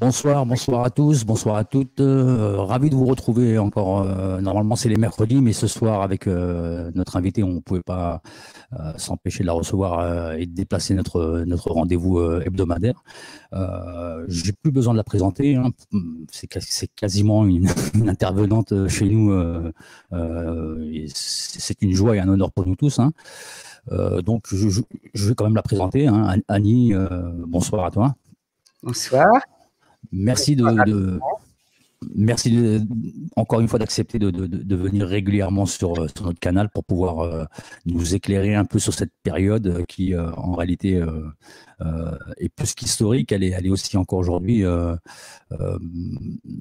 Bonsoir, bonsoir à tous, bonsoir à toutes. Euh, ravi de vous retrouver encore. Euh, normalement, c'est les mercredis, mais ce soir, avec euh, notre invité, on ne pouvait pas s'empêcher de la recevoir et de déplacer notre, rendez-vous hebdomadaire. J'ai plus besoin de la présenter. Hein. C'est quasiment une, intervenante chez nous. c'est une joie et un honneur pour nous tous. Hein. donc, je, vais quand même la présenter. Hein. Annie, bonsoir à toi. Bonsoir. Merci encore une fois d'accepter de, venir régulièrement sur, sur, notre canal pour pouvoir euh, nous éclairer un peu sur cette période qui, euh, en réalité, euh, euh, et plus qu'historique, elle est, elle est aussi encore aujourd'hui euh, euh,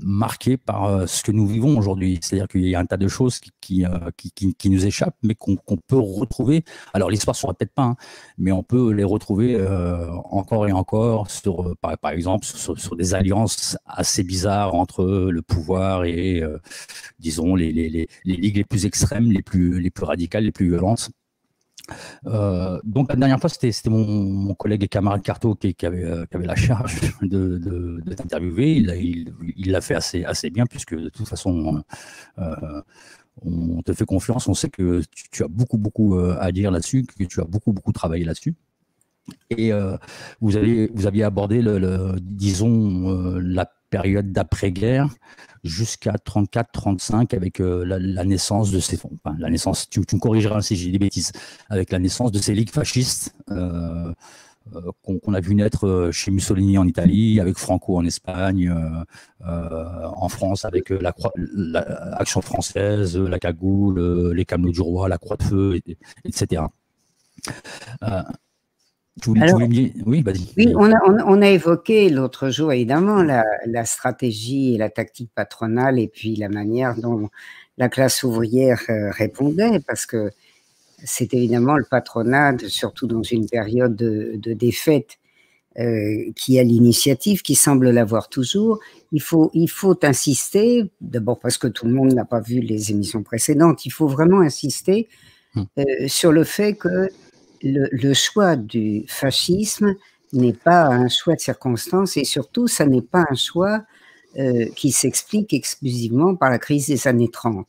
marquée par ce que nous vivons aujourd'hui. C'est-à-dire qu'il y a un tas de choses qui, qui, qui, nous échappent, mais qu'on peut retrouver. Alors l'histoire ne se répète pas, hein, mais on peut les retrouver encore et encore, sur, par, exemple, sur, des alliances assez bizarres entre le pouvoir et, disons, les, les, les, les, ligues les plus extrêmes, les plus, les plus radicales, les plus violentes. Euh, donc la dernière fois, c'était mon, collègue et camarade Carto qui, euh, avait, la charge de, t'interviewer. Il l'a fait assez, assez bien puisque de toute façon, euh, on te fait confiance. On sait que tu, as beaucoup, beaucoup à dire là-dessus, que tu as beaucoup, beaucoup travaillé là-dessus. Et vous, avez, vous aviez abordé, le, disons, la période d'après-guerre jusqu'à 34-35 avec euh, la, naissance de ces, la naissance, tu, corrigeras si j'ai des bêtises, avec la naissance de ces ligues fascistes euh, euh, qu'on a vu naître chez Mussolini en Italie, avec Franco en Espagne, en France avec la française, la cagoule, les camelots du roi, la croix de feu, etc. Oui, Oui, on a, évoqué l'autre jour évidemment la, stratégie et la tactique patronale et puis la manière dont la classe ouvrière euh, répondait, parce que c'est évidemment le patronat, surtout dans une période de, défaite, euh, qui a l'initiative, qui semble l'avoir toujours. Il faut, il faut insister, d'abord parce que tout le monde n'a pas vu les émissions précédentes, il faut vraiment insister hum. euh, sur le fait que le, choix du fascisme n'est pas un choix de circonstance et surtout, ça n'est pas un choix euh, qui s'explique exclusivement par la crise des années 30.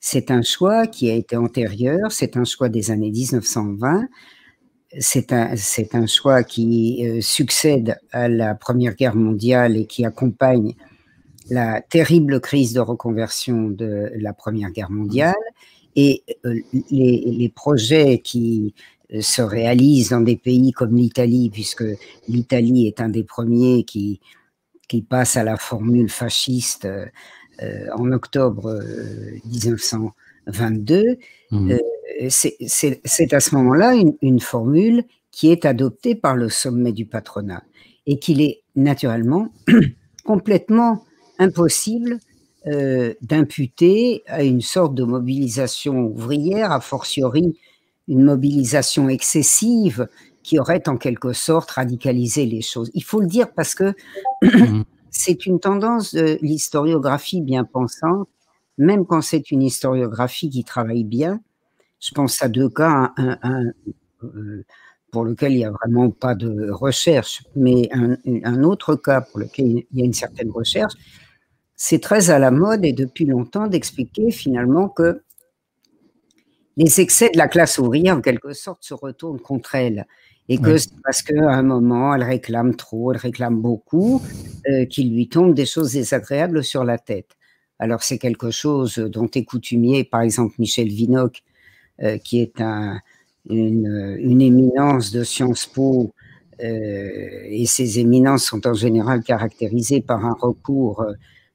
C'est un choix qui a été antérieur, c'est un choix des années 1920, c'est un, choix qui euh, succède à la Première Guerre mondiale et qui accompagne la terrible crise de reconversion de la Première Guerre mondiale. Et euh, les, projets qui se réalise dans des pays comme l'Italie, puisque l'Italie est un des premiers qui, qui passe à la formule fasciste euh, en octobre 1922. Euh, mmh. euh, c'est à ce moment-là une, une, formule qui est adoptée par le sommet du patronat et qu'il est naturellement complètement impossible d'imputer à une sorte de mobilisation ouvrière, a fortiori une mobilisation excessive qui aurait en quelque sorte radicalisé les choses. Il faut le dire parce que mhm. c'est une tendance de l'historiographie bien pensante, même quand c'est une historiographie qui travaille bien. Je pense à deux cas, un, euh, pour lequel il n'y a vraiment pas de recherche, mais un, un, autre cas pour lequel il y a une certaine recherche. C'est très à la mode et depuis longtemps d'expliquer finalement que les excès de la classe ouvrière, en quelque sorte, se retournent contre elle. Et que c'est parce qu'à un moment, elle réclame trop, elle réclame beaucoup, euh, qu'il lui tombe des choses désagréables sur la tête. Alors, c'est quelque chose dont est coutumier, par exemple, Michel Vinocq, euh, qui est un, une, éminence de Sciences Po, euh, et ces éminences sont en général caractérisées par un recours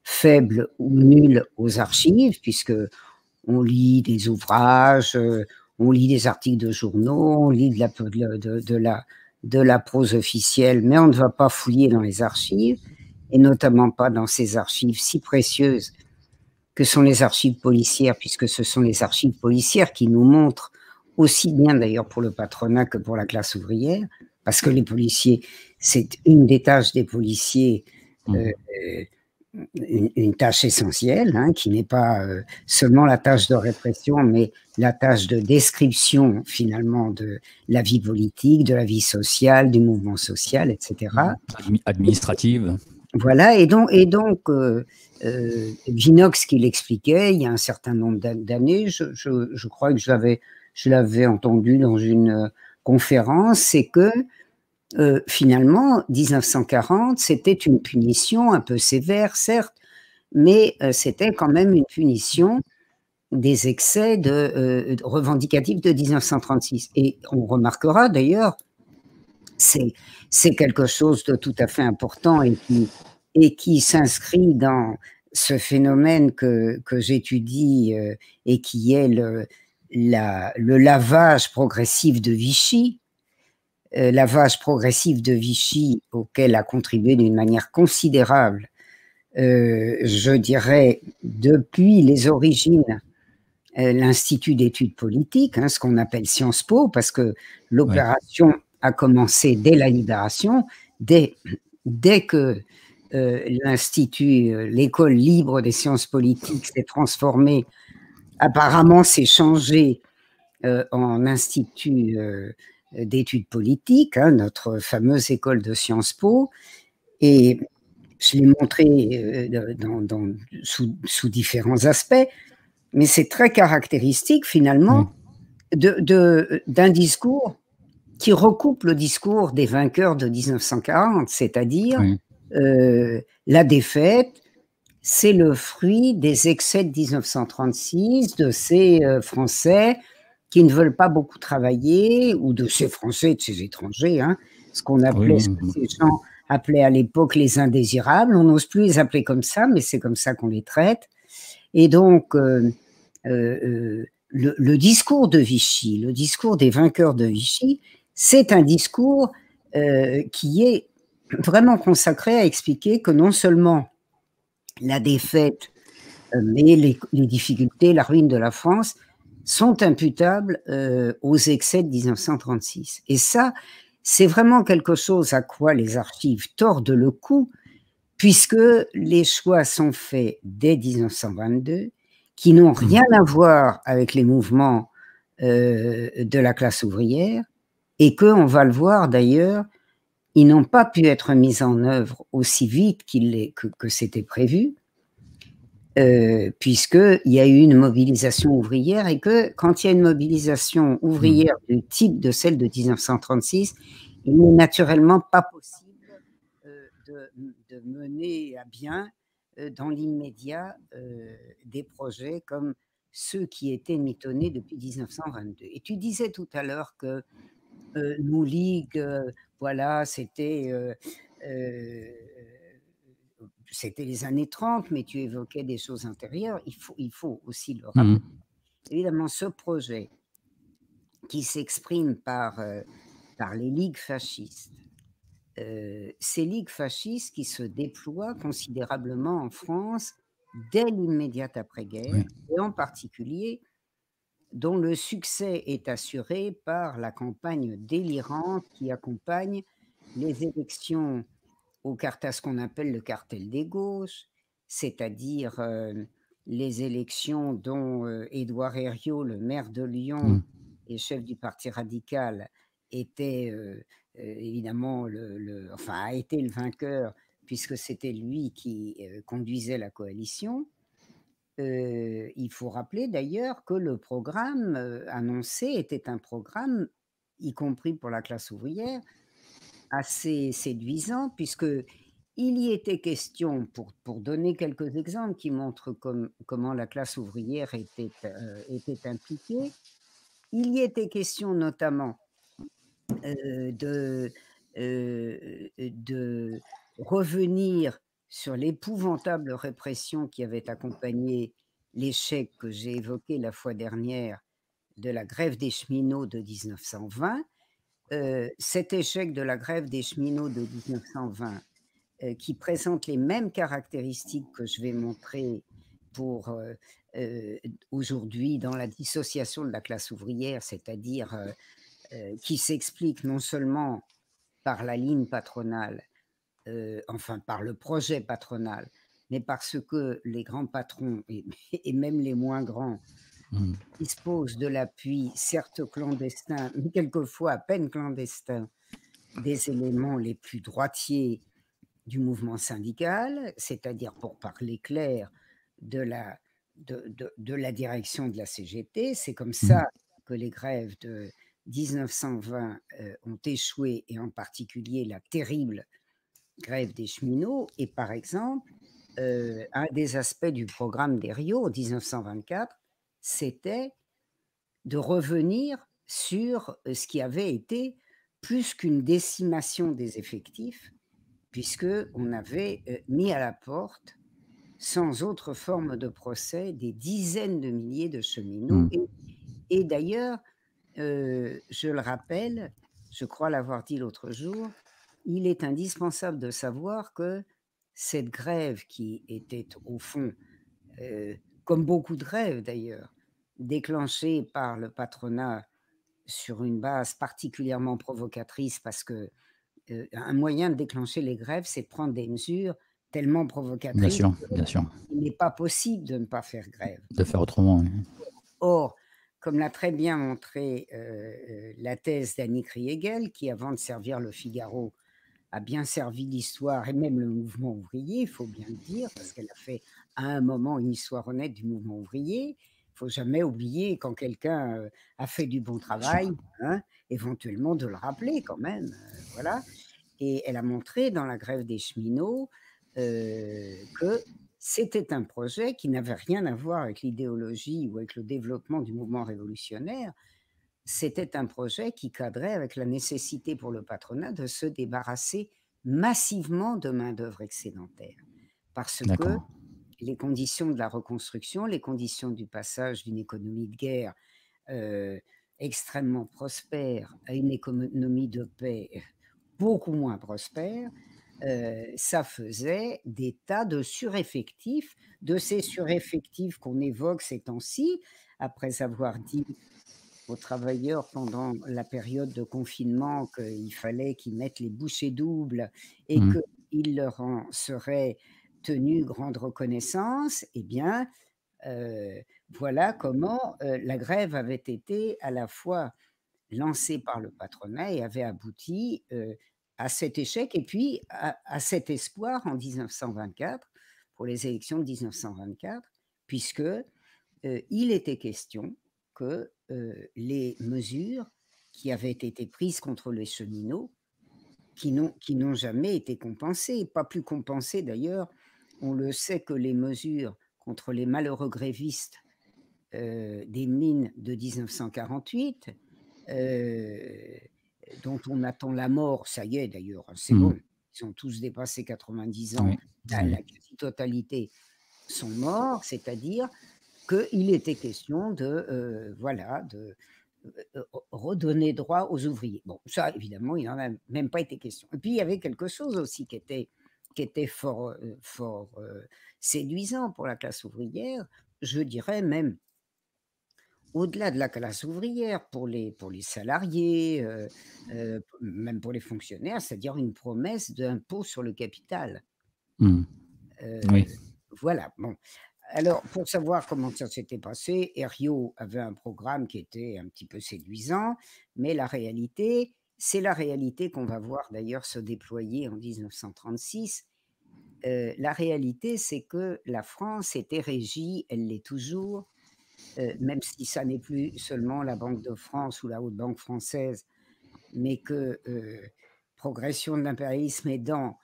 faible ou nul aux archives, puisque on lit des ouvrages, euh, on lit des articles de journaux, on lit de la, de, la, de la prose officielle, mais on ne va pas fouiller dans les archives, et notamment pas dans ces archives si précieuses que sont les archives policières, puisque ce sont les archives policières qui nous montrent, aussi bien d'ailleurs pour le patronat que pour la classe ouvrière, parce que les policiers, c'est une des tâches des policiers. Mmh. Euh, une, tâche essentielle, hein, qui n'est pas euh, seulement la tâche de répression, mais la tâche de description finalement de la vie politique, de la vie sociale, du mouvement social, etc. Administrative. Voilà, et donc, et donc euh, euh, Vinox qui l'expliquait il y a un certain nombre d'années, je, crois que je l'avais entendu dans une conférence, c'est que finalement, 1940, c'était une punition un peu sévère, certes, mais c'était quand même une punition des excès de, revendicatifs de 1936. Et on remarquera d'ailleurs c'est quelque chose de tout à fait important et qui, s'inscrit dans ce phénomène que, j'étudie euh, et qui est le lavage progressif de Vichy, euh, lavage progressif de Vichy auquel a contribué d'une manière considérable, euh, je dirais, depuis les origines l'Institut d'études politiques, hein, ce qu'on appelle Sciences Po, parce que l'opération a commencé dès la libération, dès, dès que euh, l'Institut, euh, l'école libre des sciences politiques s'est transformée, apparemment s'est changé euh, en Institut d'études politiques, hein, notre fameuse école de Sciences Po. Et je l'ai montré dans, sous, sous, différents aspects, mais c'est très caractéristique finalement d'un de, discours qui recoupe le discours des vainqueurs de 1940, c'est-à-dire euh, la défaite, c'est le fruit des excès de 1936, de ces euh, Français qui ne veulent pas beaucoup travailler, ou de ces Français et de ces étrangers, hein, ce qu'on appelait, ce que ces gens appelaient à l'époque les indésirables. On n'ose plus les appeler comme ça, mais c'est comme ça qu'on les traite. Et donc, euh, le, le, discours de Vichy, le discours des vainqueurs de Vichy, c'est un discours euh, qui est vraiment consacré à expliquer que non seulement la défaite, euh, mais les, difficultés, la ruine de la France sont imputables euh, aux excès de 1936. Et ça, c'est vraiment quelque chose à quoi les archives tordent le cou, puisque les choix sont faits dès 1922, qui n'ont mmh. rien à voir avec les mouvements de la classe ouvrière, et que, on va le voir d'ailleurs, ils n'ont pas pu être mis en œuvre aussi vite que c'était prévu, euh, puisqu'il y a eu une mobilisation ouvrière et que quand il y a une mobilisation ouvrière du type de celle de 1936, il n'est naturellement pas possible euh, de, mener à bien euh, dans l'immédiat des projets comme ceux qui étaient mitonnés depuis 1922. Et tu disais tout à l'heure que euh, nous Ligue, euh, voilà, c'était euh, c'était les années 30, mais tu évoquais des choses intérieures, il faut, il faut aussi le rappeler. Mmh Évidemment, ce projet qui s'exprime par, par les ligues fascistes, ces ligues fascistes qui se déploient considérablement en France dès l'immédiate après-guerre, et en particulier dont le succès est assuré par la campagne délirante qui accompagne les élections au à ce qu'on appelle le cartel des gauches, c'est-à-dire euh, les élections dont euh, Édouard Herriot, le maire de Lyon mmh. et chef du parti radical, était euh, évidemment le, enfin a été le vainqueur puisque c'était lui qui conduisait la coalition il faut rappeler d'ailleurs que le programme annoncé était un programme, y compris pour la classe ouvrière, assez séduisant, puisque il y était question, pour, pour donner quelques exemples qui montrent comment la classe ouvrière était, était impliquée, il y était question notamment de, de revenir sur l'épouvantable répression qui avait accompagné l'échec que j'ai évoqué la fois dernière de la grève des cheminots de 1920. Euh, cet échec de la grève des cheminots de 1920, euh, qui présente les mêmes caractéristiques que je vais montrer pour euh, aujourd'hui dans la dissociation de la classe ouvrière, c'est-à-dire qui s'explique non seulement par la ligne patronale, enfin par le projet patronal, mais parce que les grands patrons, et, même les moins grands, mmh. disposent de l'appui, certes clandestin, mais quelquefois à peine clandestin, des éléments les plus droitiers du mouvement syndical, c'est-à-dire pour parler clair de la, de, de, la direction de la CGT. C'est comme ça mmh. que les grèves de 1920 euh, ont échoué, et en particulier la terrible grève des cheminots. Et par exemple, euh, un des aspects du programme des Rio en 1924, c'était de revenir sur ce qui avait été plus qu'une décimation des effectifs, puisque on avait euh, mis à la porte, sans autre forme de procès, des dizaines de milliers de cheminots. Hmm. Et, d'ailleurs, euh, je le rappelle, je crois l'avoir dit l'autre jour, il est indispensable de savoir que cette grève qui était au fond, euh, comme beaucoup de grèves d'ailleurs, déclenchée par le patronat sur une base particulièrement provocatrice parce que euh, un moyen de déclencher les grèves, c'est de prendre des mesures tellement provocatrices. Bien sûr, bien sûr. Il n'est pas possible de ne pas faire grève. De faire autrement. Or, comme l'a très bien montré euh, la thèse d'Annie Kriegel, qui avant de servir le Figaro a bien servi l'histoire et même le mouvement ouvrier, il faut bien le dire, parce qu'elle a fait à un moment une histoire honnête du mouvement ouvrier, faut jamais oublier quand quelqu'un a fait du bon travail, hein, éventuellement de le rappeler quand même. Voilà. Et elle a montré dans la grève des cheminots euh, que c'était un projet qui n'avait rien à voir avec l'idéologie ou avec le développement du mouvement révolutionnaire. C'était un projet qui cadrait avec la nécessité pour le patronat de se débarrasser massivement de main-d'œuvre excédentaire. Parce que les conditions de la reconstruction, les conditions du passage d'une économie de guerre euh, extrêmement prospère à une économie de paix beaucoup moins prospère, euh, ça faisait des tas de sureffectifs, de ces sureffectifs qu'on évoque ces temps-ci, après avoir dit aux travailleurs pendant la période de confinement qu'il fallait qu'ils mettent les bouchées doubles et mmh. qu'il leur en serait tenu grande reconnaissance, eh bien, euh, voilà comment euh, la grève avait été à la fois lancée par le patronat et avait abouti euh, à cet échec et puis à, cet espoir en 1924, pour les élections de 1924, puisque il était question que les mesures qui avaient été prises contre les cheminots, qui n'ont jamais été compensées, pas plus compensées d'ailleurs on le sait que les mesures contre les malheureux grévistes euh, des mines de 1948, euh, dont on attend la mort, ça y est d'ailleurs, hein, c'est mmh. bon, ils ont tous dépassé 90 ans, la, quasi-totalité sont morts, c'est-à-dire qu'il était question de, euh, voilà, de redonner droit aux ouvriers. Bon, ça, évidemment, il n'en a même pas été question. Et puis, il y avait quelque chose aussi qui était qui était fort, fort euh, séduisant pour la classe ouvrière, je dirais même au-delà de la classe ouvrière, pour les, pour les salariés, euh, même pour les fonctionnaires, c'est-à-dire une promesse d'impôt sur le capital. Mmh. oui. Voilà, bon. Alors, pour savoir comment ça s'était passé, Herriot avait un programme qui était un petit peu séduisant, mais la réalité, c'est la réalité qu'on va voir d'ailleurs se déployer en 1936. Euh, la réalité, c'est que la France était régie, elle l'est toujours, euh, même si ça n'est plus seulement la Banque de France ou la Haute Banque française, mais que euh, progression de l'impérialisme aidant,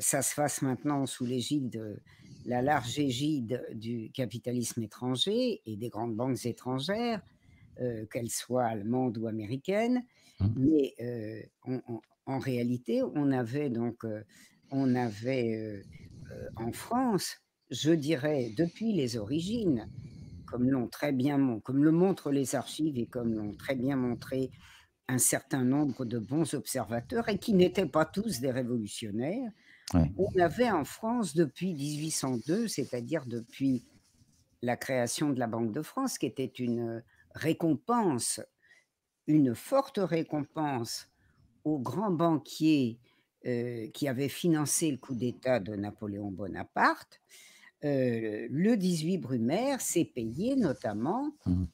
ça se fasse maintenant sous l'égide de la large égide du capitalisme étranger et des grandes banques étrangères, qu'elles soient allemandes ou américaines. Mmh. Mais euh, en réalité, on avait donc, euh, on avait en France, je dirais, depuis les origines, comme l'ont très bien, comme le montrent les archives et comme l'ont très bien montré un certain nombre de bons observateurs et qui n'étaient pas tous des révolutionnaires. On avait en France depuis 1802, c'est-à-dire depuis la création de la Banque de France, qui était une récompense une forte récompense aux grands banquiers euh, qui avaient financé le coup d'État de Napoléon Bonaparte, euh, le 18 Brumaire s'est payé notamment mmh.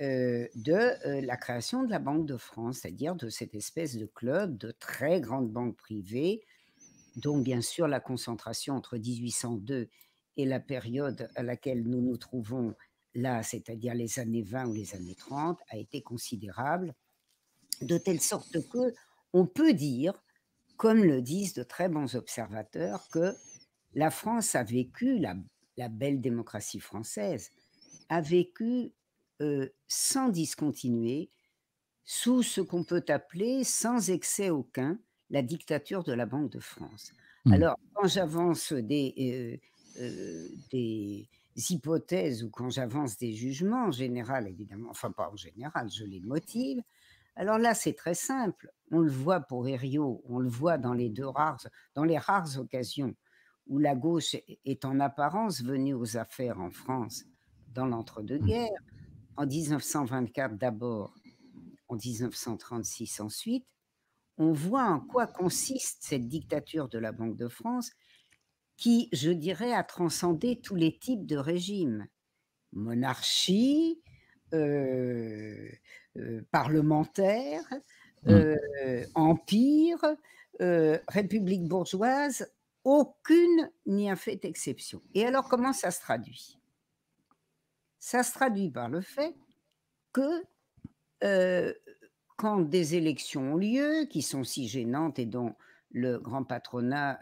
euh, de la création de la Banque de France, c'est-à-dire de cette espèce de club de très grandes banques privées dont bien sûr la concentration entre 1802 et la période à laquelle nous nous trouvons là, c'est-à-dire les années 20 ou les années 30, a été considérable, de telle sorte que on peut dire, comme le disent de très bons observateurs, que la France a vécu, la, belle démocratie française, a vécu euh, sans discontinuer, sous ce qu'on peut appeler, sans excès aucun, la dictature de la Banque de France. Mmh. Alors, quand j'avance des, euh, euh, des hypothèses ou quand j'avance des jugements, en général, évidemment, enfin pas en général, je les motive. Alors là, c'est très simple. On le voit pour Herriot, on le voit dans les deux rares, dans les rares occasions où la gauche est en apparence venue aux affaires en France dans l'entre-deux-guerres, en 1924 d'abord, en 1936 ensuite, on voit en quoi consiste cette dictature de la Banque de France qui, je dirais, a transcendé tous les types de régimes. Monarchie, euh, euh, parlementaire, mmh. euh, empire, république bourgeoise, aucune n'y a fait exception. Et alors, comment ça se traduit? Ça se traduit par le fait que quand des élections ont lieu, qui sont si gênantes et dont le grand patronat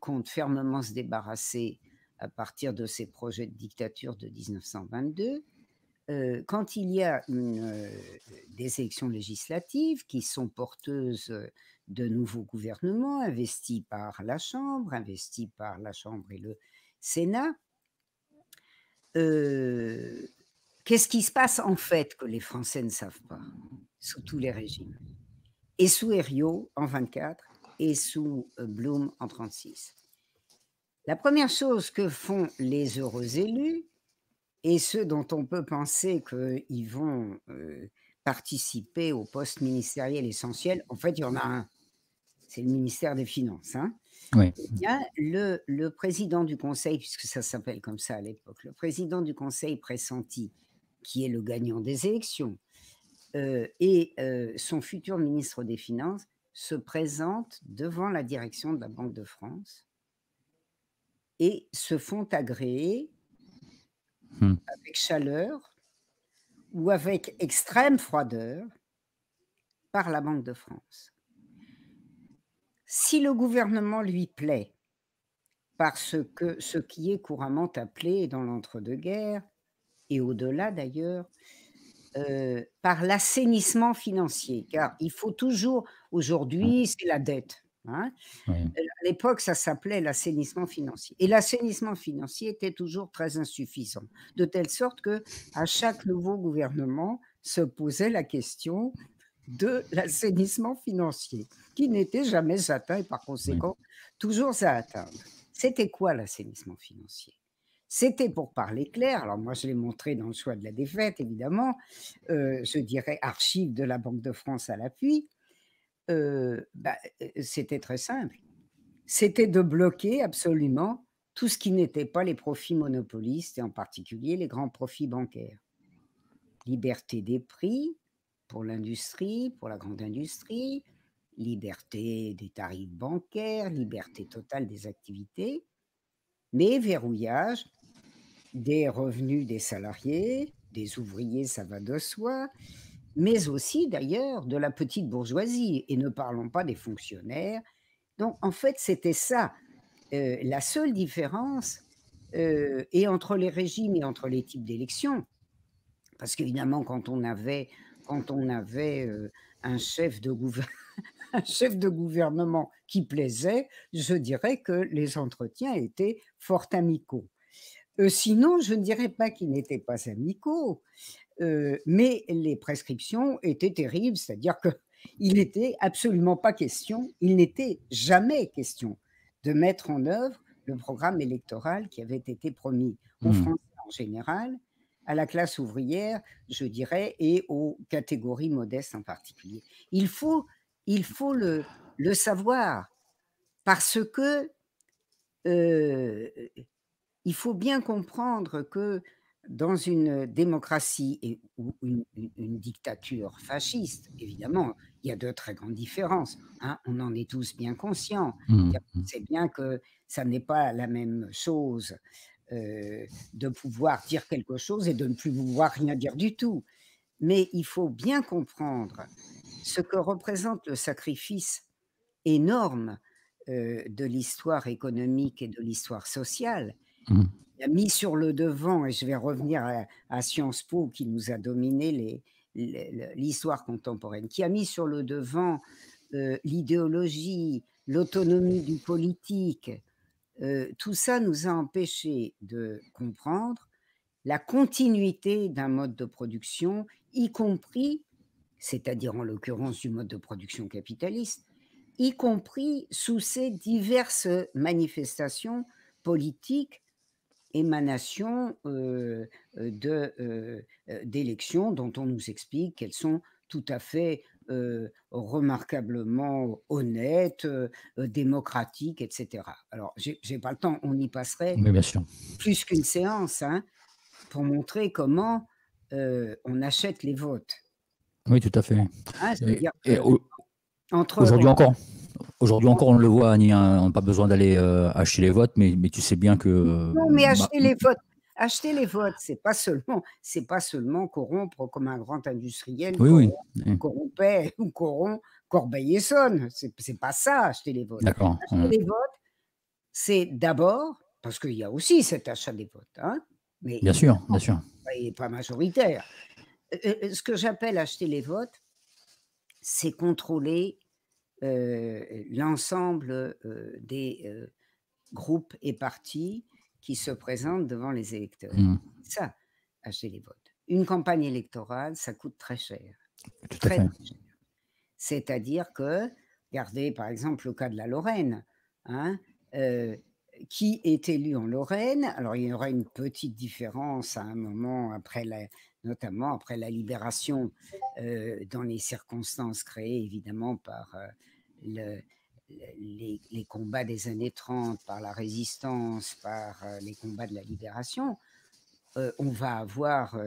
compte fermement se débarrasser à partir de ces projets de dictature de 1922. Euh, quand il y a euh, des élections législatives qui sont porteuses de nouveaux gouvernements investis par la Chambre, investis par la Chambre et le Sénat, qu'est-ce qui se passe en fait que les Français ne savent pas sous tous les régimes? Et sous Herriot en 24 et sous euh, Bloom en 36. La première chose que font les heureux élus, et ceux dont on peut penser qu'ils vont euh, participer au poste ministériel essentiel, en fait, il y en a un, c'est le ministère des Finances. Hein. Oui. Il y a le, le, président du Conseil, puisque ça s'appelle comme ça à l'époque, le président du Conseil pressenti, qui est le gagnant des élections, euh, et son futur ministre des Finances, se présentent devant la direction de la Banque de France et se font agréer hmm. avec chaleur ou avec extrême froideur par la Banque de France. Si le gouvernement lui plaît, parce que ce qui est couramment appelé dans l'entre-deux-guerres, et au-delà d'ailleurs, euh, par l'assainissement financier, car il faut toujours, aujourd'hui, c'est la dette. Hein. Euh, à l'époque, ça s'appelait l'assainissement financier. Et l'assainissement financier était toujours très insuffisant, de telle sorte que à chaque nouveau gouvernement se posait la question de l'assainissement financier, qui n'était jamais atteint et par conséquent toujours à atteindre. C'était quoi l'assainissement financier? C'était pour parler clair. Alors moi, je l'ai montré dans le choix de la défaite, évidemment. Euh, je dirais archives de la Banque de France à l'appui. Euh, bah, euh, c'était très simple. C'était de bloquer absolument tout ce qui n'était pas les profits monopolistes et en particulier les grands profits bancaires. Liberté des prix pour l'industrie, pour la grande industrie, liberté des tarifs bancaires, liberté totale des activités, mais verrouillage des revenus des salariés, des ouvriers, ça va de soi, mais aussi d'ailleurs de la petite bourgeoisie, et ne parlons pas des fonctionnaires. Donc en fait, c'était ça. Euh, la seule différence, euh, et entre les régimes et entre les types d'élections, parce qu'évidemment, quand on avait, quand on avait euh, un, chef de un chef de gouvernement qui plaisait, je dirais que les entretiens étaient fort amicaux. Euh, sinon, je ne dirais pas qu'ils n'étaient pas amicaux, euh, mais les prescriptions étaient terribles, c'est-à-dire qu'il n'était absolument pas question, il n'était jamais question de mettre en œuvre le programme électoral qui avait été promis aux mmh. Français en général, à la classe ouvrière, je dirais, et aux catégories modestes en particulier. Il faut, il faut le, le savoir, parce que euh, il faut bien comprendre que dans une démocratie et, ou une, dictature fasciste, évidemment, il y a de très grandes différences. Hein. on en est tous bien conscients. Mmh, mmh. C'est bien que ça n'est pas la même chose euh, de pouvoir dire quelque chose et de ne plus pouvoir rien dire du tout. Mais il faut bien comprendre ce que représente le sacrifice énorme euh, de l'histoire économique et de l'histoire sociale. Mmh. A mis sur le devant, et je vais revenir à, Sciences Po qui nous a dominé l'histoire contemporaine, qui a mis sur le devant euh, l'idéologie, l'autonomie du politique, euh, tout ça nous a empêché de comprendre la continuité d'un mode de production, y compris, c'est-à-dire en l'occurrence du mode de production capitaliste, y compris sous ces diverses manifestations politiques émanation euh, de, d'élections dont on nous explique qu'elles sont tout à fait remarquablement honnêtes, démocratiques, etc. Alors, j'ai, pas le temps, on y passerait bien sûr. plus qu'une séance hein, pour montrer comment on achète les votes. Oui, tout à fait. Hein, entre, aujourd'hui encore. Aujourd'hui encore, on le voit, Annie, hein, on n'a pas besoin d'aller euh, acheter les votes, mais, mais, tu sais bien que. Non, mais acheter les votes, acheter les votes, c'est pas seulement, c'est pas seulement corrompre comme un grand industriel oui, corrompait ou corrompt Corbeil-Essonne. C'est, pas ça, acheter les votes. D'accord. Acheter les votes, c'est d'abord, parce qu'il y a aussi cet achat des votes, hein, mais bien sûr, bien sûr. Il n'est pas majoritaire. Euh, euh, ce que j'appelle acheter les votes, c'est contrôler euh, l'ensemble euh, des euh, groupes et partis qui se présentent devant les électeurs. Mmh. Ça, acheter les votes. Une campagne électorale, ça coûte très cher. très, cher. C'est-à-dire que, regardez par exemple le cas de la Lorraine, hein, qui est élu en Lorraine Alors il y aura une petite différence à un moment après la, notamment après la libération, euh, dans les circonstances créées évidemment par euh, le, les, combats des années 30, par la résistance, par euh, les combats de la libération, on va avoir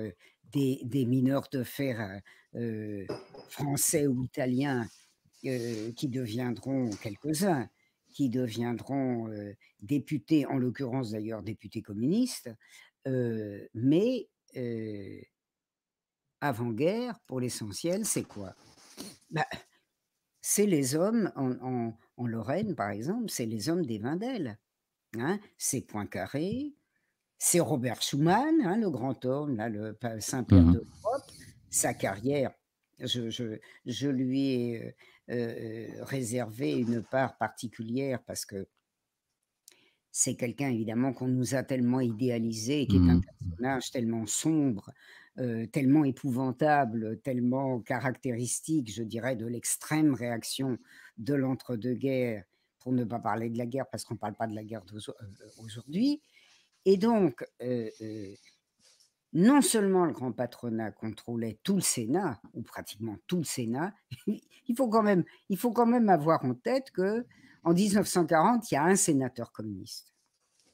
des, mineurs de fer français ou italiens qui deviendront quelques-uns qui deviendront députés, en l'occurrence d'ailleurs députés communistes, mais avant-guerre, pour l'essentiel, c'est quoi? Bah, C'est les hommes, en, Lorraine par exemple, c'est les hommes des Vindelles. Hein c'est Poincaré, c'est Robert Schumann, hein, le grand homme, là, le Saint-Père mmh d'Europe. Sa carrière, je, je, lui ai réservé une part particulière parce que c'est quelqu'un évidemment qu'on nous a tellement idéalisé, qui est un mmh personnage tellement sombre, euh, tellement épouvantable, tellement caractéristique, je dirais, de l'extrême réaction de l'entre-deux-guerres, pour ne pas parler de la guerre, parce qu'on ne parle pas de la guerre aujourd'hui. Et donc, euh, non seulement le grand patronat contrôlait tout le Sénat, ou pratiquement tout le Sénat, il faut quand même, il faut quand même avoir en tête que en 1940, il y a un sénateur communiste.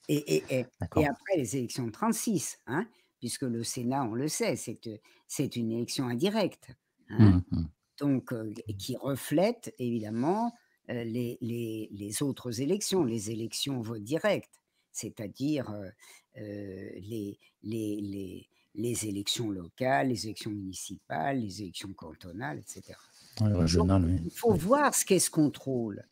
Et, et, et, et après les élections de 36, hein, puisque le Sénat, on le sait, c'est une élection indirecte, hein, mmh, mmh. donc euh, qui reflète évidemment euh, les, les, les, autres élections, les élections au vote direct, c'est-à-dire euh, les, les, les, élections locales, les élections municipales, les élections cantonales, etc. Il faut voir ce qu'est ce contrôle.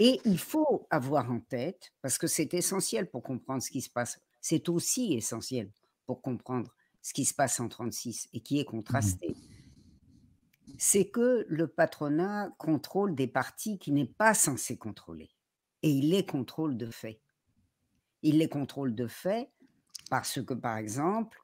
Et il faut avoir en tête, parce que c'est essentiel pour comprendre ce qui se passe, c'est aussi essentiel pour comprendre ce qui se passe en 36 et qui est contrasté, mmh. c'est que le patronat contrôle des partis qui n'est pas censé contrôler. Et il les contrôle de fait. Il les contrôle de fait parce que, par exemple,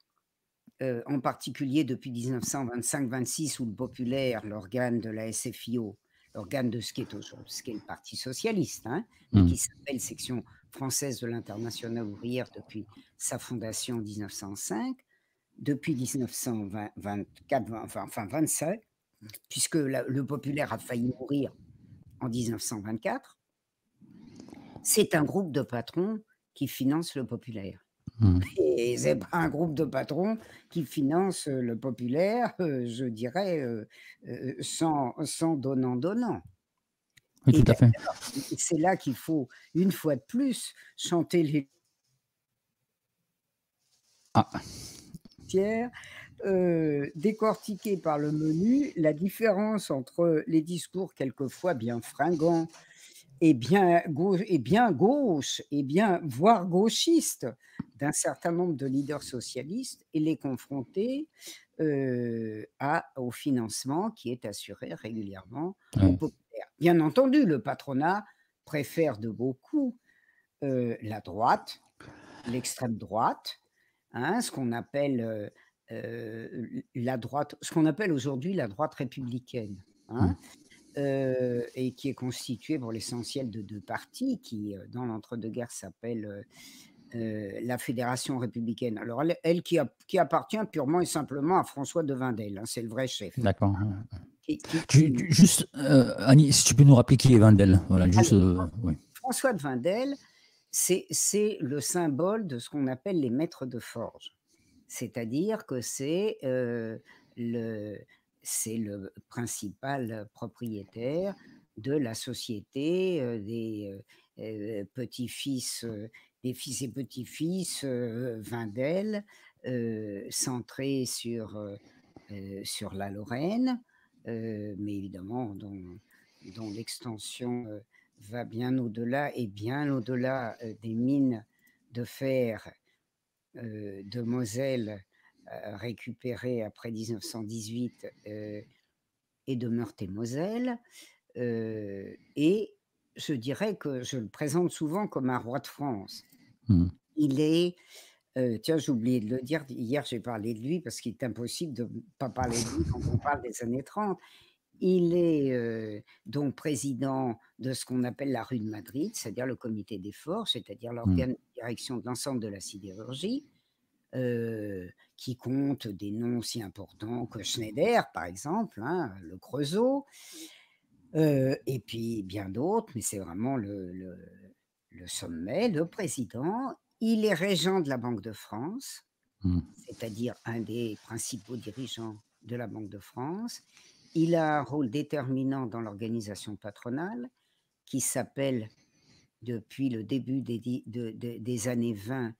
euh, en particulier depuis 1925-26, où le populaire, l'organe de la SFIO, l'organe de ce qui est aujourd'hui, ce qui est le Parti socialiste, hein, mmh. qui s'appelle Section française de l'internationale ouvrière depuis sa fondation en 1905, depuis 1924, enfin 25, puisque le populaire a failli mourir en 1924, c'est un groupe de patrons qui finance le populaire. Mmh. Et c'est pas un groupe de patrons qui finance le populaire, je dirais, sans, sans donnant-donnant. Oui, tout à fait. C'est là qu'il faut, une fois de plus, chanter les ah. Euh, décortiquer par le menu la différence entre les discours quelquefois bien fringants et bien, gauche, et bien gauche, et bien voire gauchistes d'un certain nombre de leaders socialistes et les confronter euh, à, au financement qui est assuré régulièrement aux populaires. Bien entendu, le patronat préfère de beaucoup euh, la droite, l'extrême droite, hein, ce qu'on appelle euh, la droite, ce qu'on appelle aujourd'hui la droite républicaine, hein, mmh. Euh, et qui est constituée pour l'essentiel de deux partis, qui euh, dans l'entre-deux-guerres s'appelle la Fédération républicaine. Alors elle, qui, qui, appartient purement et simplement à François de Vindel, hein, c'est le vrai chef. D'accord. Juste, Annie, si tu peux nous rappeler qui est Vindel. Voilà, juste, François de Vindel, c'est le symbole de ce qu'on appelle les maîtres de forge. C'est-à-dire que c'est le, le principal propriétaire de la société des petits-fils, des fils et petits-fils Vindel, centrés sur, la Lorraine, mais évidemment dont, dont l'extension va bien au-delà et bien au-delà des mines de fer euh, de Moselle euh, récupéré après 1918 euh, et de Meurthe-et-Moselle. et je dirais que je le présente souvent comme un roi de France. Mmh. Il est, tiens, j'ai oublié de le dire, hier j'ai parlé de lui parce qu'il est impossible de ne pas parler de lui quand on parle des années 30. Il est donc président de ce qu'on appelle la rue de Madrid, c'est-à-dire le comité des forces, c'est-à-dire mmh. l'organe de direction de l'ensemble de la sidérurgie, qui compte des noms si importants que Schneider, par exemple, hein, le Creusot, et puis bien d'autres, mais c'est vraiment le, le, sommet, le président. Il est régent de la Banque de France, mmh. c'est-à-dire un des principaux dirigeants de la Banque de France. Il a un rôle déterminant dans l'organisation patronale qui s'appelle, depuis le début des, des années 20,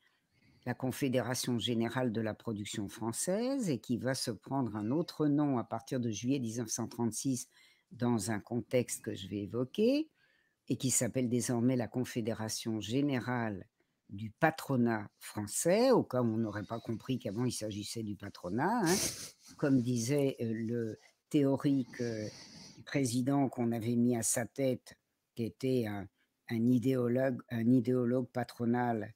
la Confédération générale de la production française et qui va se prendre un autre nom à partir de juillet 1936 dans un contexte que je vais évoquer et qui s'appelle désormais la Confédération générale du patronat français, au cas où on n'aurait pas compris qu'avant il s'agissait du patronat. Hein. Comme disait euh, le théorique euh, président qu'on avait mis à sa tête, qui était un, idéologue, un idéologue patronal,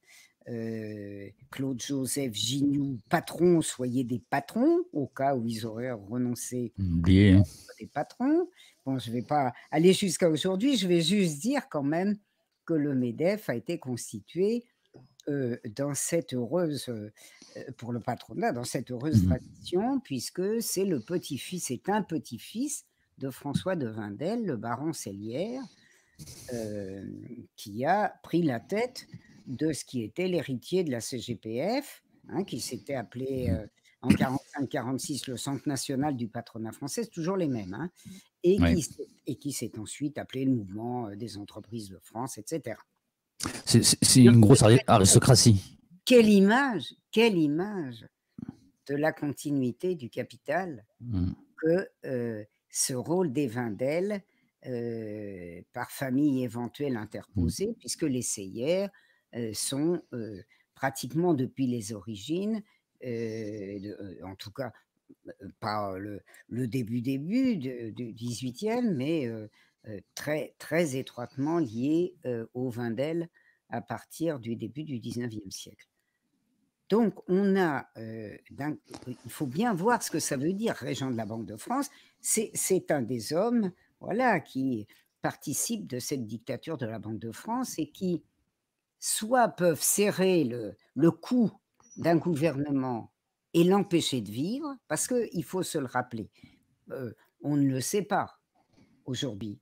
Claude-Joseph Gignoux, patron, soyez des patrons, au cas où ils auraient renoncé Bien. des patrons. Bon, je ne vais pas aller jusqu'à aujourd'hui, je vais juste dire quand même que le MEDEF a été constitué euh, dans cette heureuse, euh, pour le patronat, dans cette heureuse mmh. tradition, puisque c'est le petit-fils, c'est un petit-fils de François de Vindel, le baron Cellière, qui a pris la tête de ce qui était l'héritier de la CGPF, hein, qui s'était appelé euh, en 45-46 le Centre national du patronat français, toujours les mêmes, hein, et, qui, s'est ensuite appelé le Mouvement euh, des entreprises de France, etc. C'est une grosse aristocratie. Quelle image, quelle image de la continuité du capital mmh. que euh, ce rôle des Vindel par famille éventuelle interposée, mmh. puisque les Seyères sont euh, pratiquement depuis les origines, euh, en tout cas pas le, début début du, 18e, mais très, très étroitement liés au Vindel à partir du début du 19e siècle. Donc, on a, il faut bien voir ce que ça veut dire, régent de la Banque de France. C'est un des hommes, voilà, qui participe de cette dictature de la Banque de France et qui soit peuvent serrer le, le cou d'un gouvernement et l'empêcher de vivre, parce qu'il faut se le rappeler, euh, on ne le sait pas aujourd'hui,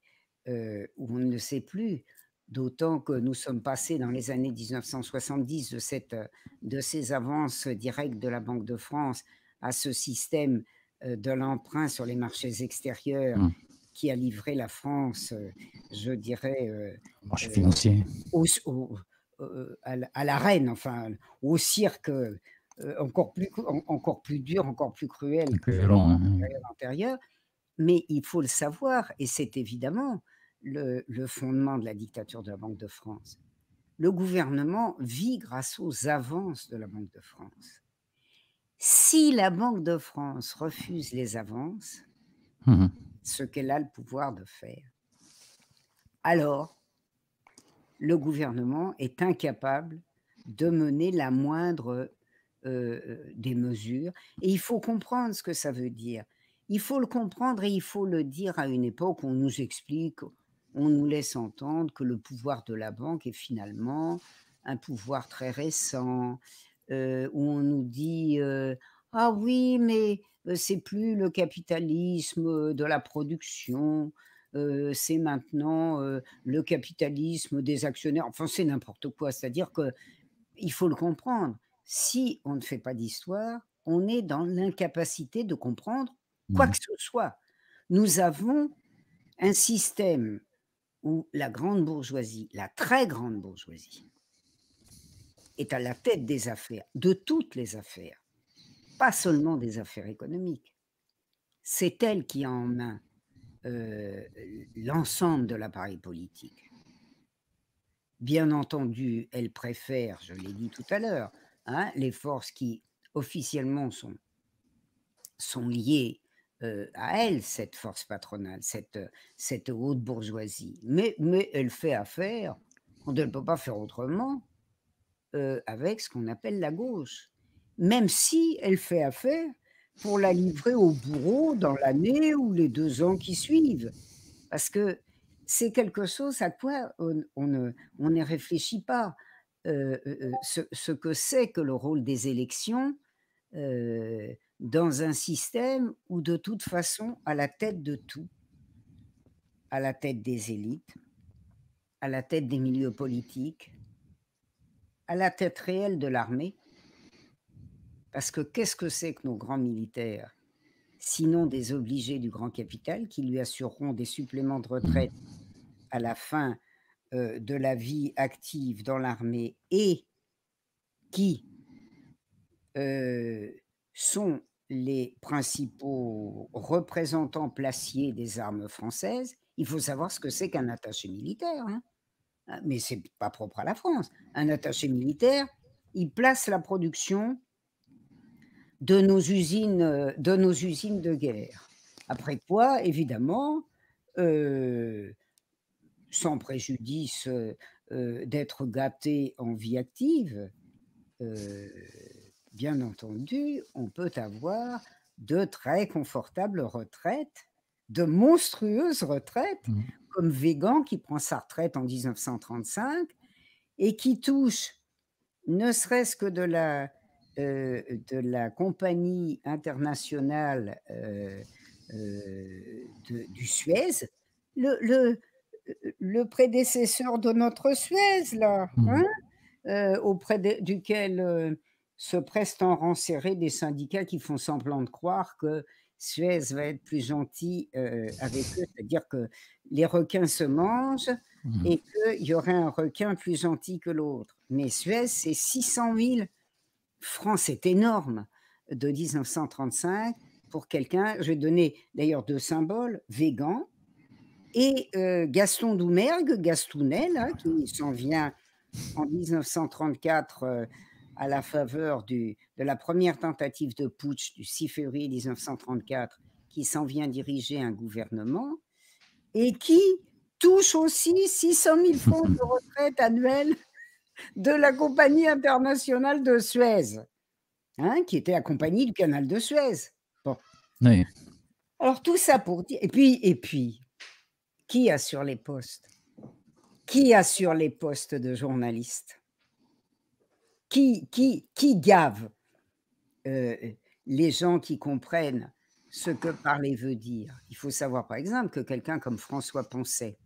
euh, ou on ne le sait plus, d'autant que nous sommes passés dans les années 1970 de, cette, de ces avances directes de la Banque de France à ce système euh, de l'emprunt sur les marchés extérieurs mmh. qui a livré la France, euh, je dirais, euh, marché financier. À, la reine, enfin, au cirque encore, plus, encore plus dur, encore plus cruel que l'intérieur. Hein. Mais il faut le savoir, et c'est évidemment le, le, fondement de la dictature de la Banque de France. Le gouvernement vit grâce aux avances de la Banque de France. Si la Banque de France refuse les avances, mmh ce qu'elle a le pouvoir de faire, alors le gouvernement est incapable de mener la moindre euh, des mesures. Et il faut comprendre ce que ça veut dire. Il faut le comprendre et il faut le dire à une époque où on nous explique, on nous laisse entendre que le pouvoir de la banque est finalement un pouvoir très récent, euh, où on nous dit euh, ah oui, mais euh, c'est plus le capitalisme de la production, c'est maintenant le capitalisme des actionnaires. Enfin, c'est n'importe quoi. C'est-à-dire que il faut le comprendre. Si on ne fait pas d'histoire, on est dans l'incapacité de comprendre quoi mmh. que ce soit. Nous avons un système où la grande bourgeoisie, la très grande bourgeoisie, est à la tête des affaires, de toutes les affaires, pas seulement des affaires économiques. C'est elle qui a en main euh, l'ensemble de l'appareil politique. Bien entendu, elle préfère, je l'ai dit tout à l'heure, hein, les forces qui officiellement sont, sont liées euh, à elle, cette force patronale, cette, cette haute bourgeoisie. Mais, mais elle fait affaire, on ne peut pas faire autrement, euh, avec ce qu'on appelle la gauche, même si elle fait affaire pour la livrer au bourreau dans l'année ou les deux ans qui suivent. Parce que c'est quelque chose à quoi on, ne, réfléchit pas. Euh, euh, ce, ce, que c'est que le rôle des élections dans un système où de toute façon, à la tête de tout, à la tête des élites, à la tête des milieux politiques, à la tête réelle de l'armée. Parce que qu'est-ce que c'est que nos grands militaires Sinon des obligés du grand capital qui lui assureront des suppléments de retraite à la fin euh, de la vie active dans l'armée et qui euh, sont les principaux représentants placiers des armes françaises, il faut savoir ce que c'est qu'un attaché militaire. Hein. Ah, mais c'est pas propre à la France. Un attaché militaire, il place la production de nos usines, euh, de, nos usines de guerre. Après quoi, évidemment, euh, sans préjudice euh, d'être gâté en vie active, bien entendu, on peut avoir de très confortables retraites, de monstrueuses retraites, mmh comme Végan qui prend sa retraite en 1935 et qui touche ne serait-ce que de la, euh, de la compagnie internationale euh, euh, du Suez, le, le, prédécesseur de notre Suez, là, mmh. hein, auprès duquel se prestent en rang serré des syndicats qui font semblant de croire que Suez va être plus gentil euh, avec eux, c'est-à-dire que les requins se mangent mmh. et qu'il y aurait un requin plus gentil que l'autre. Mais Suez, c'est 600 000 francs, c'est énorme, de 1935 pour quelqu'un. Je vais donner d'ailleurs deux symboles, Végan et euh, Gaston Doumergue, Gastounet, qui s'en vient en 1934 à la faveur de la première tentative de putsch du 6 février 1934 qui s'en vient diriger un gouvernement et qui touche aussi 600 000 francs de retraite annuelle de la compagnie internationale de Suez, hein, qui était la compagnie du canal de Suez. Bon. Alors tout ça pour dire. Et puis, et puis, qui assure les postes? Qui assure les postes de journalistes qui, qui, qui gave euh, les gens qui comprennent ce que parler veut dire? Il faut savoir, par exemple, que quelqu'un comme François Poncet,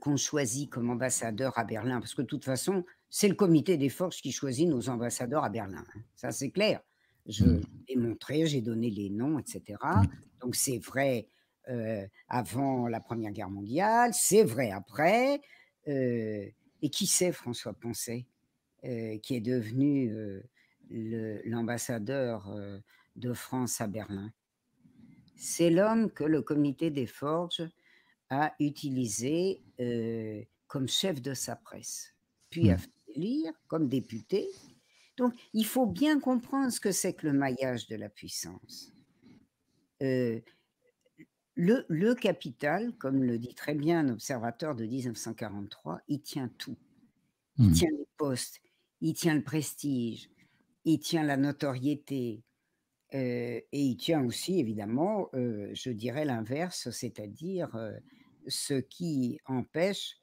qu'on choisit comme ambassadeur à Berlin, parce que de toute façon, c'est le comité des forces qui choisit nos ambassadeurs à Berlin. Hein. Ça, c'est clair. Je mmh. l'ai montré, j'ai donné les noms, etc. Donc, c'est vrai avant la Première Guerre mondiale, c'est vrai après. et qui c'est François Poncet, qui est devenu l'ambassadeur de France à Berlin? C'est l'homme que le comité des forges a utilisé euh, comme chef de sa presse, puis hmm. fait lire comme député. Donc, il faut bien comprendre ce que c'est que le maillage de la puissance. Euh, le, capital, comme le dit très bien un observateur de 1943, il tient tout. Il hmm. tient les postes, il tient le prestige, il tient la notoriété, euh, et il tient aussi, évidemment, euh, je dirais l'inverse, c'est-à-dire ce qui empêche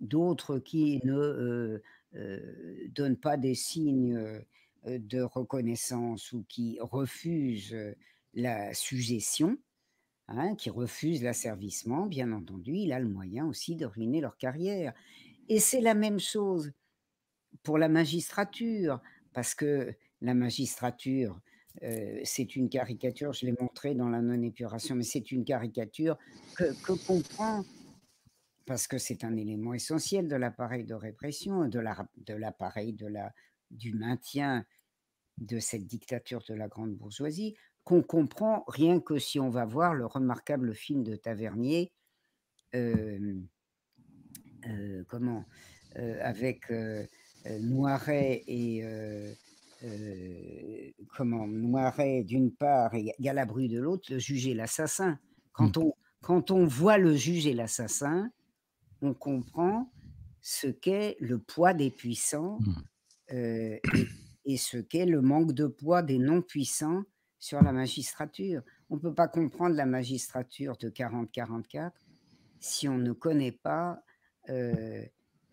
d'autres qui ne donnent pas des signes de reconnaissance ou qui refusent la suggestion, hein, qui refusent l'asservissement, bien entendu, il a le moyen aussi de ruiner leur carrière. Et c'est la même chose pour la magistrature, parce que la magistrature, c'est une caricature, je l'ai montré dans la non-épuration, mais c'est une caricature que, comprend, parce que c'est un élément essentiel de l'appareil de répression, de l'appareil de la, du maintien de cette dictature de la grande bourgeoisie, qu'on comprend rien que si on va voir le remarquable film de Tavernier, comment, avec Noiret et euh, comment Noiret d'une part et Galabru de l'autre, le juger l'assassin. Quand, hmm. on, quand on voit le juger l'assassin, on comprend ce qu'est le poids des puissants hmm. euh, et, ce qu'est le manque de poids des non-puissants sur la magistrature. On ne peut pas comprendre la magistrature de 40-44 si on ne connaît pas euh,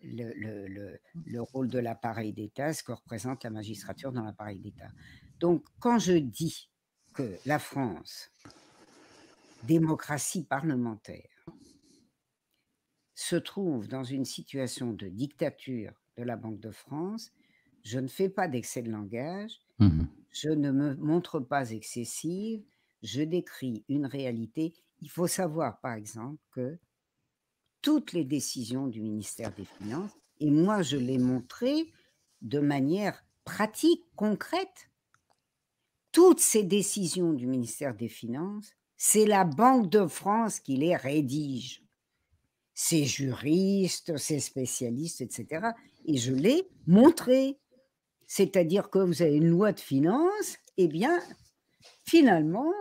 le, le, rôle de l'appareil d'État, ce que représente la magistrature dans l'appareil d'État. Donc, quand je dis que la France, démocratie parlementaire, se trouve dans une situation de dictature de la Banque de France, je ne fais pas d'excès de langage, mmh je ne me montre pas excessive, je décris une réalité. Il faut savoir, par exemple, que toutes les décisions du ministère des Finances, et moi je l'ai montré de manière pratique, concrète. Toutes ces décisions du ministère des Finances, c'est la Banque de France qui les rédige. Ses juristes, ses spécialistes, etc. Et je l'ai montré. C'est-à-dire que vous avez une loi de finances, eh bien, finalement,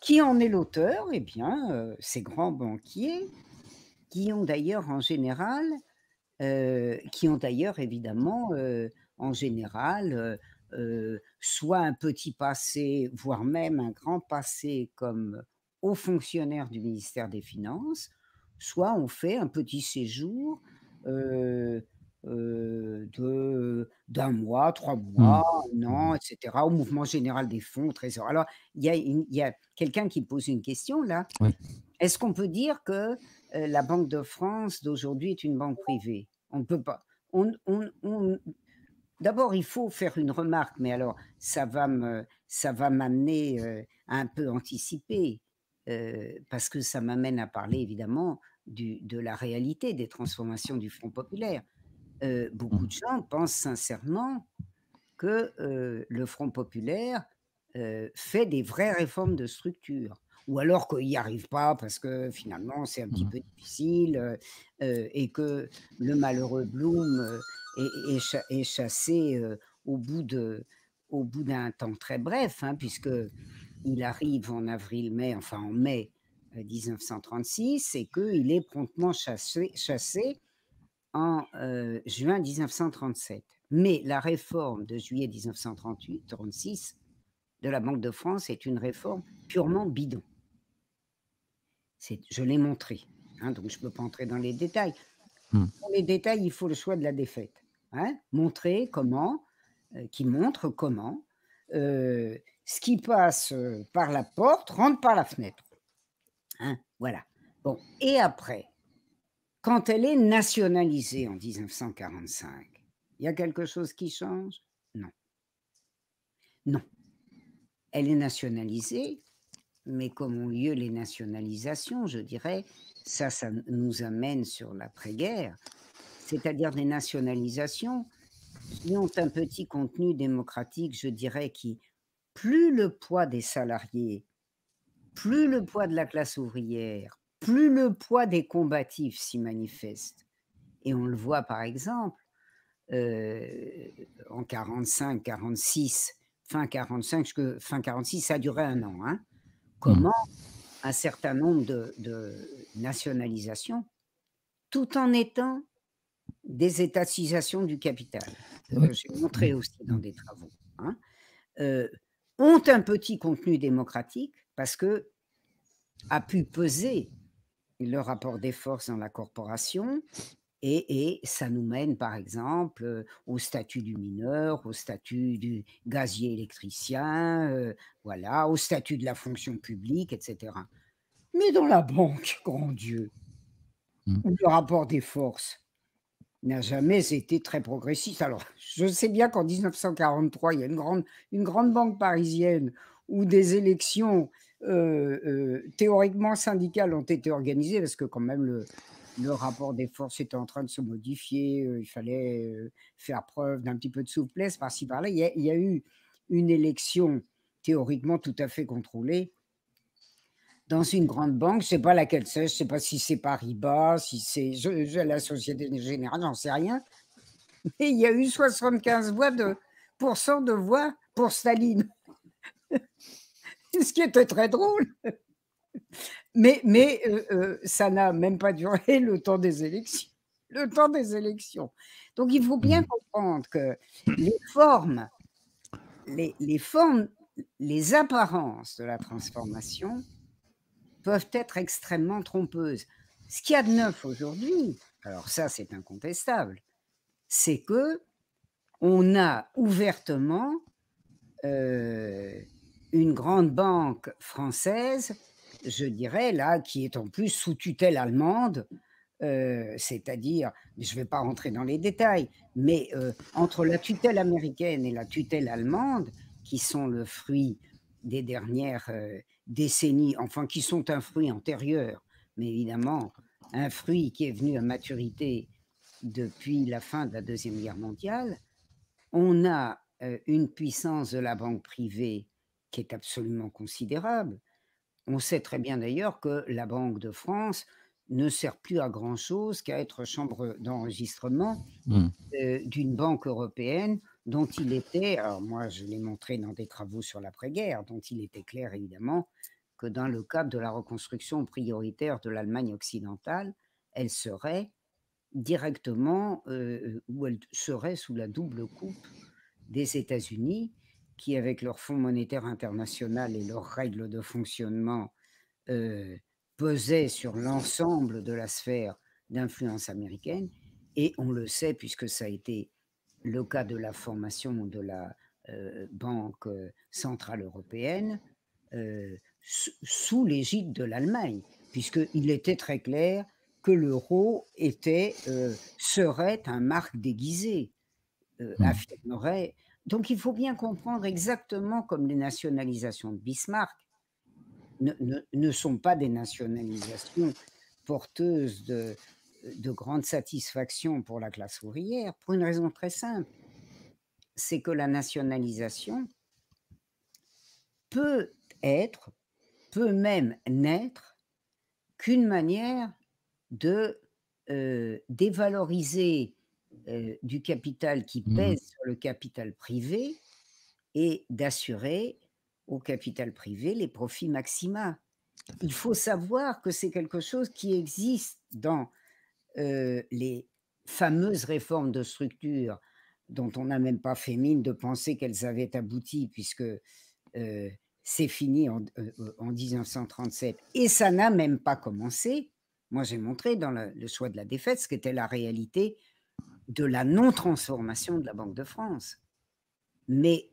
qui en est l'auteur? Eh bien, euh, ces grands banquiers qui ont d'ailleurs en général, euh, qui ont d'ailleurs évidemment euh, en général euh, soit un petit passé, voire même un grand passé comme haut fonctionnaire du ministère des Finances, soit on fait un petit séjour de d'un mois, trois mois, un mmh. an, etc., au mouvement général des fonds, trésor. Alors, il y a, y a quelqu'un qui pose une question là. Est-ce qu'on peut dire que la Banque de France d'aujourd'hui est une banque privée? On ne peut pas. On, D'abord, il faut faire une remarque, mais alors ça va me, ça va m'amener euh, à un peu anticiper, euh, parce que ça m'amène à parler évidemment du, de la réalité des transformations du Front populaire. beaucoup de gens pensent sincèrement que le Front populaire fait des vraies réformes de structure ou alors qu'il n'y arrive pas parce que finalement c'est un petit mmh. peu difficile euh, et que le malheureux Bloom est, chassé au bout de au bout d'un temps très bref, hein, puisque il arrive en avril-mai, enfin en mai 1936, et qu'il est promptement chassé, chassé en juin 1937. Mais la réforme de juillet 1936 de la Banque de France est une réforme purement bidon je l'ai montré, hein, donc je ne peux pas entrer dans les détails. Hmm. Pour les détails, il faut le choix de la défaite. Hein, montrer comment, euh, qui montre comment euh, ce qui passe euh, par la porte rentre par la fenêtre. Hein, voilà. Bon, et après, quand elle est nationalisée en 1945, il y a quelque chose qui change? Non. Non. Elle est nationalisée, mais comme ont lieu les nationalisations, je dirais, ça, ça nous amène sur l'après-guerre, c'est-à-dire des nationalisations qui ont un petit contenu démocratique, je dirais, qui, plus le poids des salariés, plus le poids de la classe ouvrière, plus le poids des combatifs s'y manifeste. Et on le voit par exemple euh, en 45, 46, fin 45, jusqu'à fin 46, ça a duré un an. Hein. Comment un certain nombre de, de nationalisations, tout en étant des étatisations du capital, j'ai montré aussi dans des travaux, hein, euh, ont un petit contenu démocratique parce que a pu peser le rapport des forces dans la corporation et, ça nous mène, par exemple, euh, au statut du mineur, au statut du gazier électricien, euh, voilà, au statut de la fonction publique, etc. Mais dans la banque, grand Dieu, mmh. le rapport des forces n'a jamais été très progressiste. Alors, je sais bien qu'en 1943, il y a une grande, une grande banque parisienne où des élections euh, euh, théoriquement syndicales ont été organisées, parce que quand même le, le rapport des forces était en train de se modifier, euh, il fallait faire preuve d'un petit peu de souplesse par-ci par-là. Il, y a eu une élection théoriquement tout à fait contrôlée dans une grande banque, je ne sais pas laquelle c'est, je ne sais pas si c'est Paribas, si c'est la Société Générale, j'en sais rien. Mais il y a eu 75 voix de, de voix pour Staline. Ce qui était très drôle. Mais, mais euh, euh, ça n'a même pas duré le temps des élections. Le temps des élections. Donc il faut bien comprendre que les formes, les, les formes, les apparences de la transformation peuvent être extrêmement trompeuses. Ce qu'il y a de neuf aujourd'hui, alors ça c'est incontestable, c'est que on a ouvertement euh, une grande banque française, je dirais là, qui est en plus sous tutelle allemande, euh, c'est-à-dire, je ne vais pas rentrer dans les détails, mais euh, entre la tutelle américaine et la tutelle allemande, qui sont le fruit des dernières décennies, enfin qui sont un fruit antérieur, mais évidemment un fruit qui est venu à maturité depuis la fin de la Deuxième Guerre mondiale, on a euh, une puissance de la banque privée qui est absolument considérable. On sait très bien d'ailleurs que la Banque de France ne sert plus à grand-chose qu'à être chambre d'enregistrement mmh. euh, d'une banque européenne dont il était, alors moi je l'ai montré dans des travaux sur l'après-guerre, dont il était clair évidemment que dans le cadre de la reconstruction prioritaire de l'Allemagne occidentale, elle serait directement, euh, ou elle serait sous la double coupe des États-Unis, qui avec leur Fonds monétaire international et leurs règles de fonctionnement euh, pesaient sur l'ensemble de la sphère d'influence américaine. Et on le sait puisque ça a été le cas de la formation de la euh, Banque centrale européenne euh, sous l'égide de l'Allemagne, puisqu'il était très clair que l'euro était, serait un marque déguisé, mmh. affirmerait. Donc il faut bien comprendre exactement comme les nationalisations de Bismarck ne, sont pas des nationalisations porteuses de, de grande satisfaction pour la classe ouvrière, pour une raison très simple, c'est que la nationalisation peut être, peut même n'être qu'une manière de euh, dévaloriser euh, du capital qui mmh pèse sur le capital privé et d'assurer au capital privé les profits maxima. Il faut savoir que c'est quelque chose qui existe dans euh, les fameuses réformes de structure dont on n'a même pas fait mine de penser qu'elles avaient abouti, puisque euh, c'est fini en, 1937, euh, et ça n'a même pas commencé. Moi, j'ai montré dans le, choix de la défaite ce qu'était la réalité de la non-transformation de la Banque de France. Mais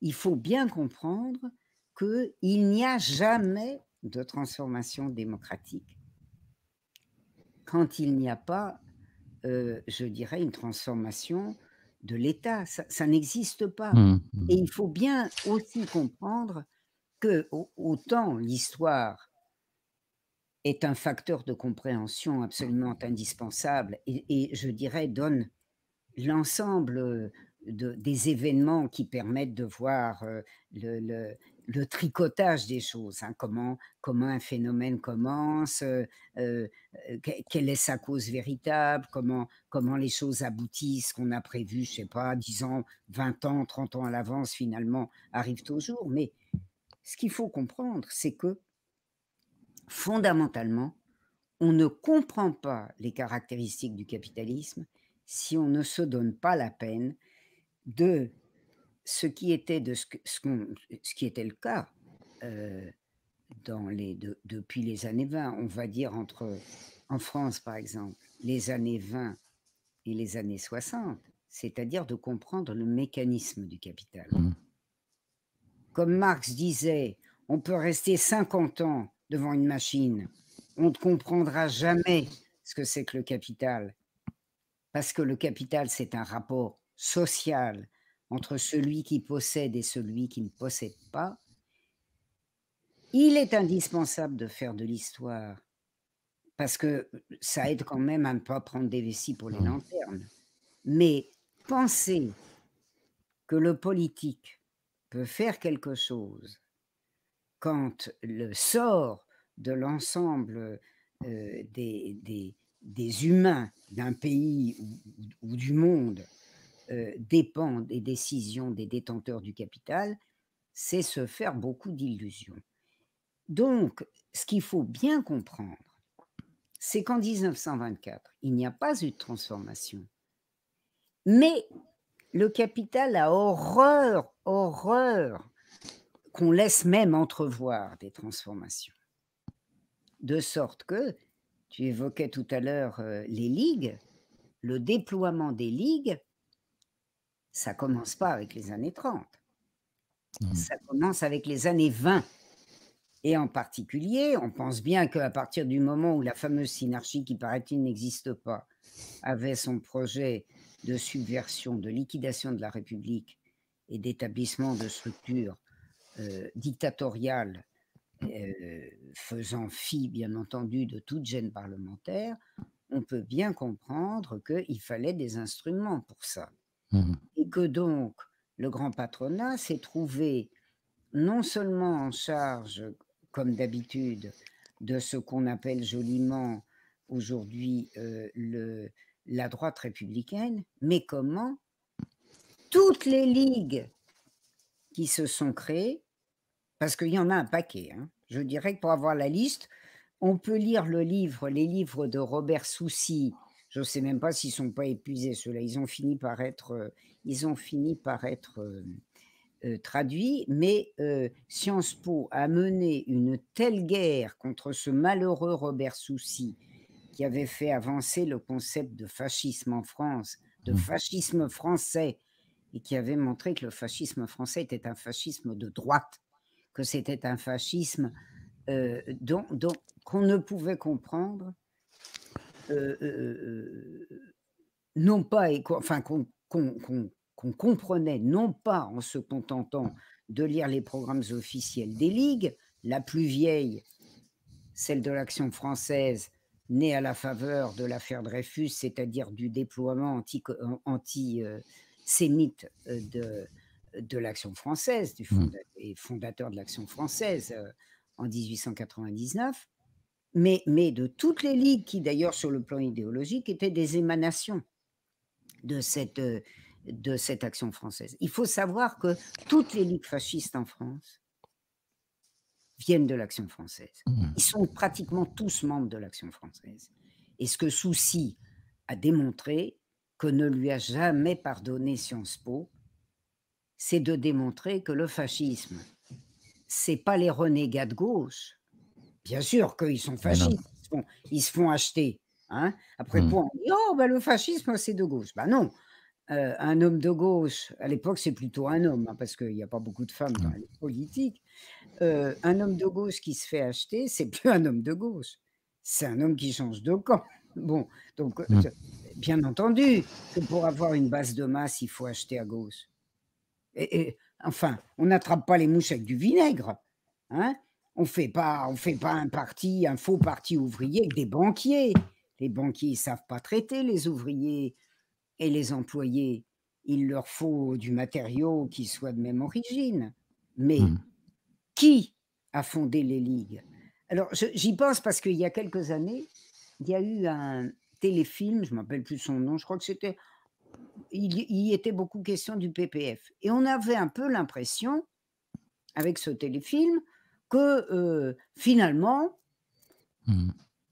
il faut bien comprendre qu'il n'y a jamais de transformation démocratique quand il n'y a pas, euh, je dirais, une transformation de l'État. Ça, n'existe pas. Mmh, mmh. Et il faut bien aussi comprendre que autant l'histoire est un facteur de compréhension absolument indispensable et, je dirais donne l'ensemble des événements qui permettent de voir euh, le, tricotage des choses, hein, comment, comment un phénomène commence, euh, euh, quelle est sa cause véritable, comment, comment les choses aboutissent, qu'on a prévu, je sais pas, 10 ans, 20 ans, 30 ans à l'avance, finalement, arrivent au jour. Mais ce qu'il faut comprendre, c'est que fondamentalement, on ne comprend pas les caractéristiques du capitalisme si on ne se donne pas la peine de ce qui était, de ce, ce, qui était le cas euh, dans les, depuis les années 20, on va dire entre, en France par exemple, les années 20 et les années 60, c'est-à-dire de comprendre le mécanisme du capital. Mmh. Comme Marx disait, on peut rester 50 ans devant une machine, on ne comprendra jamais ce que c'est que le capital, parce que le capital, c'est un rapport social entre celui qui possède et celui qui ne possède pas, il est indispensable de faire de l'histoire parce que ça aide quand même à ne pas prendre des vessies pour les lanternes. Mais penser que le politique peut faire quelque chose quand le sort de l'ensemble des, des, humains d'un pays ou du monde dépend des décisions des détenteurs du capital, c'est se faire beaucoup d'illusions. Donc, ce qu'il faut bien comprendre, c'est qu'en 1924, il n'y a pas eu de transformation. Mais le capital a horreur, horreur qu'on laisse même entrevoir des transformations. De sorte que, tu évoquais tout à l'heure euh, les ligues, le déploiement des ligues ça commence pas avec les années 30. Mmh. Ça commence avec les années 20. Et en particulier, on pense bien qu'à partir du moment où la fameuse synarchie, qui paraît-il n'existe pas, avait son projet de subversion, de liquidation de la République et d'établissement de structures euh, dictatoriales euh, faisant fi, bien entendu, de toute gêne parlementaire, on peut bien comprendre qu'il fallait des instruments pour ça. Mmh. Et que donc, le grand patronat s'est trouvé non seulement en charge, comme d'habitude, de ce qu'on appelle joliment aujourd'hui euh, la droite républicaine, mais comment toutes les ligues qui se sont créées, parce qu'il y en a un paquet, hein, je dirais que pour avoir la liste, on peut lire le livre, les livres de Robert Soucy, je ne sais même pas s'ils ne sont pas épuisés, ceux-là. Ils ont fini par être, euh, ils ont fini par être euh, euh, traduits, mais Sciences Po a mené une telle guerre contre ce malheureux Robert Soucy, qui avait fait avancer le concept de fascisme en France, de mmh. fascisme français, et qui avait montré que le fascisme français était un fascisme de droite, que c'était un fascisme dont qu'on ne pouvait comprendre euh, euh, euh, non pas, enfin, qu'on comprenait, non pas en se contentant de lire les programmes officiels des ligues, la plus vieille, celle de l'Action française, née à la faveur de l'affaire Dreyfus, c'est-à-dire du déploiement anti-sémite de, de l'Action française, du mmh. fondateur de l'Action française en 1899, mais, de toutes les ligues qui, d'ailleurs, sur le plan idéologique, étaient des émanations de cette, euh, de cette action française. Il faut savoir que toutes les ligues fascistes en France viennent de l'action française. Mmh. Ils sont pratiquement tous membres de l'action française. Et ce que Soucy a démontré, que ne lui a jamais pardonné Sciences Po, c'est de démontrer que le fascisme, c'est pas les renégats de gauche, Bien sûr qu'ils sont fascistes, ils se, font, acheter. Hein. Après, hmm. on dit Oh, bah, le fascisme, c'est de gauche. Ben non, euh, un homme de gauche, à l'époque, c'est plutôt un homme, hein, parce qu'il n'y a pas beaucoup de femmes dans les politiques. Euh, un homme de gauche qui se fait acheter, c'est plus un homme de gauche, c'est un homme qui change de camp. Bon, donc, mmh. bien entendu que pour avoir une base de masse, il faut acheter à gauche. Et, enfin, on n'attrape pas les mouches avec du vinaigre. Hein on ne fait pas un parti, un faux parti ouvrier avec des banquiers. Les banquiers ne savent pas traiter les ouvriers et les employés. Il leur faut du matériau qui soit de même origine. Mais mmh. qui a fondé les ligues? Alors, j'y pense parce qu'il y a quelques années, il y a eu un téléfilm, je ne m'appelle plus son nom, je crois que c'était. Il y était beaucoup question du PPF. Et on avait un peu l'impression, avec ce téléfilm, que euh, finalement, mmh.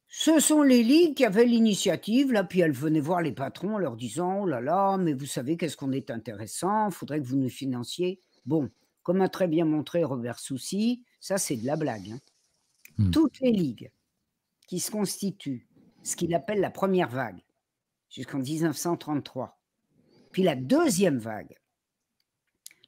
ce sont les ligues qui avaient l'initiative, là, puis elles venaient voir les patrons en leur disant Oh là là, mais vous savez qu'est-ce qu'on est intéressant, il faudrait que vous nous financiez. Bon, comme a très bien montré Robert Soucy, ça c'est de la blague. Hein. Mmh. Toutes les ligues qui se constituent, ce qu'il appelle la première vague, jusqu'en 1933, puis la deuxième vague,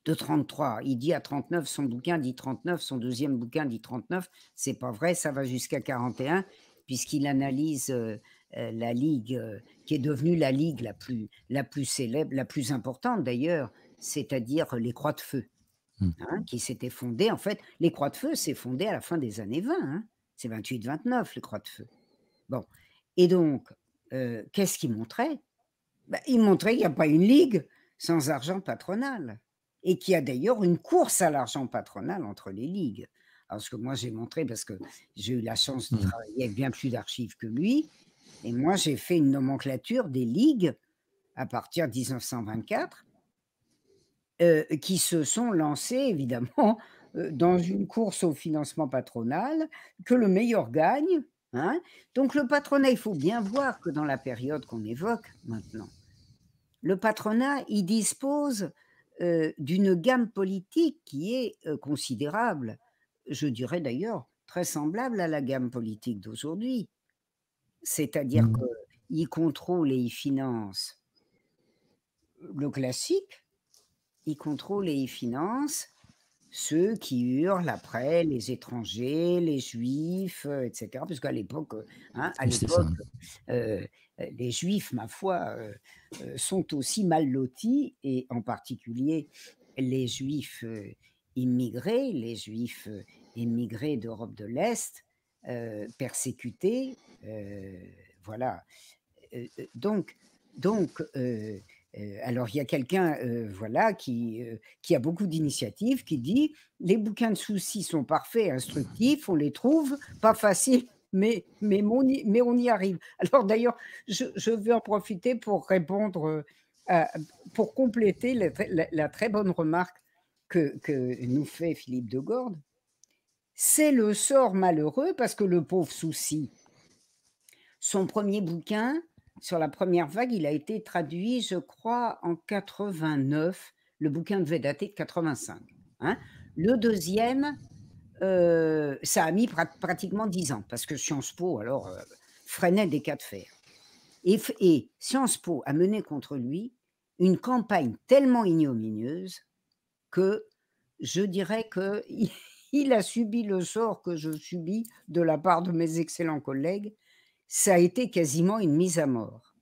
de 33. Il dit à 39, son bouquin dit 39, son deuxième bouquin dit 39. C'est pas vrai, ça va jusqu'à 41, puisqu'il analyse euh, euh, la ligue euh, qui est devenue la ligue la plus, la plus célèbre, la plus importante d'ailleurs, c'est-à-dire les Croix de Feu, hmm. hein, qui s'étaient fondées. En fait, les Croix de Feu s'est fondé à la fin des années 20. Hein. C'est 28-29 les Croix de Feu. Bon, et donc, qu'est-ce qu'il montrait? Ben, Il montrait qu'il n'y a pas une ligue sans argent patronal et qui a d'ailleurs une course à l'argent patronal entre les ligues. Alors, ce que moi j'ai montré, parce que j'ai eu la chance de mmh. travailler avec bien plus d'archives que lui, et moi j'ai fait une nomenclature des ligues à partir de 1924, euh, qui se sont lancées évidemment euh, dans une course au financement patronal, que le meilleur gagne. Hein. Donc le patronat, il faut bien voir que dans la période qu'on évoque maintenant, le patronat, il dispose euh, d'une gamme politique qui est euh, considérable, je dirais d'ailleurs très semblable à la gamme politique d'aujourd'hui. C'est-à-dire mmh. qu'il contrôle et il finance le classique, il contrôle et il finance ceux qui hurlent après les étrangers, les juifs, euh, etc. Parce qu'à l'époque, hein, à l'époque, euh, les juifs, ma foi, euh, sont aussi mal lotis, et en particulier les juifs immigrés, les juifs immigrés d'Europe de l'Est, persécutés. voilà. donc, donc euh, alors, il y a quelqu'un voilà, qui, qui a beaucoup d'initiatives, qui dit les bouquins de soucis sont parfaits, instructifs, on les trouve, pas faciles, mais, mais, on y arrive. Alors, d'ailleurs, je, veux en profiter pour répondre, pour compléter la, très bonne remarque que, que nous fait Philippe de Gorde. C'est le sort malheureux parce que le pauvre souci, son premier bouquin, sur la première vague, il a été traduit, je crois, en 89. Le bouquin devait dater de 85. Hein. Le deuxième, euh, ça a mis pratiquement dix ans, parce que Sciences Po, alors, euh, freinait des cas de fer. Et, Sciences Po a mené contre lui une campagne tellement ignominieuse que je dirais qu'il il a subi le sort que je subis de la part de mes excellents collègues, ça a été quasiment une mise à mort.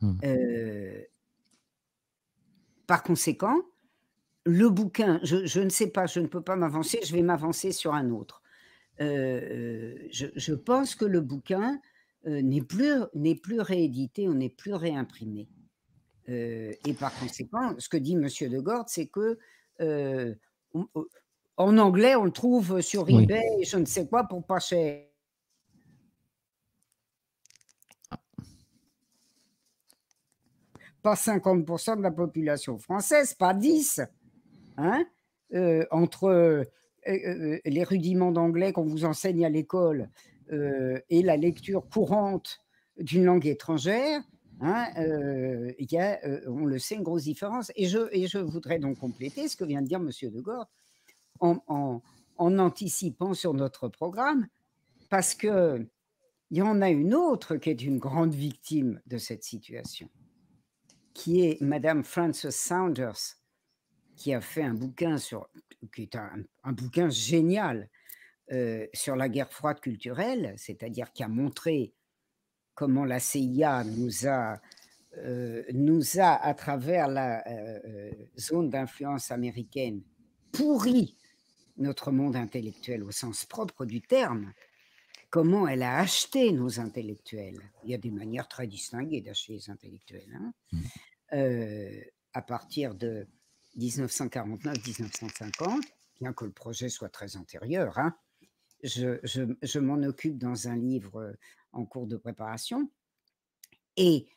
Mmh. Euh, par conséquent, le bouquin, je, ne sais pas, je ne peux pas m'avancer, je vais m'avancer sur un autre. Euh, je, pense que le bouquin euh, n'est plus, plus réédité, on n'est plus réimprimé. et par conséquent, ce que dit M. de Gorde, c'est que en anglais, on le trouve sur eBay, je ne sais quoi, pour pas cher. Pas 50% de la population française, pas 10. Hein euh, entre euh, euh, les rudiments d'anglais qu'on vous enseigne à l'école et la lecture courante d'une langue étrangère, hein, il y a, on le sait, une grosse différence. Et je, voudrais donc compléter ce que vient de dire M. de Gord en, en, en anticipant sur notre programme, parce qu'il y en a une autre qui est une grande victime de cette situation qui est Madame Frances Saunders, qui a fait un bouquin sur, qui est un, bouquin génial euh, sur la guerre froide culturelle, c'est-à-dire qui a montré comment la CIA nous a, nous a à travers la zone d'influence américaine, pourri notre monde intellectuel au sens propre du terme, comment elle a acheté nos intellectuels. Il y a des manières très distinguées d'acheter les intellectuels. Hein. Mmh. Euh, à partir de 1949-1950, bien que le projet soit très antérieur, hein, je, m'en occupe dans un livre en cours de préparation. Et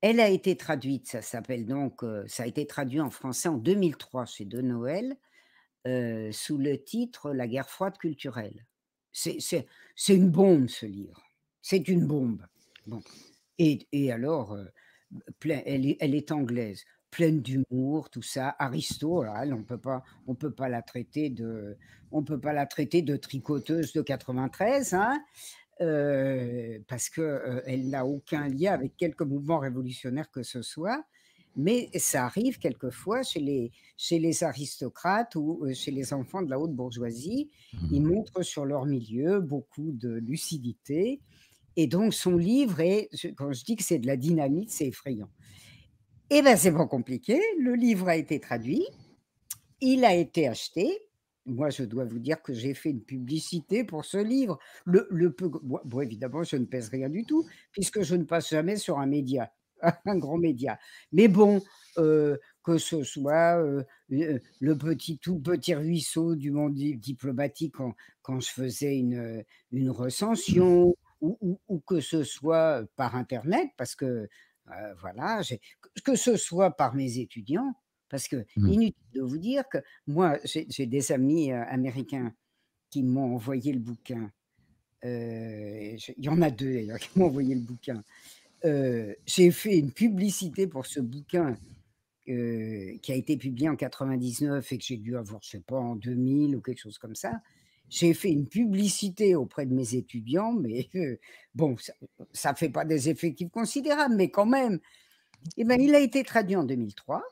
elle a été traduite, ça s'appelle donc, euh, ça a été traduit en français en 2003 chez De Noël, euh, sous le titre La guerre froide culturelle. C'est une bombe, ce livre. C'est une bombe. Bon. Et, alors, euh, elle, est, elle, anglaise, pleine d'humour, tout ça. Aristo, on peut pas, on peut pas la traiter de, peut pas la traiter de tricoteuse de 93, hein, euh, parce que euh, elle n'a aucun lien avec quelque mouvement révolutionnaire que ce soit. Mais ça arrive quelquefois chez les, chez les aristocrates ou euh, chez les enfants de la haute bourgeoisie. Ils mmh. montrent sur leur milieu beaucoup de lucidité. Et donc, son livre est, quand je dis que c'est de la dynamite, c'est effrayant. Eh bien, c'est pas compliqué. Le livre a été traduit. Il a été acheté. Moi, je dois vous dire que j'ai fait une publicité pour ce livre. Le, le peu, bon, évidemment, je ne pèse rien du tout, puisque je ne passe jamais sur un média. un grand média. Mais bon, euh, que ce soit euh, le petit tout petit ruisseau du monde diplomatique quand, je faisais une, une recension, ou, que ce soit par Internet, parce que euh, voilà, que ce soit par mes étudiants, parce que mmh. inutile de vous dire que moi, j'ai des amis américains qui m'ont envoyé le bouquin. il y en a deux d'ailleurs qui m'ont envoyé le bouquin. Euh, j'ai fait une publicité pour ce bouquin euh, qui a été publié en 99 et que j'ai dû avoir, je sais pas, en 2000 ou quelque chose comme ça. J'ai fait une publicité auprès de mes étudiants, mais euh, bon, ça ne fait pas des effectifs considérables, mais quand même. Eh ben, il a été traduit en 2003.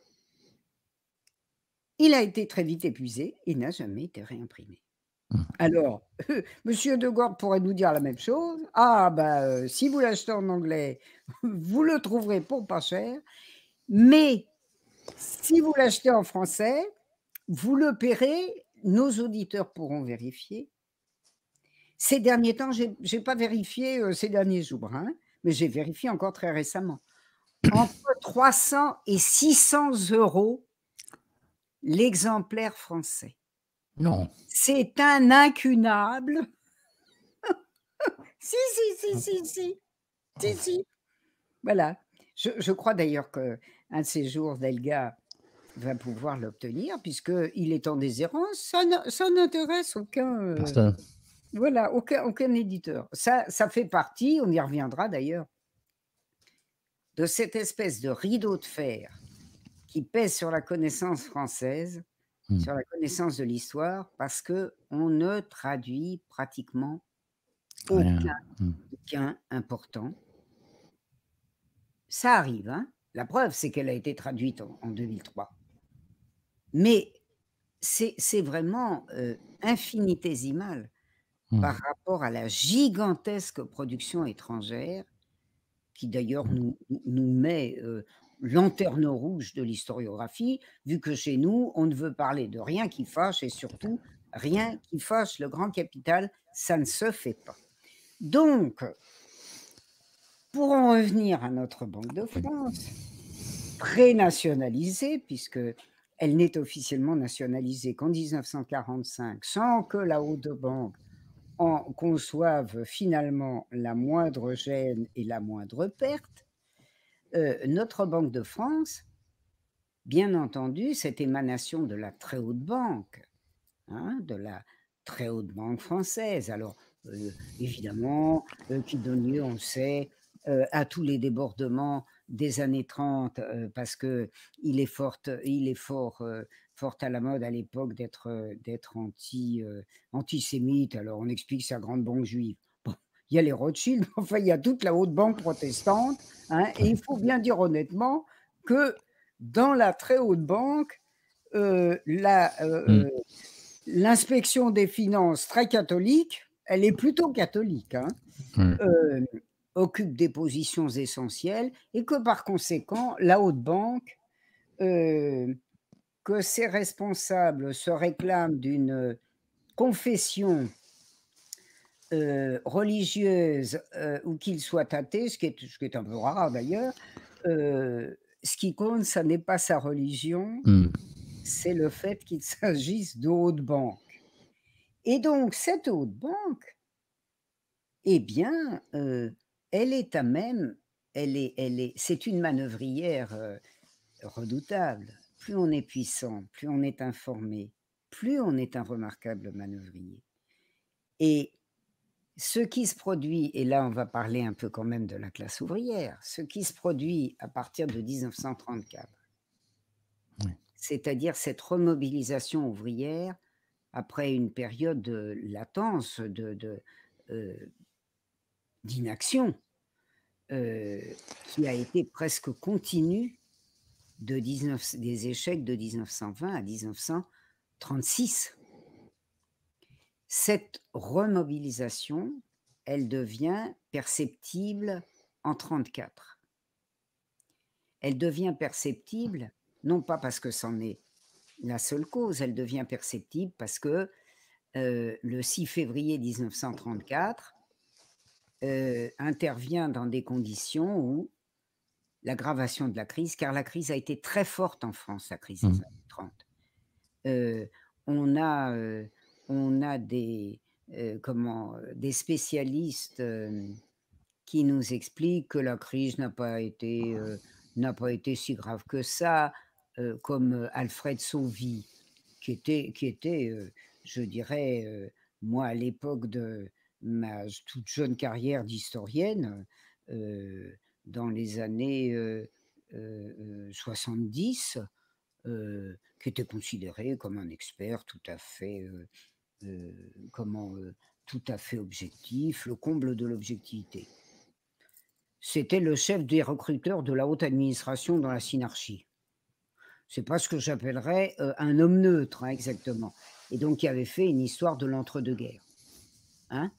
Il a été très vite épuisé et n'a jamais été réimprimé. Mmh. Alors, Monsieur de Gordes pourrait nous dire la même chose. Ah, ben, si vous l'achetez en anglais, vous le trouverez pour pas cher. Mais si vous l'achetez en français, vous le paierez. Nos auditeurs pourront vérifier. Ces derniers temps, je n'ai pas vérifié euh, ces derniers jours, hein, mais j'ai vérifié encore très récemment. Entre 300 et 600 euros l'exemplaire français. Non. C'est un incunable. si, si, si, si, si. Si, si. Voilà. Je, crois d'ailleurs qu'un de ces jours, Delga va pouvoir l'obtenir, puisqu'il est en déshérence. Ça n'intéresse aucun. Euh, voilà, aucun, aucun éditeur. Ça, ça fait partie, on y reviendra d'ailleurs, de cette espèce de rideau de fer qui pèse sur la connaissance française Mmh. sur la connaissance de l'histoire parce que on ne traduit pratiquement aucun mmh. important. Ça arrive, hein la preuve, c'est qu'elle a été traduite en, 2003. Mais c'est vraiment euh, infinitésimal mmh. par rapport à la gigantesque production étrangère qui d'ailleurs nous, nous, met euh, lanterne rouge de l'historiographie, vu que chez nous, on ne veut parler de rien qui fâche et surtout rien qui fâche le grand capital, ça ne se fait pas. Donc, pour en revenir à notre Banque de France, pré-nationalisée, puisque elle n'est officiellement nationalisée qu'en 1945, sans que la haute banque en conçoive finalement la moindre gêne et la moindre perte, euh, notre Banque de France, bien entendu, cette émanation de la très haute banque, hein, de la très haute banque française. Alors, euh, évidemment, euh, qui donne lieu, on le sait, à tous les débordements des années 30, parce que il est fort, il est fort, fort à la mode à l'époque d'être d'être anti, antisémite. Alors, on explique sa grande banque juive il y a les Rothschild, enfin, il y a toute la haute banque protestante. Hein, et il faut bien dire honnêtement que dans la très haute banque, euh, euh, mm. euh, l'inspection des finances très catholique, elle est plutôt catholique. Hein. occupent des positions essentielles et que par conséquent, la haute banque, que ses responsables se réclament d'une confession euh, religieuse ou qu'ils soient athées, ce qui, est, ce qui est un peu rare d'ailleurs, ce qui compte, ça n'est pas sa religion, hmm. c'est le fait qu'il s'agisse de haute banque. Et donc, cette haute banque, eh bien, euh, elle est à même, elle est, elle est, c'est une manœuvrière euh, redoutable. Plus on est puissant, plus on est informé, plus on est un remarquable manœuvrier. Et ce qui se produit, et là on va parler un peu quand même de la classe ouvrière, ce qui se produit à partir de 1934, c'est-à-dire cette remobilisation ouvrière après une période de latence, de, euh, d'inaction, euh, qui a été presque continue de 19, des échecs de 1920 à 1936. Cette remobilisation, elle devient perceptible en 1934. Elle devient perceptible, non pas parce que c'en est la seule cause, elle devient perceptible parce que euh, le 6 février 1934 euh, intervient dans des conditions où l'aggravation de la crise, car la crise a été très forte en France, la crise des mmh. années 30. Euh, on, a, on a des, comment, des spécialistes qui nous expliquent que la crise n'a pas été n'a pas été si grave que ça, euh, comme euh, Alfred Sauvy, qui était, qui était euh, je dirais, moi, à l'époque de ma toute jeune carrière d'historienne, dans les années 70, qui était considéré comme un expert tout à fait, comment, tout à fait objectif, le comble de l'objectivité. C'était le chef des recruteurs de la haute administration dans la synarchie c'est pas ce que j'appellerais euh, un homme neutre, hein, exactement. Et donc, il avait fait une histoire de l'entre-deux-guerres. Hein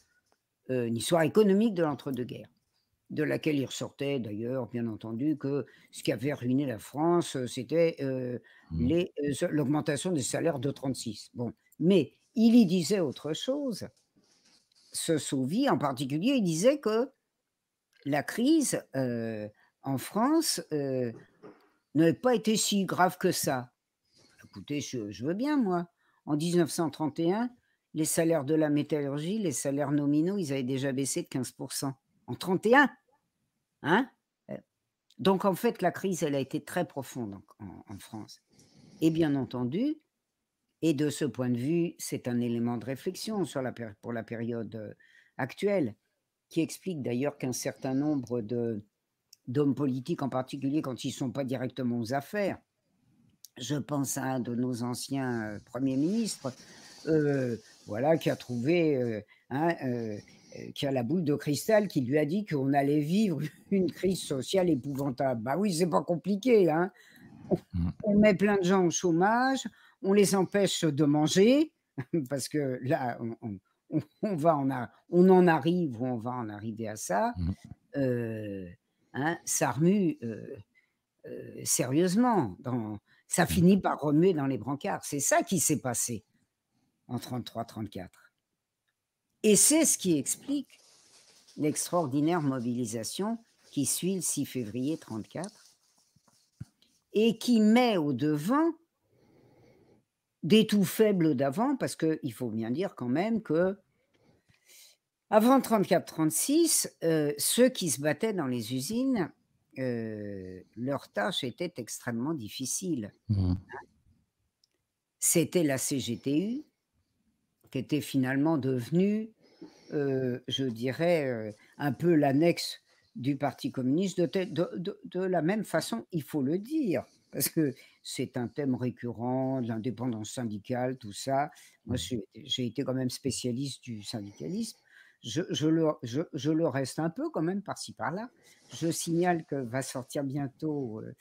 euh, une histoire économique de l'entre-deux-guerres, de laquelle il ressortait d'ailleurs, bien entendu, que ce qui avait ruiné la France, euh, c'était mmh. l'augmentation des salaires de 36. Bon. Mais il y disait autre chose. Ce Sauvy, en particulier, il disait que la crise en France n'avait pas été si grave que ça. Écoutez, je, veux bien, moi. En 1931, les salaires de la métallurgie, les salaires nominaux, ils avaient déjà baissé de 15%. En 31 Hein? Donc, en fait, la crise, elle a été très profonde en, France. Et bien entendu, et de ce point de vue, c'est un élément de réflexion sur la, pour la période euh, actuelle, qui explique d'ailleurs qu'un certain nombre d'hommes politiques en particulier quand ils ne sont pas directement aux affaires. Je pense à un de nos anciens euh, premiers ministres, euh, voilà, qui a trouvé, euh, hein, qui a la boule de cristal, qui lui a dit qu'on allait vivre une crise sociale épouvantable. Bah oui, c'est pas compliqué, hein. On, met plein de gens au chômage, on les empêche de manger, parce que là, on, va en on en arrive ou on va en arriver à ça. Mmh hein, ça remue euh, euh, sérieusement. Dans, ça finit par remuer dans les brancards. C'est ça qui s'est passé en 33-34. Et c'est ce qui explique l'extraordinaire mobilisation qui suit le 6 février 34 et qui met au devant des tout faibles d'avant, parce qu'il faut bien dire quand même que avant 34-36, euh, ceux qui se battaient dans les usines, euh, leur tâche était extrêmement difficile. Mmh. C'était la CGTU, qui était finalement devenue, euh, je dirais, un peu l'annexe du Parti communiste, de, la même façon, il faut le dire, parce que c'est un thème récurrent, l'indépendance syndicale, tout ça. Moi, mmh. j'ai été quand même spécialiste du syndicalisme je, le, reste un peu quand même par-ci par-là. Je signale que va sortir bientôt euh,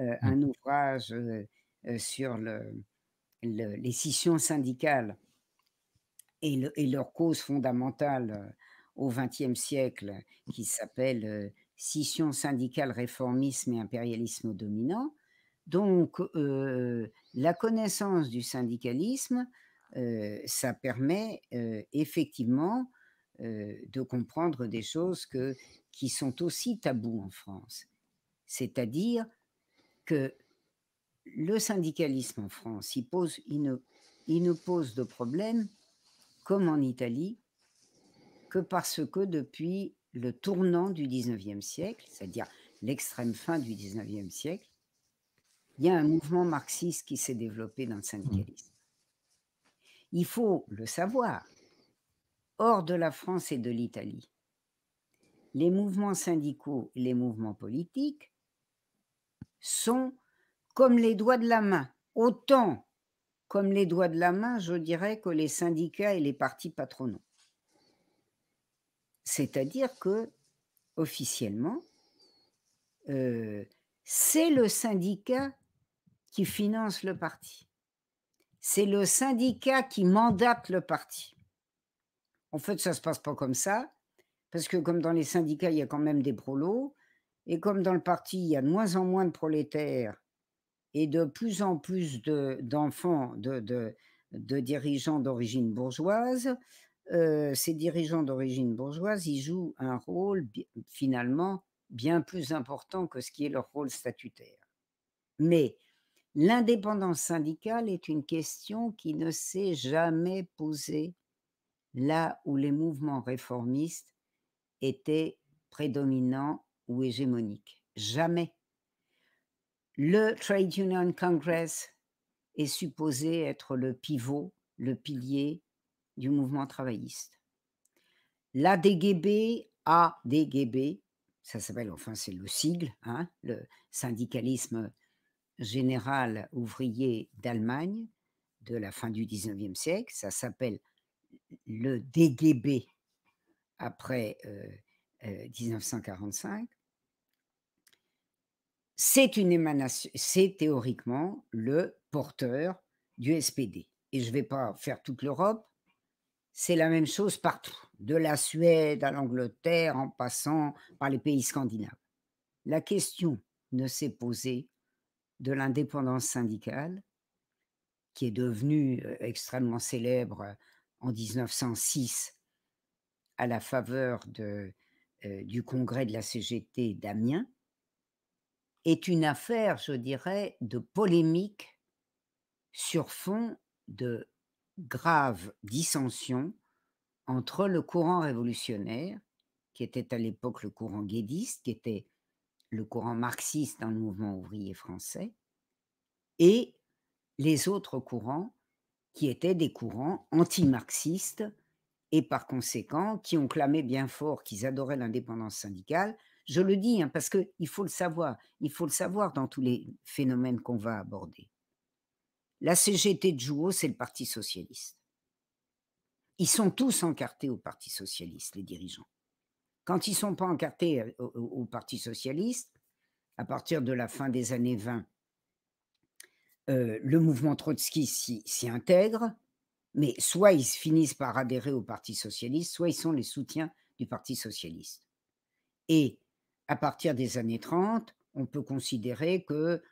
euh, un mmh. ouvrage euh, sur les scissions syndicales et, leur cause fondamentale au XXe siècle qui s'appelle Scission syndicale, réformisme et impérialisme dominant. Donc, la connaissance du syndicalisme, ça permet effectivement de comprendre des choses qui sont aussi tabous en France. C'est-à-dire que le syndicalisme en France, il ne pose de problème, comme en Italie, que parce que depuis le tournant du 19e siècle, c'est-à-dire l'extrême fin du 19e siècle, il y a un mouvement marxiste qui s'est développé dans le syndicalisme. Il faut le savoir, hors de la France et de l'Italie, les mouvements syndicaux et les mouvements politiques sont comme les doigts de la main, autant comme les doigts de la main, je dirais, que les syndicats et les partis patronaux. C'est-à-dire que, officiellement, euh, c'est le syndicat qui finance le parti. C'est le syndicat qui mandate le parti. En fait, ça ne se passe pas comme ça, parce que comme dans les syndicats, il y a quand même des prolos, et comme dans le parti, il y a de moins en moins de prolétaires et de plus en plus d'enfants, de, de, de, dirigeants d'origine bourgeoise, euh, ces dirigeants d'origine bourgeoise, ils jouent un rôle finalement bien plus important que ce qui est leur rôle statutaire. Mais l'indépendance syndicale est une question qui ne s'est jamais posée là où les mouvements réformistes étaient prédominants ou hégémoniques. Jamais. Le Trade Union Congress est supposé être le pivot, le pilier du mouvement travailliste. L'ADGB, ADGB, ça s'appelle, enfin c'est le sigle, hein, le syndicalisme général ouvrier d'Allemagne de la fin du 19e siècle, ça s'appelle le DGB après 1945. Euh, euh, c'est une émanation, c'est théoriquement le porteur du SPD. Et je ne vais pas faire toute l'Europe, c'est la même chose partout, de la Suède à l'Angleterre en passant par les pays scandinaves. La question ne s'est posée de l'indépendance syndicale, qui est devenue euh, extrêmement célèbre en 1906 à la faveur euh, du congrès de la CGT d'Amiens, est une affaire, je dirais, de polémique sur fond de graves dissensions entre le courant révolutionnaire, qui était à l'époque le courant guédiste, qui était le courant marxiste dans le mouvement ouvrier français, et les autres courants qui étaient des courants anti-marxistes et par conséquent qui ont clamé bien fort qu'ils adoraient l'indépendance syndicale, je le dis, hein, parce qu'il faut le savoir, il faut le savoir dans tous les phénomènes qu'on va aborder. La CGT de Jouot, c'est le Parti socialiste. Ils sont tous encartés au Parti socialiste, les dirigeants. Quand ils ne sont pas encartés euh, au, Parti socialiste, à partir de la fin des années 20, euh, le mouvement Trotsky s'y intègre, mais soit ils finissent par adhérer au Parti socialiste, soit ils sont les soutiens du Parti socialiste. Et à partir des années 30, on peut considérer que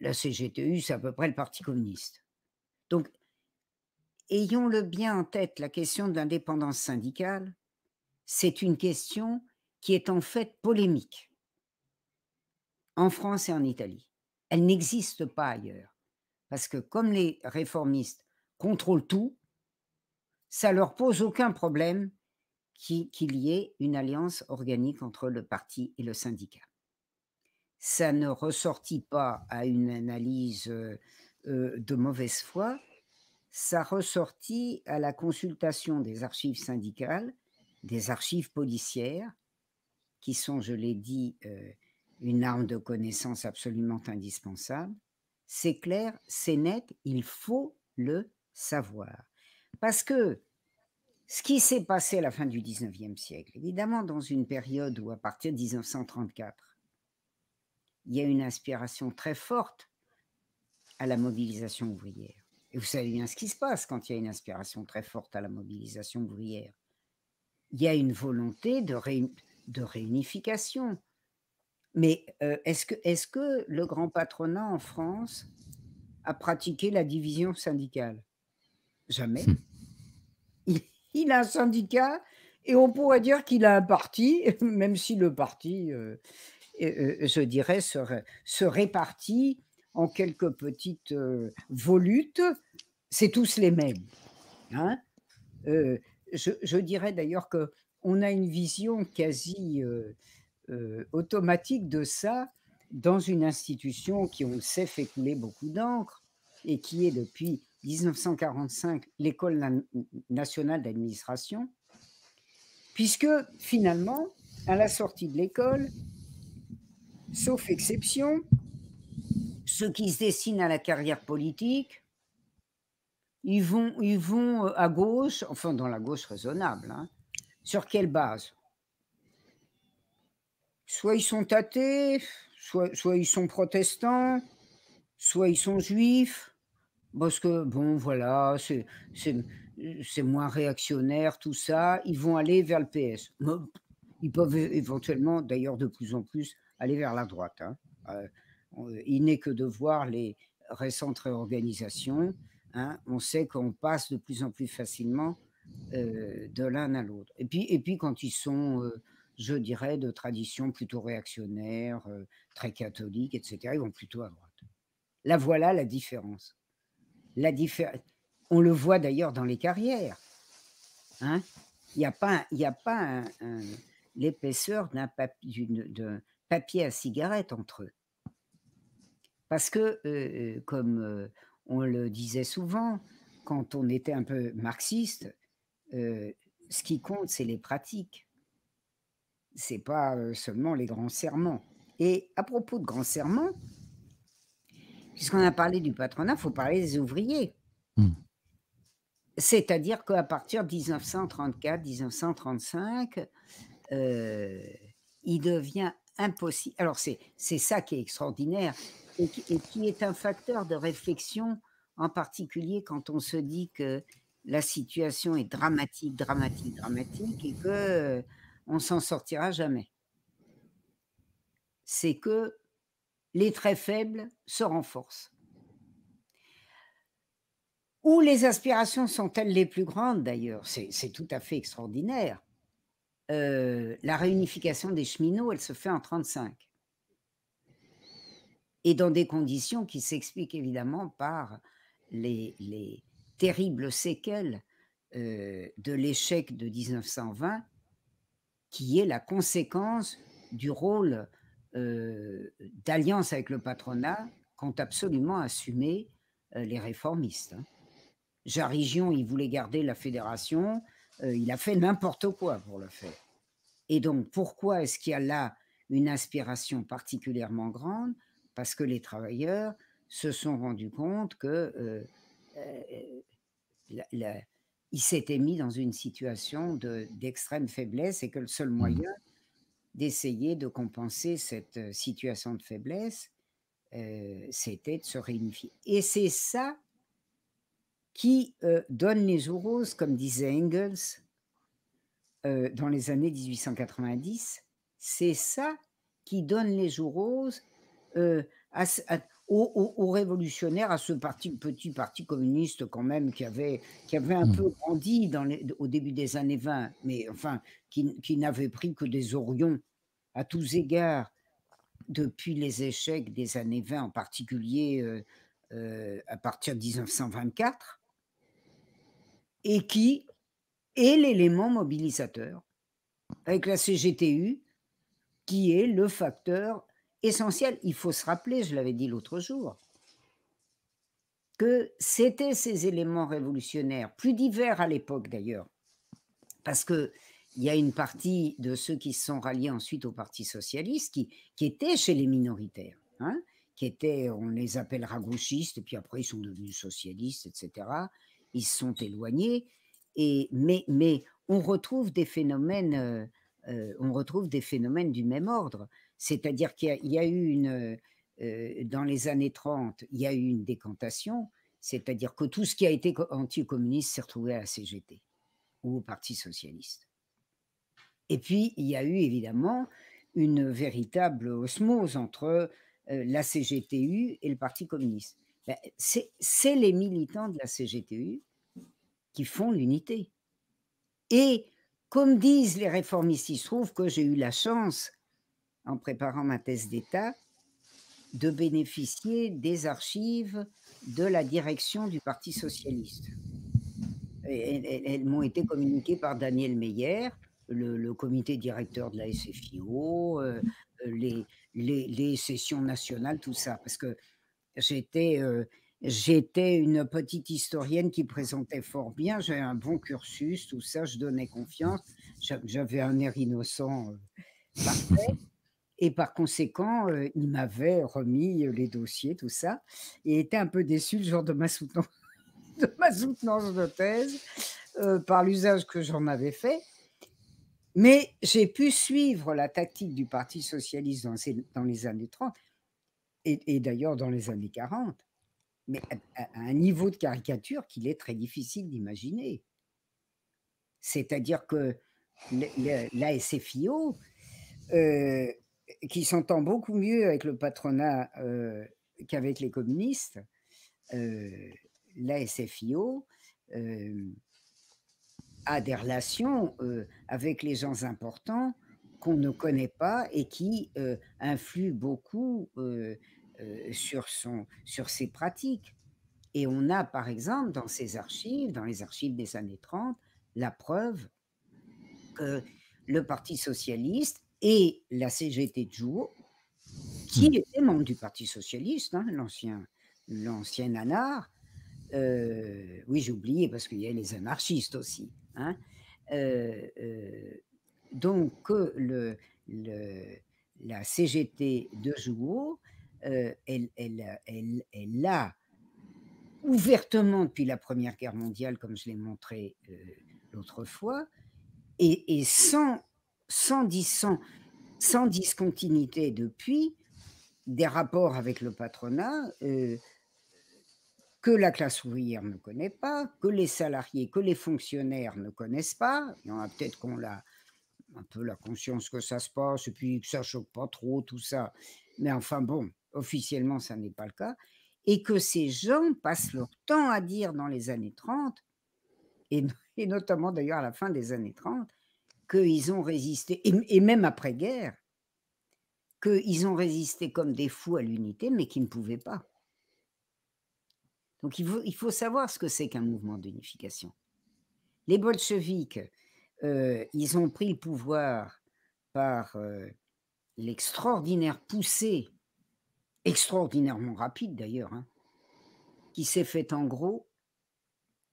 la CGTU, c'est à peu près le Parti communiste. Donc, ayons-le bien en tête, la question de l'indépendance syndicale, c'est une question qui est en fait polémique en France et en Italie. Elle n'existe pas ailleurs. Parce que comme les réformistes contrôlent tout, ça leur pose aucun problème qu'il y ait une alliance organique entre le parti et le syndicat. Ça ne ressortit pas à une analyse euh, euh, de mauvaise foi, ça ressortit à la consultation des archives syndicales, des archives policières, qui sont, je l'ai dit, euh, une arme de connaissance absolument indispensable. C'est clair, c'est net, il faut le savoir. Parce que ce qui s'est passé à la fin du 19e siècle, évidemment dans une période où à partir de 1934, il y a une inspiration très forte à la mobilisation ouvrière. Et vous savez bien ce qui se passe quand il y a une inspiration très forte à la mobilisation ouvrière. Il y a une volonté de, de réunification. Mais euh, est-ce que, est que le grand patronat en France a pratiqué la division syndicale? Jamais. Hmm. Il, a un syndicat et on pourrait dire qu'il a un parti, même si le parti, euh, euh, je dirais, se, se, répartit en quelques petites volutes. C'est tous les mêmes. Hein je, dirais d'ailleurs que on a une vision quasi euh, euh, automatique de ça dans une institution qui, on le sait, fait couler beaucoup d'encre et qui est depuis 1945 l'École nationale d'administration, puisque finalement, à la sortie de l'école, sauf exception, ceux qui se dessinent à la carrière politique ils vont, ils vont euh, à gauche, enfin dans la gauche raisonnable. Hein. Sur quelle base? Soit ils sont athées, soit, ils sont protestants, soit ils sont juifs, parce que, bon, voilà, c'est moins réactionnaire, tout ça. Ils vont aller vers le PS. Ils peuvent éventuellement, d'ailleurs, de plus en plus, aller vers la droite. Hein. Euh, il n'est que de voir les récentes réorganisations Hein, on sait qu'on passe de plus en plus facilement euh, de l'un à l'autre. Et puis, et puis quand ils sont, euh, je dirais, de tradition plutôt réactionnaire, euh, très catholique, etc., ils vont plutôt à droite. Là, voilà la différence. La On le voit d'ailleurs dans les carrières. Hein. Il n'y a pas, a pas l'épaisseur d'un papier à cigarette entre eux. Parce que, comme on le disait souvent, quand on était un peu marxiste, euh, ce qui compte, c'est les pratiques. C'est pas euh, seulement les grands serments. Et à propos de grands serments, puisqu'on a parlé du patronat, il faut parler des ouvriers. Hmm. C'est-à-dire qu'à partir de 1934-1935, euh, il devient impossible. Alors, c'est ça qui est extraordinaire, et qui, est un facteur de réflexion, en particulier quand on se dit que la situation est dramatique, dramatique, dramatique, et que euh, on s'en sortira jamais. C'est que les très faibles se renforcent. Où les aspirations sont-elles les plus grandes d'ailleurs? C'est tout à fait extraordinaire. Euh, la réunification des cheminots, elle se fait en 1935 et dans des conditions qui s'expliquent évidemment par les, terribles séquelles euh, de l'échec de 1920, qui est la conséquence du rôle euh, d'alliance avec le patronat qu'ont absolument assumé les réformistes. Hein. Jarigion, il voulait garder la fédération, il a fait n'importe quoi pour le faire. Et donc, pourquoi est-ce qu'il y a là une inspiration particulièrement grande? Parce que les travailleurs se sont rendus compte que euh, euh, ils s'étaient mis dans une situation d'extrême faiblesse et que le seul mmh. moyen d'essayer de compenser cette euh, situation de faiblesse, c'était de se réunifier. Et c'est ça qui donne les jours roses, comme disait Engels dans les années 1890, c'est ça qui donne les jours roses euh, aux, révolutionnaires, à ce parti, petit parti communiste quand même qui avait, qui avait un hmm. peu grandi dans au début des années 20, mais enfin qui, n'avait pris que des orions à tous égards depuis les échecs des années 20, en particulier euh, euh, à partir de 1924, et qui est l'élément mobilisateur avec la CGTU, qui est le facteur essentiel. Il faut se rappeler, je l'avais dit l'autre jour, que c'était ces éléments révolutionnaires, plus divers à l'époque d'ailleurs, parce que il y a une partie de ceux qui se sont ralliés ensuite au Parti socialiste qui, qui étaient chez les minoritaires, hein, qui étaient, on les appellera gauchistes, et puis après ils sont devenus socialistes, etc. Ils sont éloignés, et, mais, mais on retrouve des phénomènes, euh, euh, on retrouve des phénomènes du même ordre. C'est-à-dire qu'il y, a eu une, euh, dans les années 30, il y a eu une décantation, c'est-à-dire que tout ce qui a été anticommuniste s'est retrouvé à la CGT ou au Parti socialiste. Et puis, il y a eu évidemment une véritable osmose entre la CGTU et le Parti communiste. Ben, c'est les militants de la CGTU qui font l'unité. Et comme disent les réformistes, il se trouve que j'ai eu la chance, en préparant ma thèse d'État, de bénéficier des archives de la direction du Parti socialiste. elles, m'ont été communiquées par Daniel Meyer, le, comité directeur de la SFIO, euh, les, les, sessions nationales, tout ça. Parce que j'étais euh, J'étais une petite historienne qui présentait fort bien, j'avais un bon cursus, tout ça, je donnais confiance, j'avais un air innocent euh, parfait. Et par conséquent, euh, il m'avait remis les dossiers, tout ça, et était un peu déçu le jour de ma soutenance de, thèse par l'usage que j'en avais fait. Mais j'ai pu suivre la tactique du Parti socialiste dans les années 30 et, d'ailleurs dans les années 40 mais à, un niveau de caricature qu'il est très difficile d'imaginer. C'est-à-dire que la SFIO, euh, qui s'entend beaucoup mieux avec le patronat euh, qu'avec les communistes, euh, la SFIO a des relations avec les gens importants qu'on ne connaît pas et qui influent beaucoup euh, sur, son, sur ses pratiques. Et on a, par exemple, dans ses archives, dans les archives des années 30, la preuve que le Parti socialiste et la CGT de jour, qui hmm. était membre du Parti socialiste, hein, l'ancien, l'ancien anard, euh, oui, j'ai oublié parce qu'il y a les anarchistes aussi. Hein, euh, donc, le, la CGT de Jouot euh, elle, elle, a ouvertement depuis la Première Guerre mondiale, comme je l'ai montré euh, l'autre fois, et, sans, discontinuité depuis, des rapports avec le patronat euh, que la classe ouvrière ne connaît pas, que les salariés, que les fonctionnaires ne connaissent pas. Il y en a peut-être qu'on a un peu la conscience que ça se passe et puis que ça choque pas trop, tout ça. Mais enfin bon, officiellement ça n'est pas le cas, et que ces gens passent leur temps à dire dans les années 30, et, notamment d'ailleurs à la fin des années 30, qu'ils ont résisté, et, même après-guerre, qu'ils ont résisté comme des fous à l'unité, mais qu'ils ne pouvaient pas. Donc il faut, il faut savoir ce que c'est qu'un mouvement d'unification. Les bolcheviks, ils ont pris le pouvoir par l'extraordinaire poussée extraordinairement rapide d'ailleurs, hein, qui s'est fait en gros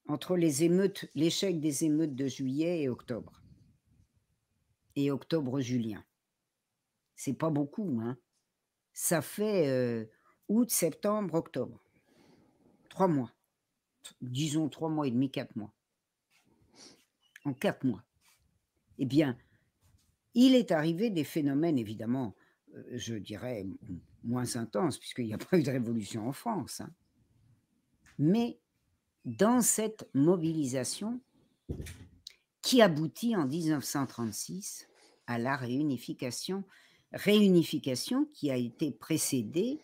entre les émeutes, l'échec des émeutes de juillet et octobre, et octobre julien. C'est pas beaucoup, hein. Ça fait août, septembre, octobre. Trois mois. Disons trois mois et demi, quatre mois. En quatre mois. Eh bien, il est arrivé des phénomènes, évidemment, euh, je dirais, moins intense, puisqu'il n'y a pas eu de révolution en France. Hein. Mais dans cette mobilisation qui aboutit en 1936 à la réunification, réunification qui a été précédée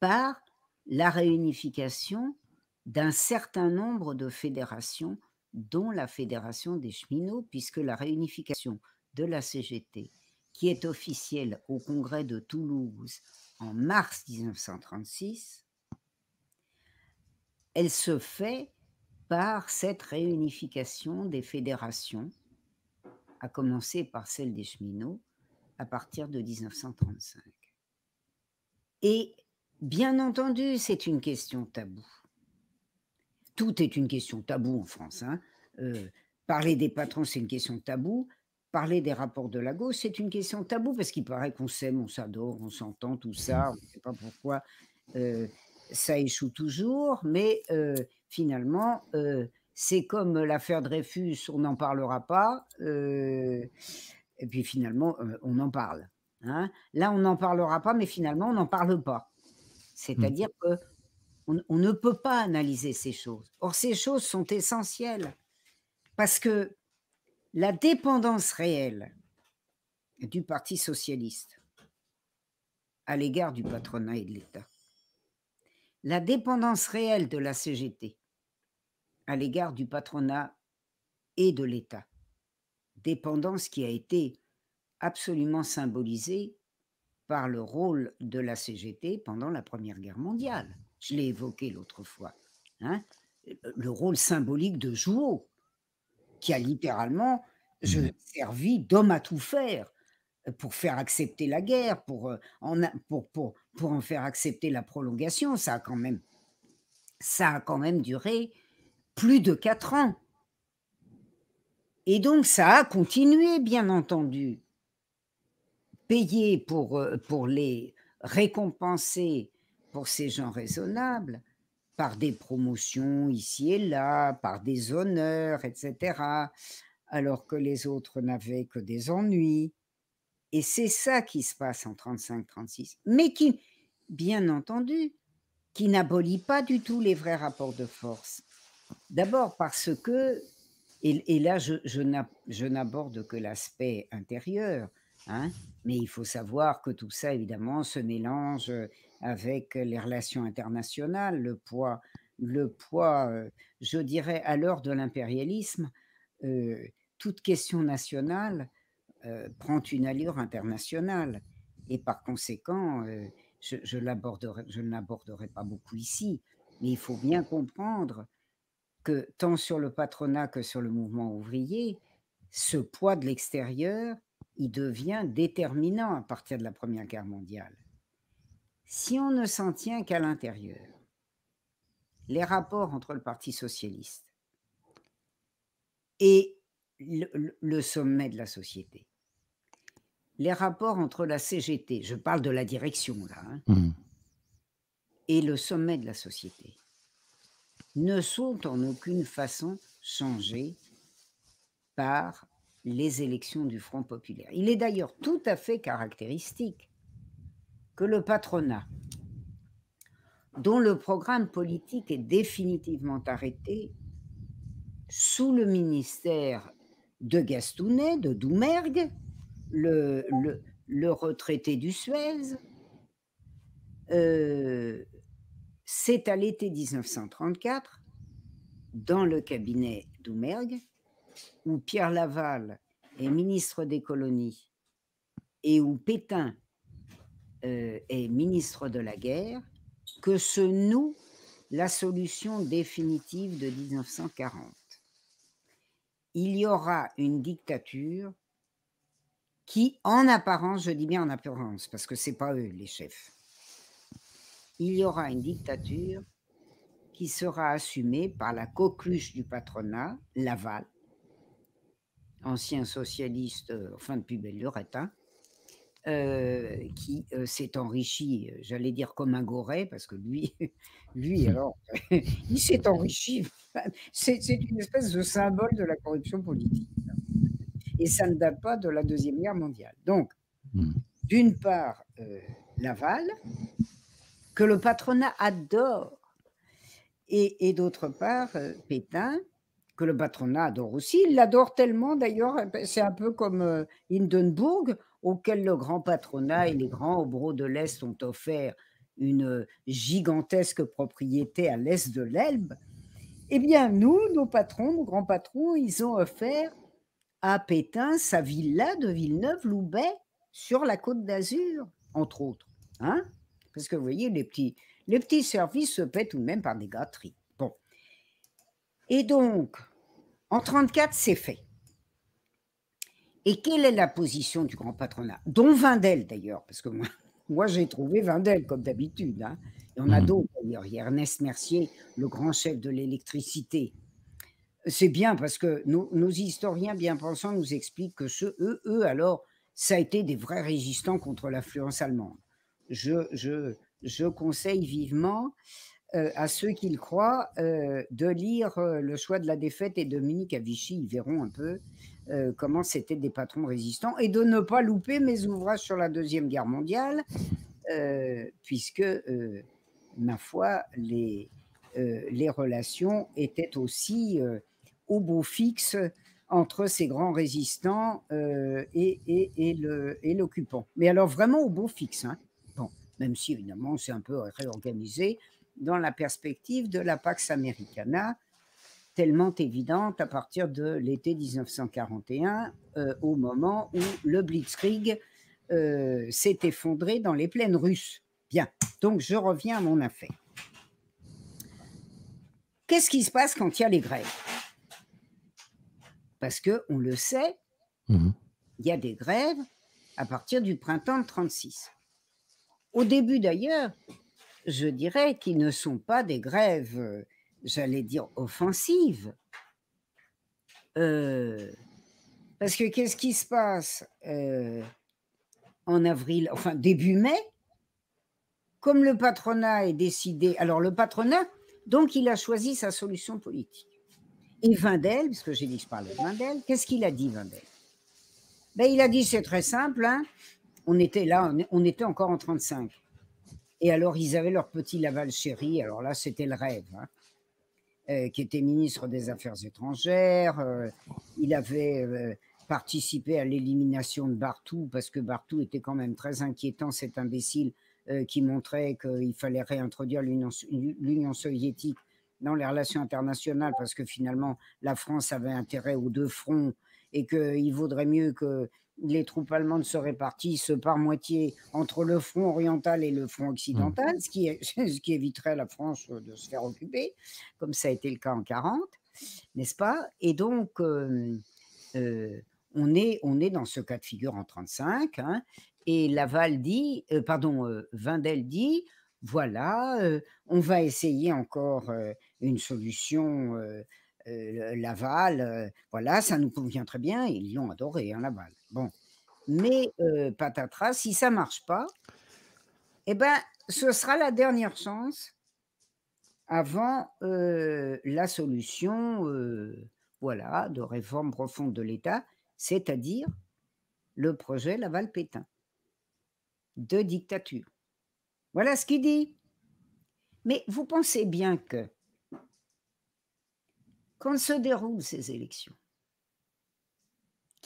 par la réunification d'un certain nombre de fédérations, dont la Fédération des cheminots, puisque la réunification de la CGT qui est officielle au Congrès de Toulouse en mars 1936, elle se fait par cette réunification des fédérations, à commencer par celle des cheminots, à partir de 1935. Et bien entendu, c'est une question taboue. Tout est une question taboue en France. Hein. Euh, parler des patrons, c'est une question taboue parler des rapports de la gauche, c'est une question taboue parce qu'il paraît qu'on s'aime, on s'adore, on s'entend, tout ça. On ne sait pas pourquoi euh, ça échoue toujours, mais euh, finalement, c'est comme l'affaire Dreyfus, on n'en parlera pas, et puis finalement, on en parle. Hein. Là, on n'en parlera pas, mais finalement, on n'en parle pas. C'est-à-dire qu'on que on ne peut pas analyser ces choses. Or, ces choses sont essentielles parce que la dépendance réelle du Parti socialiste à l'égard du patronat et de l'État, la dépendance réelle de la CGT à l'égard du patronat et de l'État, dépendance qui a été absolument symbolisée par le rôle de la CGT pendant la Première Guerre mondiale. Je l'ai évoqué l'autre fois. Hein le rôle symbolique de Jouot, qui a littéralement mmh. servi d'homme à tout faire pour faire accepter la guerre, pour euh, en, pour, pour, pour en faire accepter la prolongation. Ça a quand même, ça a quand même duré plus de quatre ans. Et donc ça a continué, bien entendu. Payer pour, euh, pour les récompenser pour ces gens raisonnables, par des promotions ici et là, par des honneurs, etc., alors que les autres n'avaient que des ennuis. Et c'est ça qui se passe en 35-36, mais qui, bien entendu, qui n'abolit pas du tout les vrais rapports de force. D'abord parce que, et, là je, je n'aborde que l'aspect intérieur, hein, mais il faut savoir que tout ça, évidemment, se mélange avec les relations internationales, le poids, le poids euh, je dirais, à l'heure de l'impérialisme, euh, toute question nationale euh, prend une allure internationale. Et par conséquent, je, je, je ne l'aborderai pas beaucoup ici, mais il faut bien comprendre que tant sur le patronat que sur le mouvement ouvrier, ce poids de l'extérieur, il devient déterminant à partir de la Première Guerre mondiale. Si on ne s'en tient qu'à l'intérieur, les rapports entre le Parti socialiste et le, sommet de la société, les rapports entre la CGT, je parle de la direction là, hein, mmh. et le sommet de la société, ne sont en aucune façon changés par les élections du Front populaire. Il est d'ailleurs tout à fait caractéristique que le patronat, dont le programme politique est définitivement arrêté sous le ministère de Gastounet, de Doumergue, le, retraité du Suez, euh, c'est à l'été 1934, dans le cabinet Doumergue, où Pierre Laval est ministre des colonies et où Pétain euh, est ministre de la guerre, que se noue la solution définitive de 1940. Il y aura une dictature qui, en apparence, je dis bien en apparence, parce que ce n'est pas eux les chefs, il y aura une dictature qui sera assumée par la coqueluche du patronat, Laval, ancien socialiste, euh, enfin depuis belle lurette, hein, euh, qui euh, s'est enrichi, j'allais dire comme un goret, parce que lui, lui alors, il s'est enrichi. C'est une espèce de symbole de la corruption politique. Et ça ne date pas de la Deuxième Guerre mondiale. Donc, mmh. d'une part, Laval, que le patronat adore, et, et d'autre part, Pétain, que le patronat adore aussi. Il l'adore tellement d'ailleurs, c'est un peu comme euh, Hindenburg, auquel le grand patronat et les grands obros de l'Est ont offert une gigantesque propriété à l'est de l'Elbe. Eh bien, nous, nos patrons, nos grands patrons, ils ont offert à Pétain sa villa de Villeneuve-Loubet sur la côte d'Azur, entre autres. Hein Parce que vous voyez, les petits, les petits services se paient tout de même par des gâteries. Et donc, en 1934, c'est fait. Et quelle est la position du grand patronat? Dont Vindel d'ailleurs, parce que moi, moi j'ai trouvé Vindel comme d'habitude. Hein. Il y en a hmm. d'autres d'ailleurs. Il y a Ernest Mercier, le grand chef de l'électricité. C'est bien parce que nos, historiens bien pensants nous expliquent que ce, eux, eux, alors, ça a été des vrais résistants contre l'influence allemande. Je, je, je conseille vivement euh, à ceux qui le croient euh, de lire euh, Le choix de la défaite et Dominique à Vichy. Ils verront un peu comment c'était des patrons résistants et de ne pas louper mes ouvrages sur la Deuxième Guerre mondiale, puisque, ma foi, les, les relations étaient aussi au beau fixe entre ces grands résistants et, l'occupant. Mais alors vraiment au beau fixe. Hein. Bon, même si évidemment c'est un peu réorganisé dans la perspective de la Pax Americana, tellement évidente à partir de l'été 1941, au moment où le Blitzkrieg s'est effondré dans les plaines russes. Bien, donc je reviens à mon affaire. Qu'est-ce qui se passe quand il y a les grèves Parce que on le sait, mhm. il y a des grèves à partir du printemps de 36. Au début d'ailleurs, je dirais qu'ils ne sont pas des grèves, euh, j'allais dire, offensives. Euh, parce que qu'est-ce qui se passe euh, en avril, enfin début mai Comme le patronat est décidé, alors le patronat, donc, il a choisi sa solution politique. Et Vindel, parce que j'ai dit que je parlais de Vindel, qu'est-ce qu'il a dit, Vindel ben, Il a dit, c'est très simple, hein. on était là, on était encore en 35. Et alors, ils avaient leur petit Laval chéri, alors là, c'était le rêve, hein. euh, qui était ministre des Affaires étrangères. Euh, il avait euh, participé à l'élimination de Bartou, parce que Bartou était quand même très inquiétant, cet imbécile qui montrait qu'il fallait réintroduire l'Union soviétique dans les relations internationales parce que finalement la France avait intérêt aux deux fronts et qu'il vaudrait mieux que les troupes allemandes se répartissent par moitié entre le front oriental et le front occidental, mmh. ce, qui ce qui éviterait à la France de se faire occuper, comme ça a été le cas en 40, n'est-ce pas? Et donc, euh, euh, on, est, on est dans ce cas de figure en 35, hein, et Laval dit, euh, pardon, Vindel dit, voilà, on va essayer encore une solution. Laval, voilà, ça nous convient très bien. Ils l'ont adoré, hein, Laval. Bon, mais patatras, si ça marche pas, eh ben, ce sera la dernière chance avant la solution, voilà, de réforme profonde de l'État, c'est-à-dire le projet Laval-Pétain de dictature. Voilà ce qu'il dit. Mais vous pensez bien que quand se déroulent ces élections,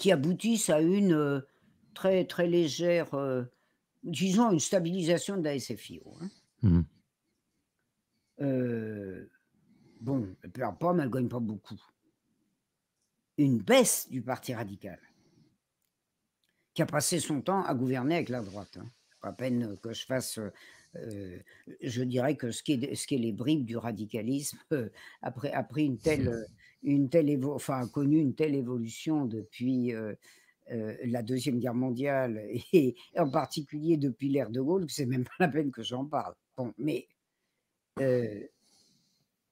qui aboutissent à une euh, très très légère, euh, disons une stabilisation de la SFIO. Hein. Mmh. Euh, bon, elle ne perd pas, mais elle ne gagne pas beaucoup. Une baisse du Parti radical, qui a passé son temps à gouverner avec la droite. Hein à peine que je fasse, euh, je dirais que ce qui, est, ce qui est les bribes du radicalisme euh, après, après une telle, une telle connu une telle évolution depuis euh, la Deuxième Guerre mondiale et, en particulier depuis l'ère de Gaulle, que c'est même pas la peine que j'en parle. Bon, mais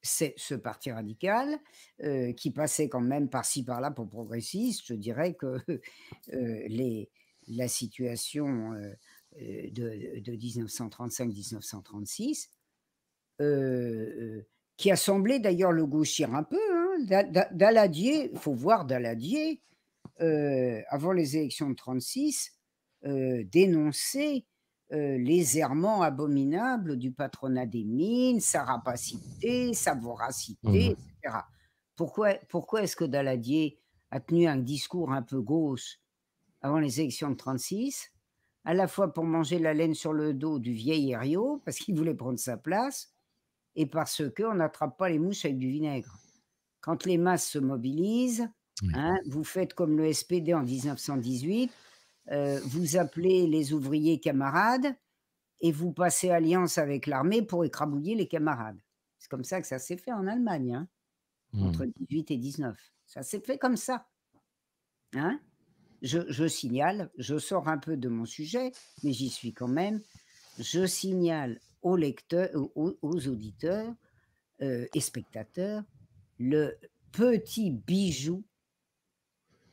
c'est ce parti radical qui passait quand même par-ci par-là pour progressiste. Je dirais que les, la situation euh, de, 1935-1936, euh, euh, qui a semblé d'ailleurs le gauchir un peu. Daladier, il faut voir Daladier, avant les élections de 1936, dénoncer les errements abominables du patronat des mines, sa rapacité, sa voracité, mmh. etc. Pourquoi, pourquoi est-ce que Daladier a tenu un discours un peu gauche avant les élections de 1936 à la fois pour manger la laine sur le dos du vieil Herriot, parce qu'il voulait prendre sa place, et parce qu'on n'attrape pas les mouches avec du vinaigre? Quand les masses se mobilisent, hein, vous faites comme le SPD en 1918, euh, vous appelez les ouvriers camarades et vous passez alliance avec l'armée pour écrabouiller les camarades. C'est comme ça que ça s'est fait en Allemagne, hein, mmh. entre 18 et 19. Ça s'est fait comme ça. Hein je, signale, je sors un peu de mon sujet, mais j'y suis quand même, je signale aux lecteurs, aux, auditeurs euh, et spectateurs le petit bijou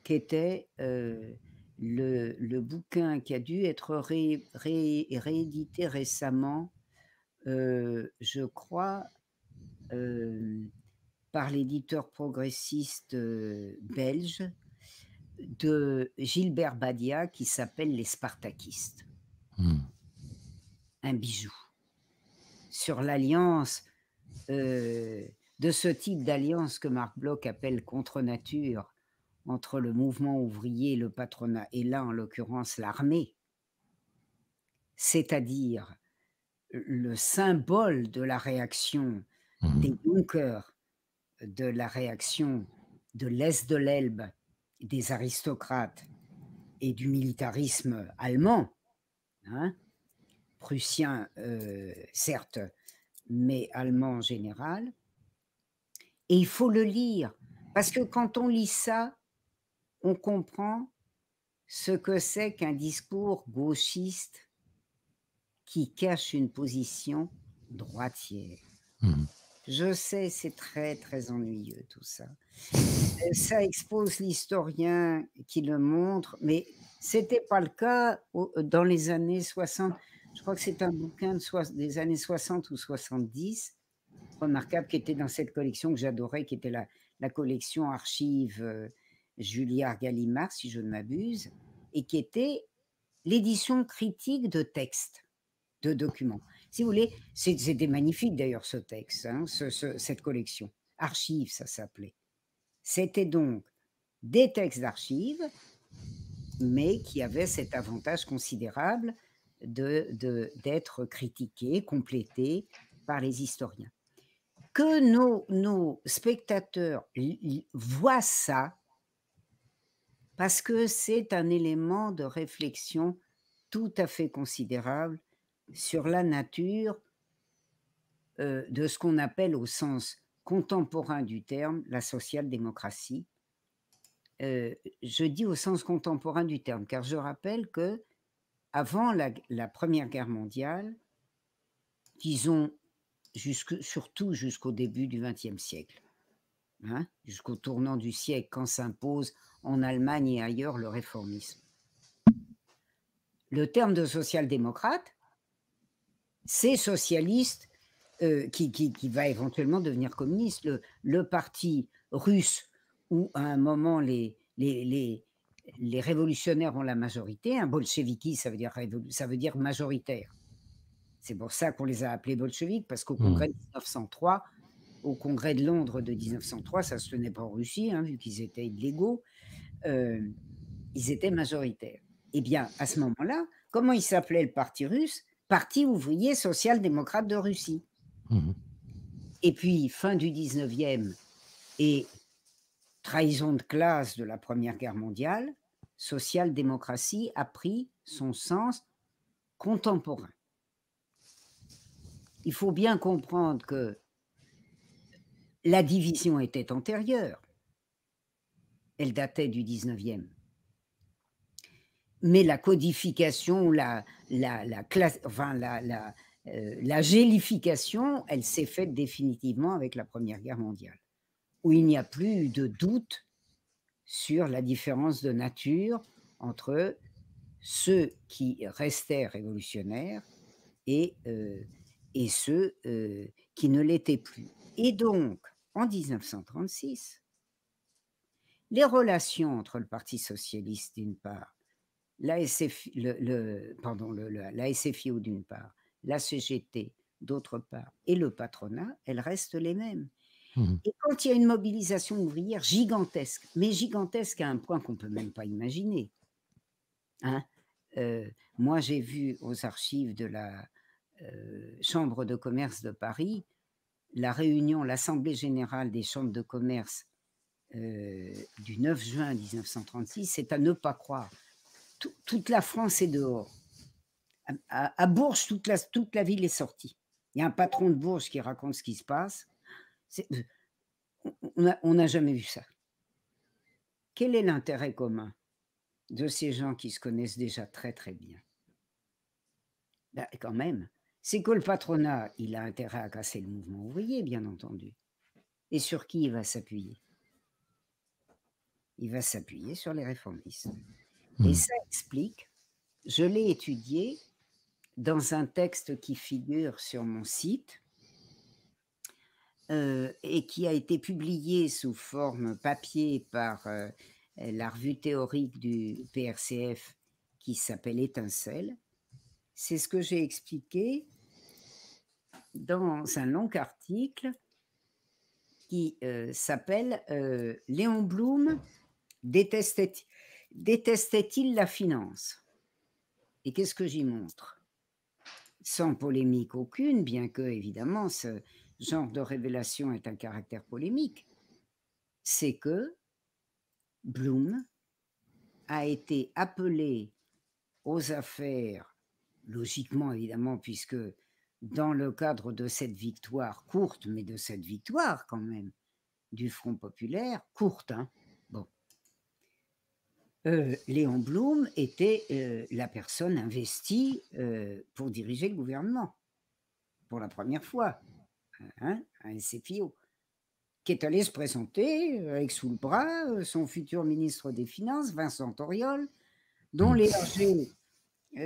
qu'était euh, le, bouquin qui a dû être réédité récemment, euh, je crois, par l'éditeur progressiste belge, de Gilbert Badia qui s'appelle Les Spartakistes. Hmm. Un bijou. Sur l'alliance, euh, de ce type d'alliance que Marc Bloch appelle contre nature entre le mouvement ouvrier et le patronat, et là en l'occurrence l'armée, c'est-à-dire le symbole de la réaction mmh. des bunkers, de la réaction de l'Est de l'Elbe, des aristocrates et du militarisme allemand, hein, prussien euh, certes, mais allemand en général. Et il faut le lire, parce que quand on lit ça, on comprend ce que c'est qu'un discours gauchiste qui cache une position droitière. Mmh. Je sais, c'est très, très ennuyeux tout ça. Euh, ça expose l'historien qui le montre, mais c'était pas le cas dans les années 60. Je crois que c'est un bouquin de des années 60 ou 70, remarquable, qui était dans cette collection que j'adorais, qui était la, collection archive euh, Juliard Gallimard, si je ne m'abuse, et qui était l'édition critique de textes, de documents. Si vous voulez, c'était magnifique d'ailleurs ce texte, hein, cette collection. Archives, ça s'appelait. C'était donc des textes d'archives, mais qui avaient cet avantage considérable d'être de, critiqués, complétés par les historiens. Que nos, spectateurs voient ça, parce que c'est un élément de réflexion tout à fait considérable sur la nature euh, de ce qu'on appelle au sens contemporain du terme la social-démocratie. Euh, je dis au sens contemporain du terme, car je rappelle que avant la, Première Guerre mondiale, disons jusque, surtout jusqu'au début du XXe siècle, hein, jusqu'au tournant du siècle, quand s'impose en Allemagne et ailleurs le réformisme. Le terme de social-démocrate c'est socialiste euh, qui, va éventuellement devenir communiste. Le, parti russe, où à un moment les, les, révolutionnaires ont la majorité, un bolchevique, ça veut dire, ça veut dire majoritaire. C'est pour ça qu'on les a appelés bolcheviques, parce qu'au hmm. congrès de 1903, au congrès de Londres de 1903, ça se tenait pas en Russie, hein, vu qu'ils étaient illégaux, euh, ils étaient majoritaires. Eh bien, à ce moment-là, comment il s'appelait le parti russe? Parti ouvrier social-démocrate de Russie. Mhm. Et puis, fin du 19e et trahison de classe de la Première Guerre mondiale, social-démocratie a pris son sens contemporain. Il faut bien comprendre que la division était antérieure. Elle datait du 19e mais la codification, la, la, euh, la gélification, elle s'est faite définitivement avec la Première Guerre mondiale, où il n'y a plus de doute sur la différence de nature entre ceux qui restaient révolutionnaires et, euh, et ceux euh, qui ne l'étaient plus. Et donc, en 1936, les relations entre le Parti socialiste d'une part la, le, pardon, la SFIO d'une part, la CGT d'autre part, et le patronat, elles restent les mêmes. Mmh. Et quand il y a une mobilisation ouvrière gigantesque, mais gigantesque à un point qu'on ne peut même pas imaginer, hein, euh, moi j'ai vu aux archives de la Chambre de commerce de Paris la réunion, l'Assemblée générale des chambres de commerce euh, du 9 juin 1936, c'est à ne pas croire toute la France est dehors. À, Bourges, toute la, toute la ville est sortie. Il y a un patron de Bourges qui raconte ce qui se passe. On n'a jamais vu ça. Quel est l'intérêt commun de ces gens qui se connaissent déjà très très bien? Ben, Quand même, c'est que le patronat, il a intérêt à casser le mouvement ouvrier, bien entendu. Et sur qui il va s'appuyer? Il va s'appuyer sur les réformistes. Et hmm. ça explique, je l'ai étudié dans un texte qui figure sur mon site euh, et qui a été publié sous forme papier par euh, la revue théorique du PRCF qui s'appelle Étincelle. C'est ce que j'ai expliqué dans un long article qui euh, s'appelle Léon Blum détestait-il la finance? Et qu'est-ce que j'y montre? Sans polémique aucune, bien que, évidemment, ce genre de révélation ait un caractère polémique, c'est que Bloom a été appelé aux affaires, logiquement évidemment, puisque dans le cadre de cette victoire courte, mais de cette victoire quand même, du Front populaire, courte, hein, bon, euh, Léon Blum était euh, la personne investie euh, pour diriger le gouvernement, pour la première fois, hein, un SFIO, qui est allé se présenter avec sous le bras son futur ministre des Finances, Vincent Auriol, dont mmh. les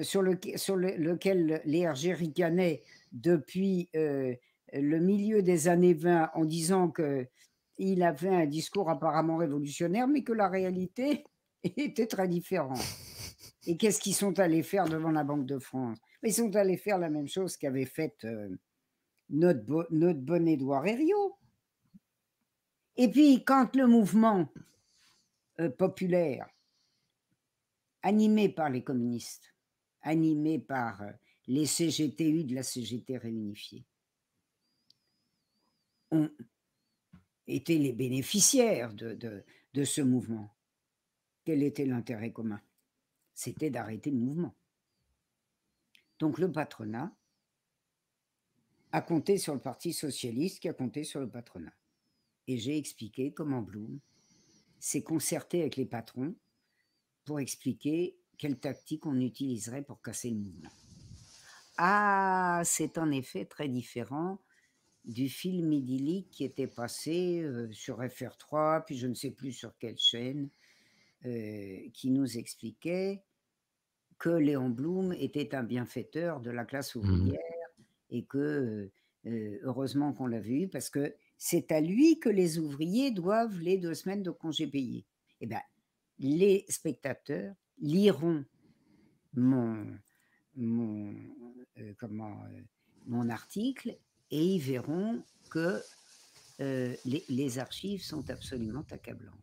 sur, le, sur lequel l'ERG ricanait depuis le milieu des années 20 en disant qu'il avait un discours apparemment révolutionnaire, mais que la réalité était très différent. Et qu'est-ce qu'ils sont allés faire devant la Banque de France? Ils sont allés faire la même chose qu'avait fait euh, notre, bon Édouard Herriot. Et puis, quand le mouvement euh, populaire, animé par les communistes, animé par euh, les CGTU de la CGT réunifiée, ont été les bénéficiaires de, de ce mouvement, quel était l'intérêt commun? C'était d'arrêter le mouvement. Donc le patronat a compté sur le Parti socialiste qui a compté sur le patronat. Et j'ai expliqué comment Blum s'est concerté avec les patrons pour expliquer quelle tactique on utiliserait pour casser le mouvement. Ah, c'est en effet très différent du film idyllique qui était passé euh, sur FR3, puis je ne sais plus sur quelle chaîne, euh, qui nous expliquait que Léon Blum était un bienfaiteur de la classe mmh. ouvrière et que euh, heureusement qu'on l'a vu parce que c'est à lui que les ouvriers doivent les deux semaines de congés payés. Eh bien, les spectateurs liront mon, mon, euh, comment, mon article et ils verront que les, les archives sont absolument accablantes.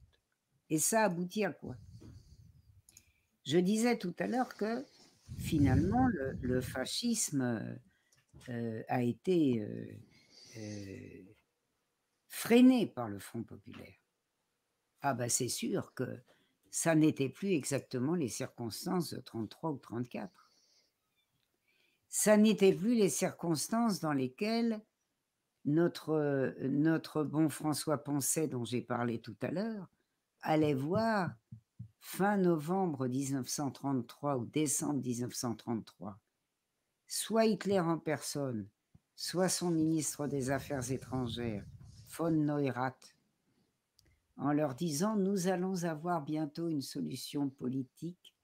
Et ça aboutit à quoi? Je disais tout à l'heure que finalement, le, fascisme euh, a été euh, euh, freiné par le Front populaire. Ah ben c'est sûr que ça n'était plus exactement les circonstances de 33 ou 34. Ça n'était plus les circonstances dans lesquelles notre, notre bon François Poncet, dont j'ai parlé tout à l'heure, allait voir fin novembre 1933 ou décembre 1933, soit Hitler en personne, soit son ministre des Affaires étrangères, von Neurath, en leur disant Nous allons avoir bientôt une solution politique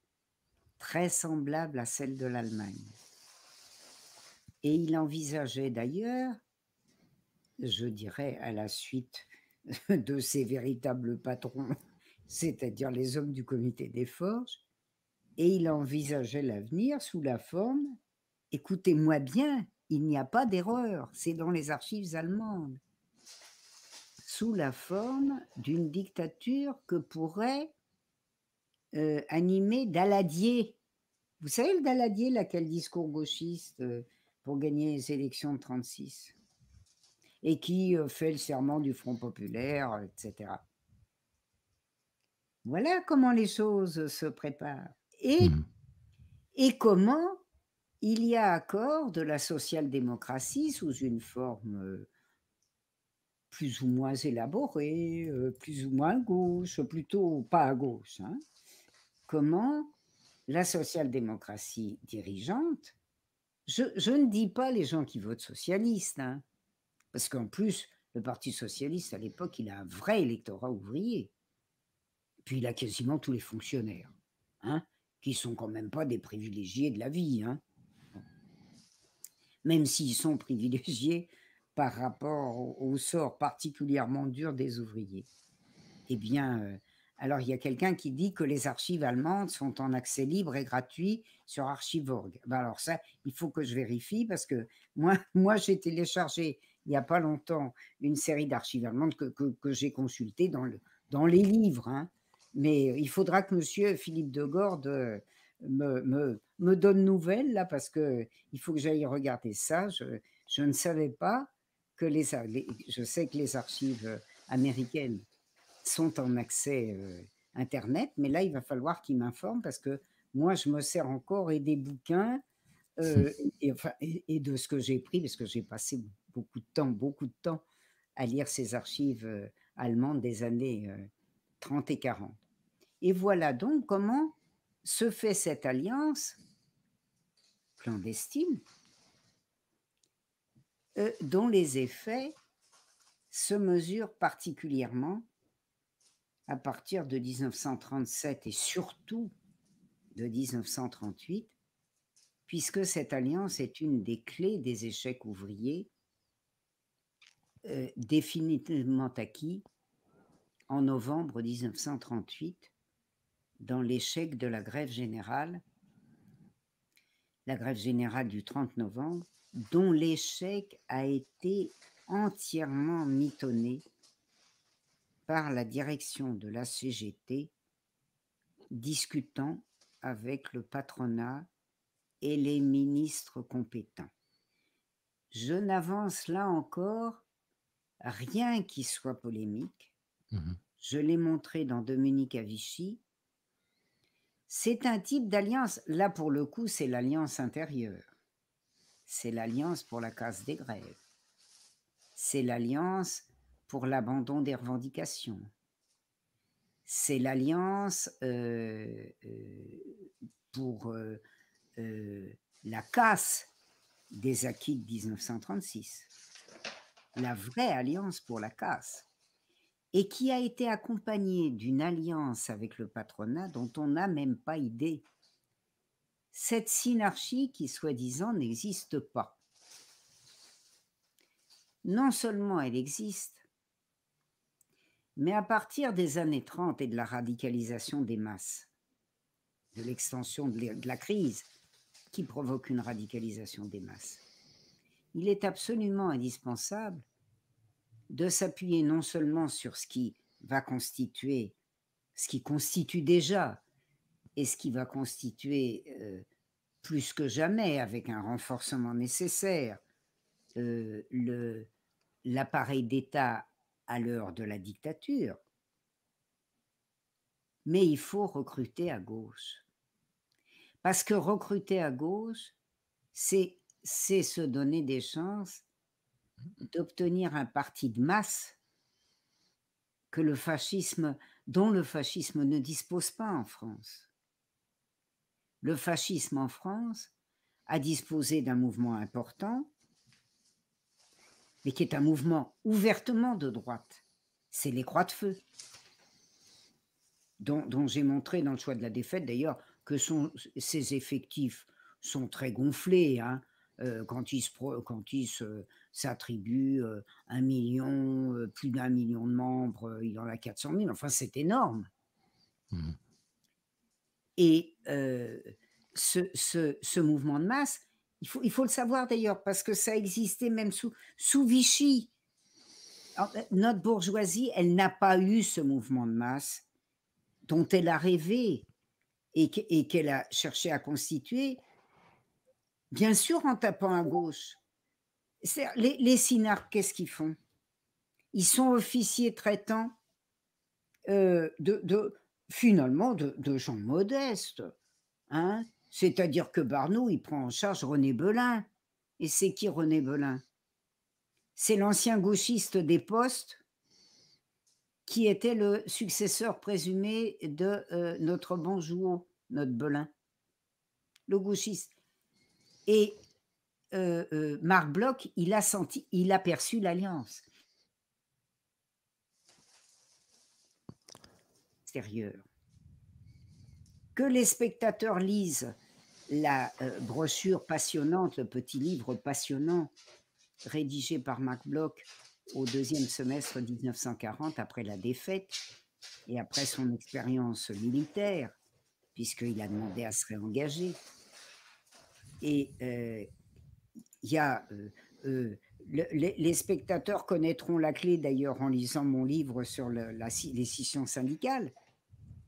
très semblable à celle de l'Allemagne. Et il envisageait d'ailleurs, je dirais à la suite de ses véritables patrons, c'est-à-dire les hommes du comité des forges, et il envisageait l'avenir sous la forme, écoutez-moi bien, il n'y a pas d'erreur, c'est dans les archives allemandes, sous la forme d'une dictature que pourrait euh, animer Daladier. Vous savez le Daladier, là, quel discours gauchiste euh, pour gagner les élections de 36 et qui euh, fait le serment du Front populaire, etc. Voilà comment les choses se préparent. Et, hmm. et comment il y a accord de la social-démocratie sous une forme plus ou moins élaborée, euh, plus ou moins gauche, plutôt pas à gauche. Hein. Comment la social-démocratie dirigeante, je, ne dis pas les gens qui votent socialiste, hein, parce qu'en plus, le Parti socialiste, à l'époque, il a un vrai électorat ouvrier. Puis il a quasiment tous les fonctionnaires, hein, qui sont quand même pas des privilégiés de la vie. Hein. Même s'ils sont privilégiés par rapport au, sort particulièrement dur des ouvriers. Eh bien, euh, alors il y a quelqu'un qui dit que les archives allemandes sont en accès libre et gratuit sur Archivorg. Ben alors ça, il faut que je vérifie parce que moi, moi j'ai téléchargé il n'y a pas longtemps une série d'archives allemandes que, que, j'ai consultées dans, le, dans les livres. Hein. Mais il faudra que Monsieur Philippe de Gorde me, me, me donne nouvelle là parce que il faut que j'aille regarder ça. Je, je, ne savais pas que les, je sais que les archives américaines sont en accès euh, internet, mais là il va falloir qu'ils m'informent parce que moi je me sers encore et des bouquins euh, et, enfin, et, de ce que j'ai pris parce que j'ai passé beaucoup de temps, beaucoup de temps à lire ces archives euh, allemandes des années 30 et 40. Et voilà donc comment se fait cette alliance clandestine euh, dont les effets se mesurent particulièrement à partir de 1937 et surtout de 1938, puisque cette alliance est une des clés des échecs ouvriers euh, définitivement acquis en novembre 1938 dans l'échec de la grève générale, la grève générale du 30 novembre, dont l'échec a été entièrement mitonné par la direction de la CGT discutant avec le patronat et les ministres compétents. Je n'avance là encore rien qui soit polémique. Mmh Je l'ai montré dans Dominique à Vichy, c'est un type d'alliance. Là, pour le coup, c'est l'alliance intérieure. C'est l'alliance pour la casse des grèves. C'est l'alliance pour l'abandon des revendications. C'est l'alliance euh, euh, pour euh, la casse des acquis de 1936. La vraie alliance pour la casse et qui a été accompagné d'une alliance avec le patronat dont on n'a même pas idée. Cette synarchie qui, soi-disant, n'existe pas. Non seulement elle existe, mais à partir des années 30 et de la radicalisation des masses, de l'extension de la crise qui provoque une radicalisation des masses, il est absolument indispensable de s'appuyer non seulement sur ce qui va constituer, ce qui constitue déjà, et ce qui va constituer euh, plus que jamais, avec un renforcement nécessaire, euh, l'appareil d'État à l'heure de la dictature, mais il faut recruter à gauche. Parce que recruter à gauche, c'est se donner des chances d'obtenir un parti de masse que le fascisme, dont le fascisme ne dispose pas en France. Le fascisme en France a disposé d'un mouvement important, mais qui est un mouvement ouvertement de droite. C'est les croix de feu, dont, j'ai montré dans le choix de la défaite d'ailleurs que ses effectifs sont très gonflés. Hein. Euh, quand ils s'attribuent euh, un million, euh, plus d'un million de membres, il en a 400 000. Enfin, c'est énorme. Mmh. Et ce, ce, ce, mouvement de masse, il faut, il faut le savoir d'ailleurs, parce que ça existait même sous, sous Vichy. notre bourgeoisie, elle n'a pas eu ce mouvement de masse dont elle a rêvé et qu'elle a cherché à constituer Bien sûr, en tapant à gauche. Les, les qu'est-ce qu'ils font? Ils sont officiers traitants euh, de, finalement de, gens modestes. Hein C'est-à-dire que Barnou, il prend en charge René Belin. Et c'est qui René Belin? C'est l'ancien gauchiste des postes qui était le successeur présumé de euh, notre bonjour, notre Belin. Le gauchiste. Et euh, euh, Marc Bloch, il a senti, il a perçu l'alliance Que les spectateurs lisent la euh, brochure passionnante, le petit livre passionnant rédigé par Marc Bloch au deuxième semestre 1940 après la défaite et après son expérience militaire, puisqu'il a demandé à se réengager. Et euh, il y a, euh, les, spectateurs connaîtront la clé d'ailleurs en lisant mon livre sur les scissions syndicales.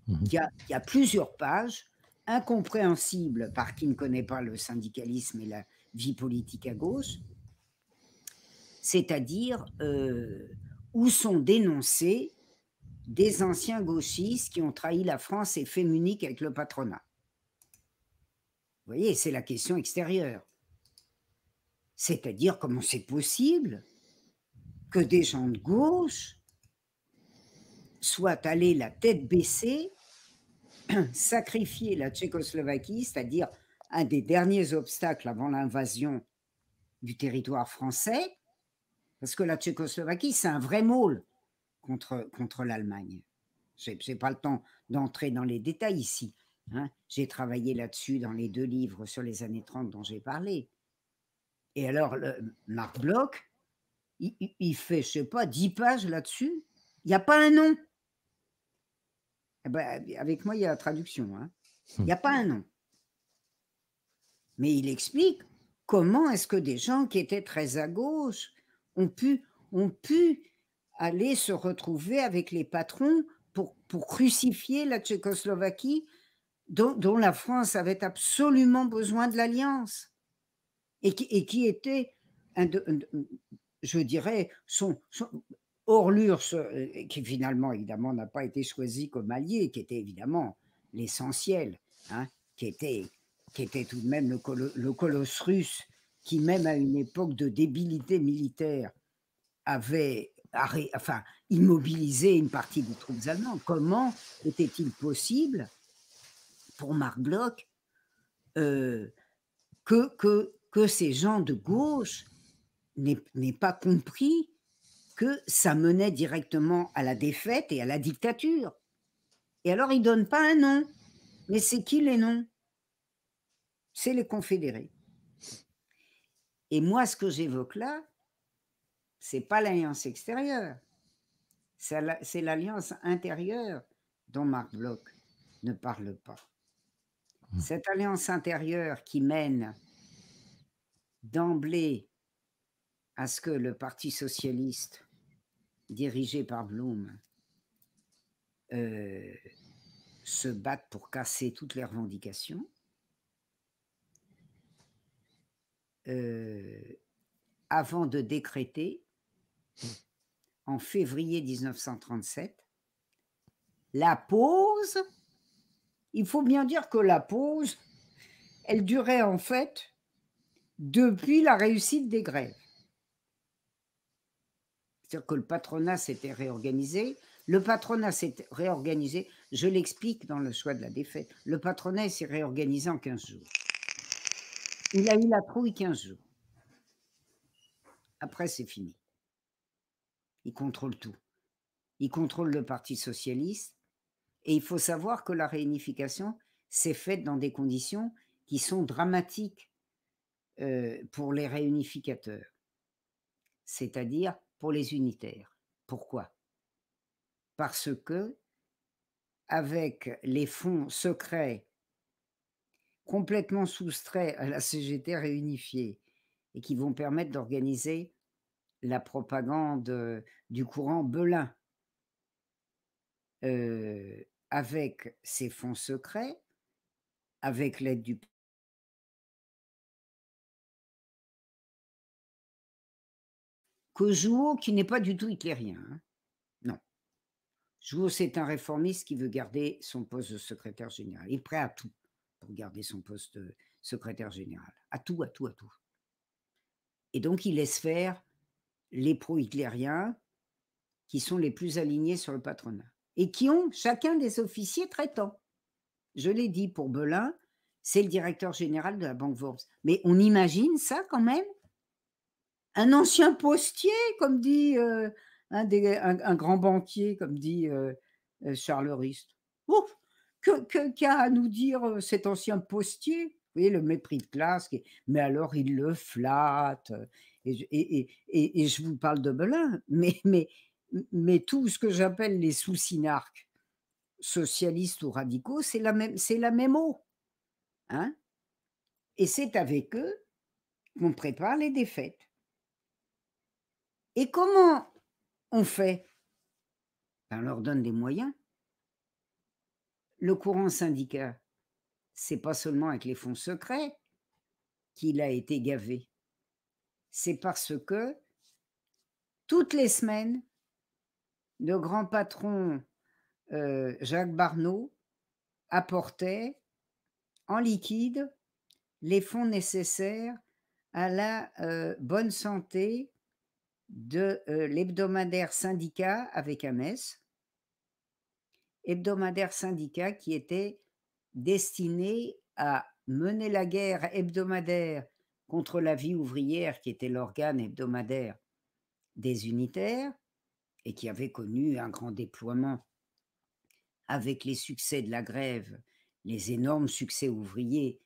Mhm. Il, y a, plusieurs pages incompréhensibles par qui ne connaît pas le syndicalisme et la vie politique à gauche, c'est-à-dire euh, où sont dénoncés des anciens gauchistes qui ont trahi la France et fait Munich avec le patronat. Vous voyez, c'est la question extérieure. C'est-à-dire comment c'est possible que des gens de gauche soient allés la tête baissée sacrifier la Tchécoslovaquie, c'est-à-dire un des derniers obstacles avant l'invasion du territoire français, parce que la Tchécoslovaquie, c'est un vrai môle contre, contre l'Allemagne. Je n'ai pas le temps d'entrer dans les détails ici. Hein. J'ai travaillé là-dessus dans les deux livres sur les années 30 dont j'ai parlé. Et alors, Marc Bloch, il, fait, je sais pas, dix pages là-dessus. Il n'y a pas un nom. Eh ben, avec moi, il y a la traduction. Hein. Il n'y a pas un nom. Mais il explique comment est-ce que des gens qui étaient très à gauche ont pu, ont pu aller se retrouver avec les patrons pour, pour crucifier la Tchécoslovaquie dont, la France avait absolument besoin de l'alliance et qui, et qui était, un je dirais, son, son, Orlure, euh, qui finalement, évidemment, n'a pas été choisi comme allié, qui était évidemment l'essentiel, hein, qui, était, qui était tout de même le, colosse russe, qui même à une époque de débilité militaire avait enfin, immobilisé une partie des troupes allemandes. Comment était-il possible pour Marc Bloch euh, que, que, que ces gens de gauche n'aient pas compris que ça menait directement à la défaite et à la dictature. Et alors, il ne donne pas un nom. Mais c'est qui les noms? C'est les confédérés. Et moi, ce que j'évoque là, c'est pas l'alliance extérieure, c'est l'alliance intérieure dont Marc Bloch ne parle pas. Mmh. Cette alliance intérieure qui mène d'emblée à ce que le Parti socialiste dirigés par Blum, euh, se battent pour casser toutes les revendications. Euh, avant de décréter, en février 1937, la pause, il faut bien dire que la pause, elle durait en fait depuis la réussite des grèves. C'est-à-dire que le patronat s'était réorganisé. Le patronat s'est réorganisé, je l'explique dans le choix de la défaite. Le patronat s'est réorganisé en 15 jours. Il a eu la trouille 15 jours. Après, c'est fini. Il contrôle tout. Il contrôle le Parti socialiste. Et il faut savoir que la réunification s'est faite dans des conditions qui sont dramatiques euh, pour les réunificateurs. C'est-à-dire pour les unitaires. Pourquoi? Parce que avec les fonds secrets complètement soustraits à la CGT réunifiée et qui vont permettre d'organiser la propagande du courant Belin, euh, avec ces fonds secrets, avec l'aide du que Jouot, qui n'est pas du tout hitlérien, hein. non. Jouot, c'est un réformiste qui veut garder son poste de secrétaire général. Il est prêt à tout pour garder son poste de secrétaire général. À tout, à tout, à tout. Et donc, il laisse faire les pro-hitlériens qui sont les plus alignés sur le patronat et qui ont chacun des officiers traitants. Je l'ai dit pour Belin, c'est le directeur général de la Banque Worms. Mais on imagine ça quand même? Un ancien postier, comme dit euh, un, grand banquier, comme dit euh, euh, Charles Rist. Ouf, que, qu'a à nous dire cet ancien postier? Vous voyez le mépris de classe, mais alors il le flatte. Et, je vous parle de Belin, mais, mais, mais tout ce que j'appelle les sous-synarques, socialistes ou radicaux, c'est la même, la même eau. Hein et c'est avec eux qu'on prépare les défaites. Et comment on fait? Ben, On leur donne des moyens. le courant syndicat, c'est pas seulement avec les fonds secrets qu'il a été gavé, c'est parce que toutes les semaines, le grand patron euh, Jacques Barneau apportait en liquide les fonds nécessaires à la euh, bonne santé de euh, l'hebdomadaire syndicat avec un hebdomadaire syndicat qui était destiné à mener la guerre hebdomadaire contre la vie ouvrière, qui était l'organe hebdomadaire des unitaires, et qui avait connu un grand déploiement avec les succès de la grève, les énormes succès ouvriers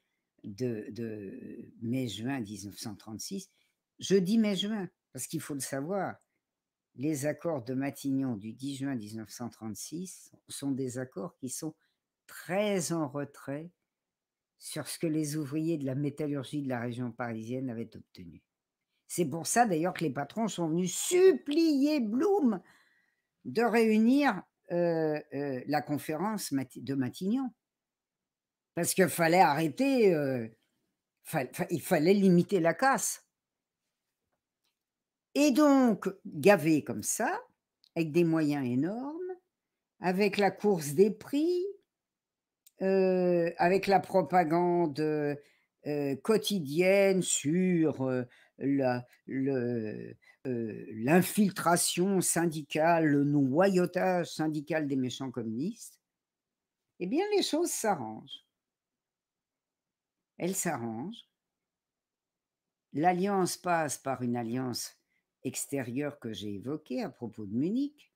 de, de mai-juin 1936. Je dis mai-juin parce qu'il faut le savoir, les accords de Matignon du 10 juin 1936 sont des accords qui sont très en retrait sur ce que les ouvriers de la métallurgie de la région parisienne avaient obtenu. C'est pour ça d'ailleurs que les patrons sont venus supplier Blum de réunir euh, euh, la conférence de Matignon. Parce qu'il fallait arrêter, euh, il fallait limiter la casse. Et donc, gavé comme ça, avec des moyens énormes, avec la course des prix, euh, avec la propagande euh, quotidienne sur euh, l'infiltration syndicale, le noyautage syndical des méchants communistes, eh bien les choses s'arrangent. Elles s'arrangent. L'alliance passe par une alliance extérieure que j'ai évoquée à propos de Munich,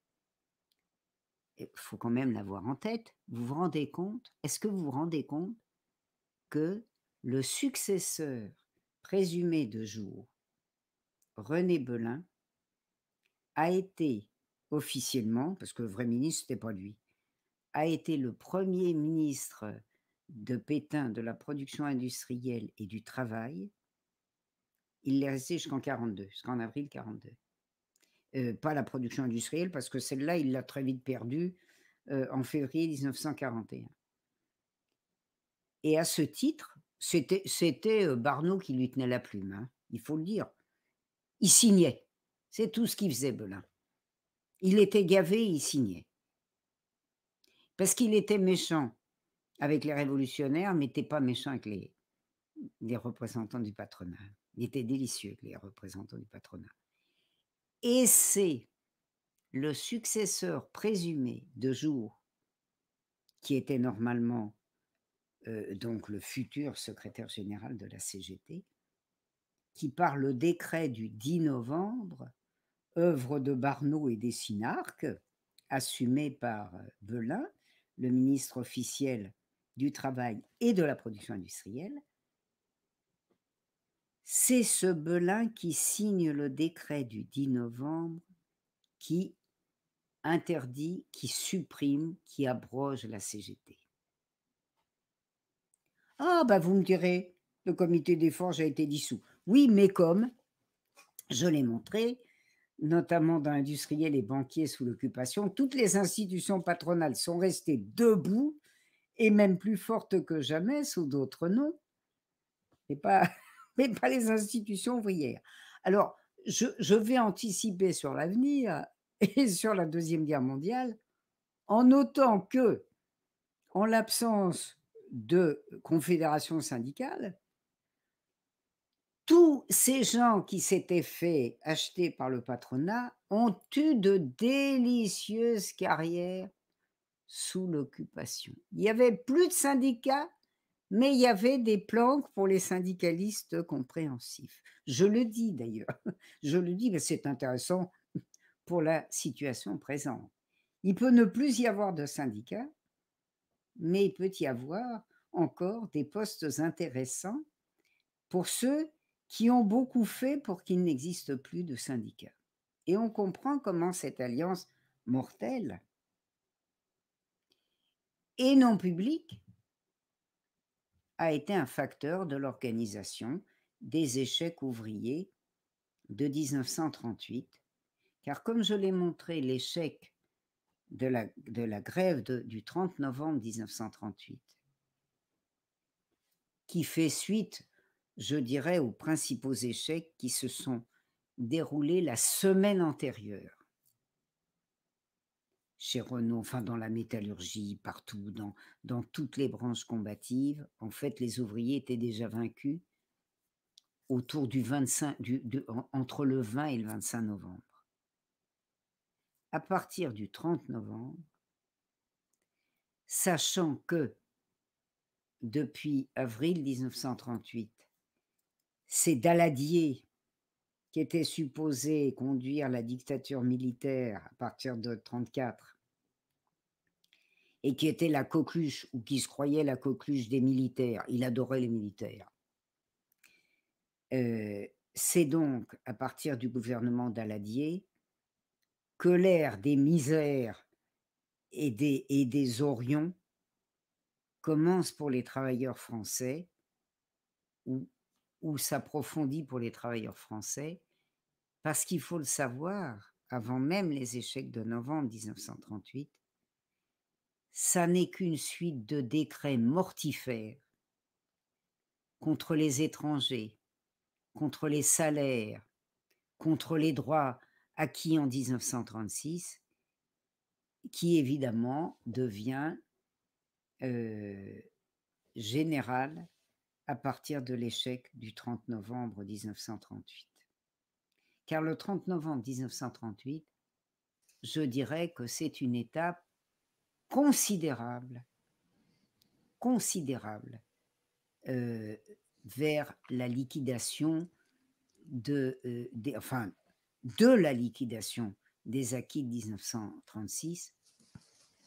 il faut quand même l'avoir en tête. Vous vous rendez compte Est-ce que vous vous rendez compte que le successeur présumé de Jour, René Belin, a été officiellement, parce que le vrai ministre, n'était pas lui, a été le premier ministre de Pétain de la production industrielle et du travail il est resté jusqu'en 42, jusqu'en avril 42. Euh, pas la production industrielle, parce que celle-là, il l'a très vite perdue euh, en février 1941. Et à ce titre, c'était, euh, Barnaud qui lui tenait la plume, hein, il faut le dire. Il signait. C'est tout ce qu'il faisait, Belin. Il était gavé, il signait. Parce qu'il était méchant avec les révolutionnaires, mais n'était pas méchant avec les représentants du patronat. Il était délicieux, les représentants du patronat. Et c'est le successeur présumé de Jour, qui était normalement euh, donc le futur secrétaire général de la CGT, qui par le décret du 10 novembre, œuvre de Barnaud et des Synarques, assumé par euh, Belin, le ministre officiel du Travail et de la production industrielle, c'est ce Belin qui signe le décret du 10 novembre qui interdit, qui supprime, qui abroge la CGT. Ah, bah vous me direz, le comité des forges a été dissous. Oui, mais comme, je l'ai montré, notamment dans l'industriel et banquiers sous l'occupation, toutes les institutions patronales sont restées debout et même plus fortes que jamais sous d'autres noms. Et pas, mais pas les institutions ouvrières. Alors, je, vais anticiper sur l'avenir et sur la Deuxième Guerre mondiale en notant que, en l'absence de confédération syndicale, tous ces gens qui s'étaient fait acheter par le patronat ont eu de délicieuses carrières sous l'occupation. Il n'y avait plus de syndicats mais il y avait des planques pour les syndicalistes compréhensifs. Je le dis d'ailleurs, je le dis, mais c'est intéressant pour la situation présente. Il peut ne plus y avoir de syndicats, mais il peut y avoir encore des postes intéressants pour ceux qui ont beaucoup fait pour qu'il n'existe plus de syndicats. Et on comprend comment cette alliance mortelle et non publique a été un facteur de l'organisation des échecs ouvriers de 1938, car comme je l'ai montré, l'échec de la, grève du 30 novembre 1938, qui fait suite, je dirais, aux principaux échecs qui se sont déroulés la semaine antérieure chez Renault, enfin dans la métallurgie, partout, dans, dans toutes les branches combatives. En fait, les ouvriers étaient déjà vaincus autour du 25, du, entre le 20 et le 25 novembre. À partir du 30 novembre, sachant que depuis avril 1938, c'est Daladier qui était supposé conduire la dictature militaire à partir de 1934 et qui était la coqueluche ou qui se croyait la coqueluche des militaires. Il adorait les militaires. Euh, c'est donc à partir du gouvernement d'Aladier que l'ère des misères et des, et orions commence pour les travailleurs français ou s'approfondit pour les travailleurs français, parce qu'il faut le savoir, avant même les échecs de novembre 1938, ça n'est qu'une suite de décrets mortifères contre les étrangers, contre les salaires, contre les droits acquis en 1936, qui évidemment devient euh, général à partir de l'échec du 30 novembre 1938. Car le 30 novembre 1938, je dirais que c'est une étape considérable, considérable euh, vers la liquidation de, euh, enfin, de la liquidation des acquis de 1936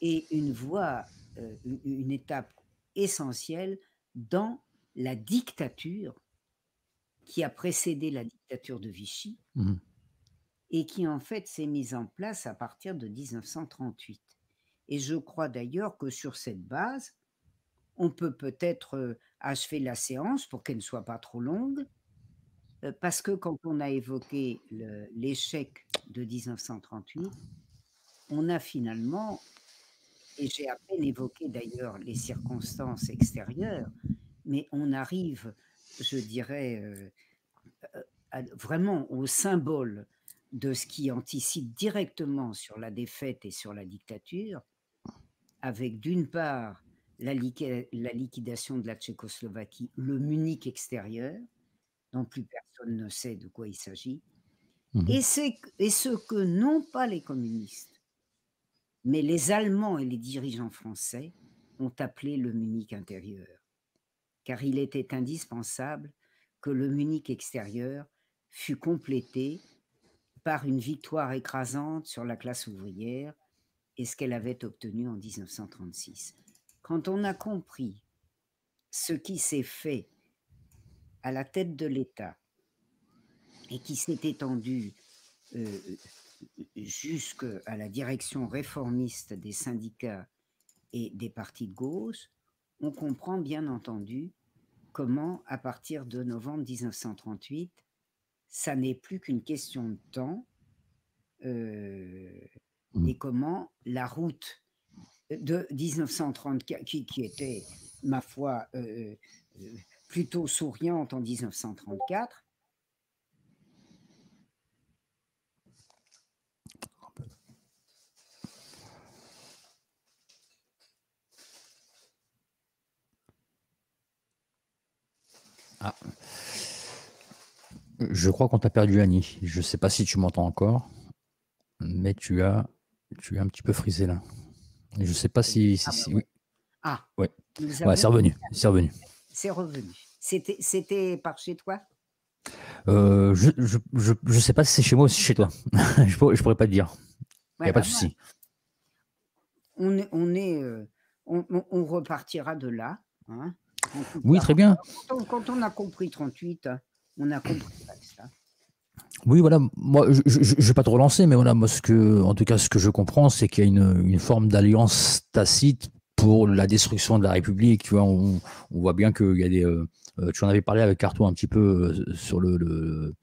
et une voie, euh, une étape essentielle dans la dictature qui a précédé la dictature de Vichy mmh. et qui en fait s'est mise en place à partir de 1938. Et je crois d'ailleurs que sur cette base, on peut peut-être euh, achever la séance pour qu'elle ne soit pas trop longue, euh, parce que quand on a évoqué l'échec de 1938, on a finalement, et j'ai à peine évoqué d'ailleurs les circonstances extérieures, mais on arrive, je dirais, euh, vraiment au symbole de ce qui anticipe directement sur la défaite et sur la dictature, avec d'une part la, liquidation de la Tchécoslovaquie, le Munich extérieur, dont plus personne ne sait de quoi il s'agit, mmh et, et ce que non pas les communistes, mais les Allemands et les dirigeants français ont appelé le Munich intérieur, car il était indispensable que le Munich extérieur fût complété par une victoire écrasante sur la classe ouvrière et ce qu'elle avait obtenu en 1936. Quand on a compris ce qui s'est fait à la tête de l'État et qui s'est étendu euh, jusqu'à la direction réformiste des syndicats et des partis de gauche, on comprend bien entendu comment, à partir de novembre 1938, ça n'est plus qu'une question de temps euh, mmh. et comment la route de 1934, qui, qui était, ma foi, euh, euh, plutôt souriante en 1934. Ah. Je crois qu'on t'a perdu Annie. Je ne sais pas si tu m'entends encore, mais tu as, tu as un petit peu frisé là. Je ne sais pas si. ah, oui. ah. Ouais. c'est revenu. C'est revenu. C'est revenu. C'était par chez toi? Euh, Je ne je, sais pas si c'est chez moi ou si chez toi. je ne pourrais, pourrais, pas te dire. Il n'y a pas de souci. On, est, on, est, euh, on, on, repartira de là. Hein, oui, très bien. Quand on, a compris 38, on a compris ça. Oui, voilà. Moi, je ne vais pas te relancer, mais voilà, moi, ce que, en tout cas, ce que je comprends, c'est qu'il y a une, une forme d'alliance tacite pour la destruction de la République. Tu vois, on, on voit bien qu'il y a des, euh, tu en avais parlé avec Arthur un petit peu sur le,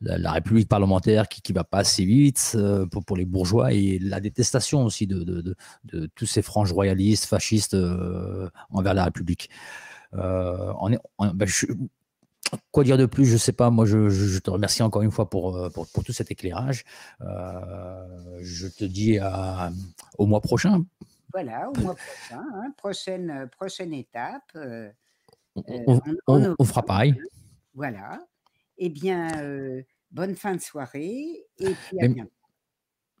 la, République parlementaire qui ne va pas assez vite pour, pour, les bourgeois et la détestation aussi de, de, de, tous ces franges royalistes, fascistes envers la République. on est, ben, quoi dire de plus Je ne sais pas. Moi, je, te remercie encore une fois pour, euh, pour, tout cet éclairage. Euh, je te dis au mois prochain. Voilà, au mois prochain. Hein. prochaine, prochaine étape. Euh, on, fera pareil. Voilà. Eh bien, bonne fin de soirée et puis à bientôt.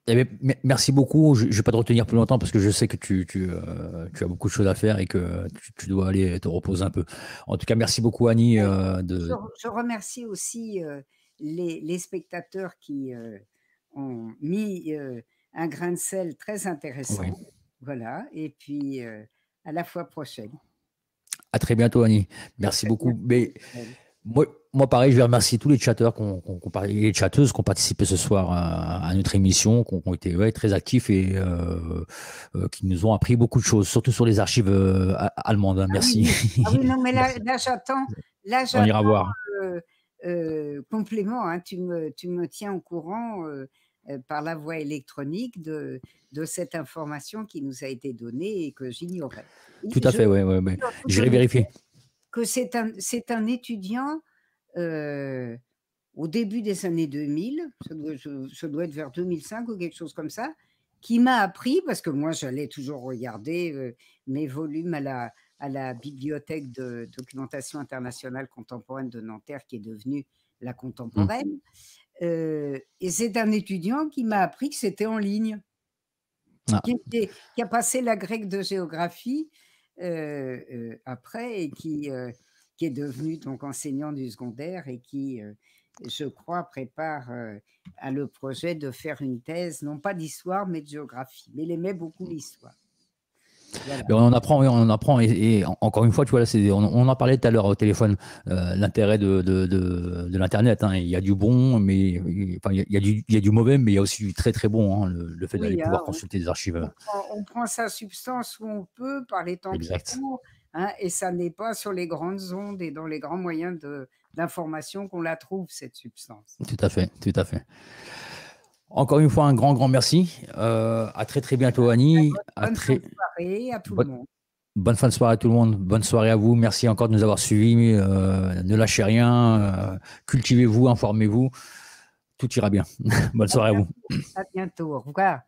Eh merci beaucoup. Je ne vais pas te retenir plus longtemps parce que je sais que tu, tu, euh, tu as beaucoup de choses à faire et que tu, dois aller te reposer un peu. En tout cas, merci beaucoup Annie. Euh, de... je, remercie aussi euh, les, les, spectateurs qui ont mis un grain de sel très intéressant. Voilà. Et puis, à la fois prochaine. À très bientôt Annie. Merci beaucoup. Mais, moi, moi, pareil, je vais remercier tous les chatteurs, qu'on, les chatteuses qui ont participé ce soir à, notre émission, qui ont, été très actifs et euh, euh, qui nous ont appris beaucoup de choses, surtout sur les archives euh, allemandes. Hein. Ah merci. Ah oui, non, mais là, j'attends. Là, On ira voir. complément, hein, tu, me, tu me tiens au courant par la voie électronique de, de cette information qui nous a été donnée et que j'ignorais. Tout à fait, oui. Ouais, ouais. J'irai vérifier. Que c'est un, c'est un étudiant euh, au début des années 2000, ça doit, doit, être vers 2005 ou quelque chose comme ça, qui m'a appris, parce que moi j'allais toujours regarder euh, mes volumes à la, à la bibliothèque de documentation internationale contemporaine de Nanterre, qui est devenue la contemporaine. Mmh. Euh, et c'est un étudiant qui m'a appris que c'était en ligne, ah. qui, qui, a passé la grecque de géographie après et qui qui est devenu donc enseignant du secondaire et qui, euh, je crois, prépare euh, à le projet de faire une thèse, non pas d'histoire, mais de géographie. Mais il aimait beaucoup l'histoire. On en apprend, on en apprend. Et, encore une fois, tu vois, on, on, en parlait tout à l'heure au téléphone, euh, l'intérêt de, de, de, l'Internet. Hein. Il y a du bon, mais enfin, il, y a, du, il y a du mauvais, mais il y a aussi du très très bon. Hein, le, fait d'aller pouvoir consulter des archives. On prend, sa substance où on peut par les temps exact. Hein, et ça n'est pas sur les grandes ondes et dans les grands moyens d'information qu'on la trouve, cette substance. Tout à fait, tout à fait. Encore une fois, un grand, grand merci. Euh, à très, très bientôt, Annie. Bonne, à très... fin de soirée à tout le monde. Bonne fin de soirée à tout le monde. Bonne soirée à vous. Merci encore de nous avoir suivis. Euh, ne lâchez rien. Euh, cultivez-vous, informez-vous. Tout ira bien. Bonne soirée à vous. À bientôt. Au revoir.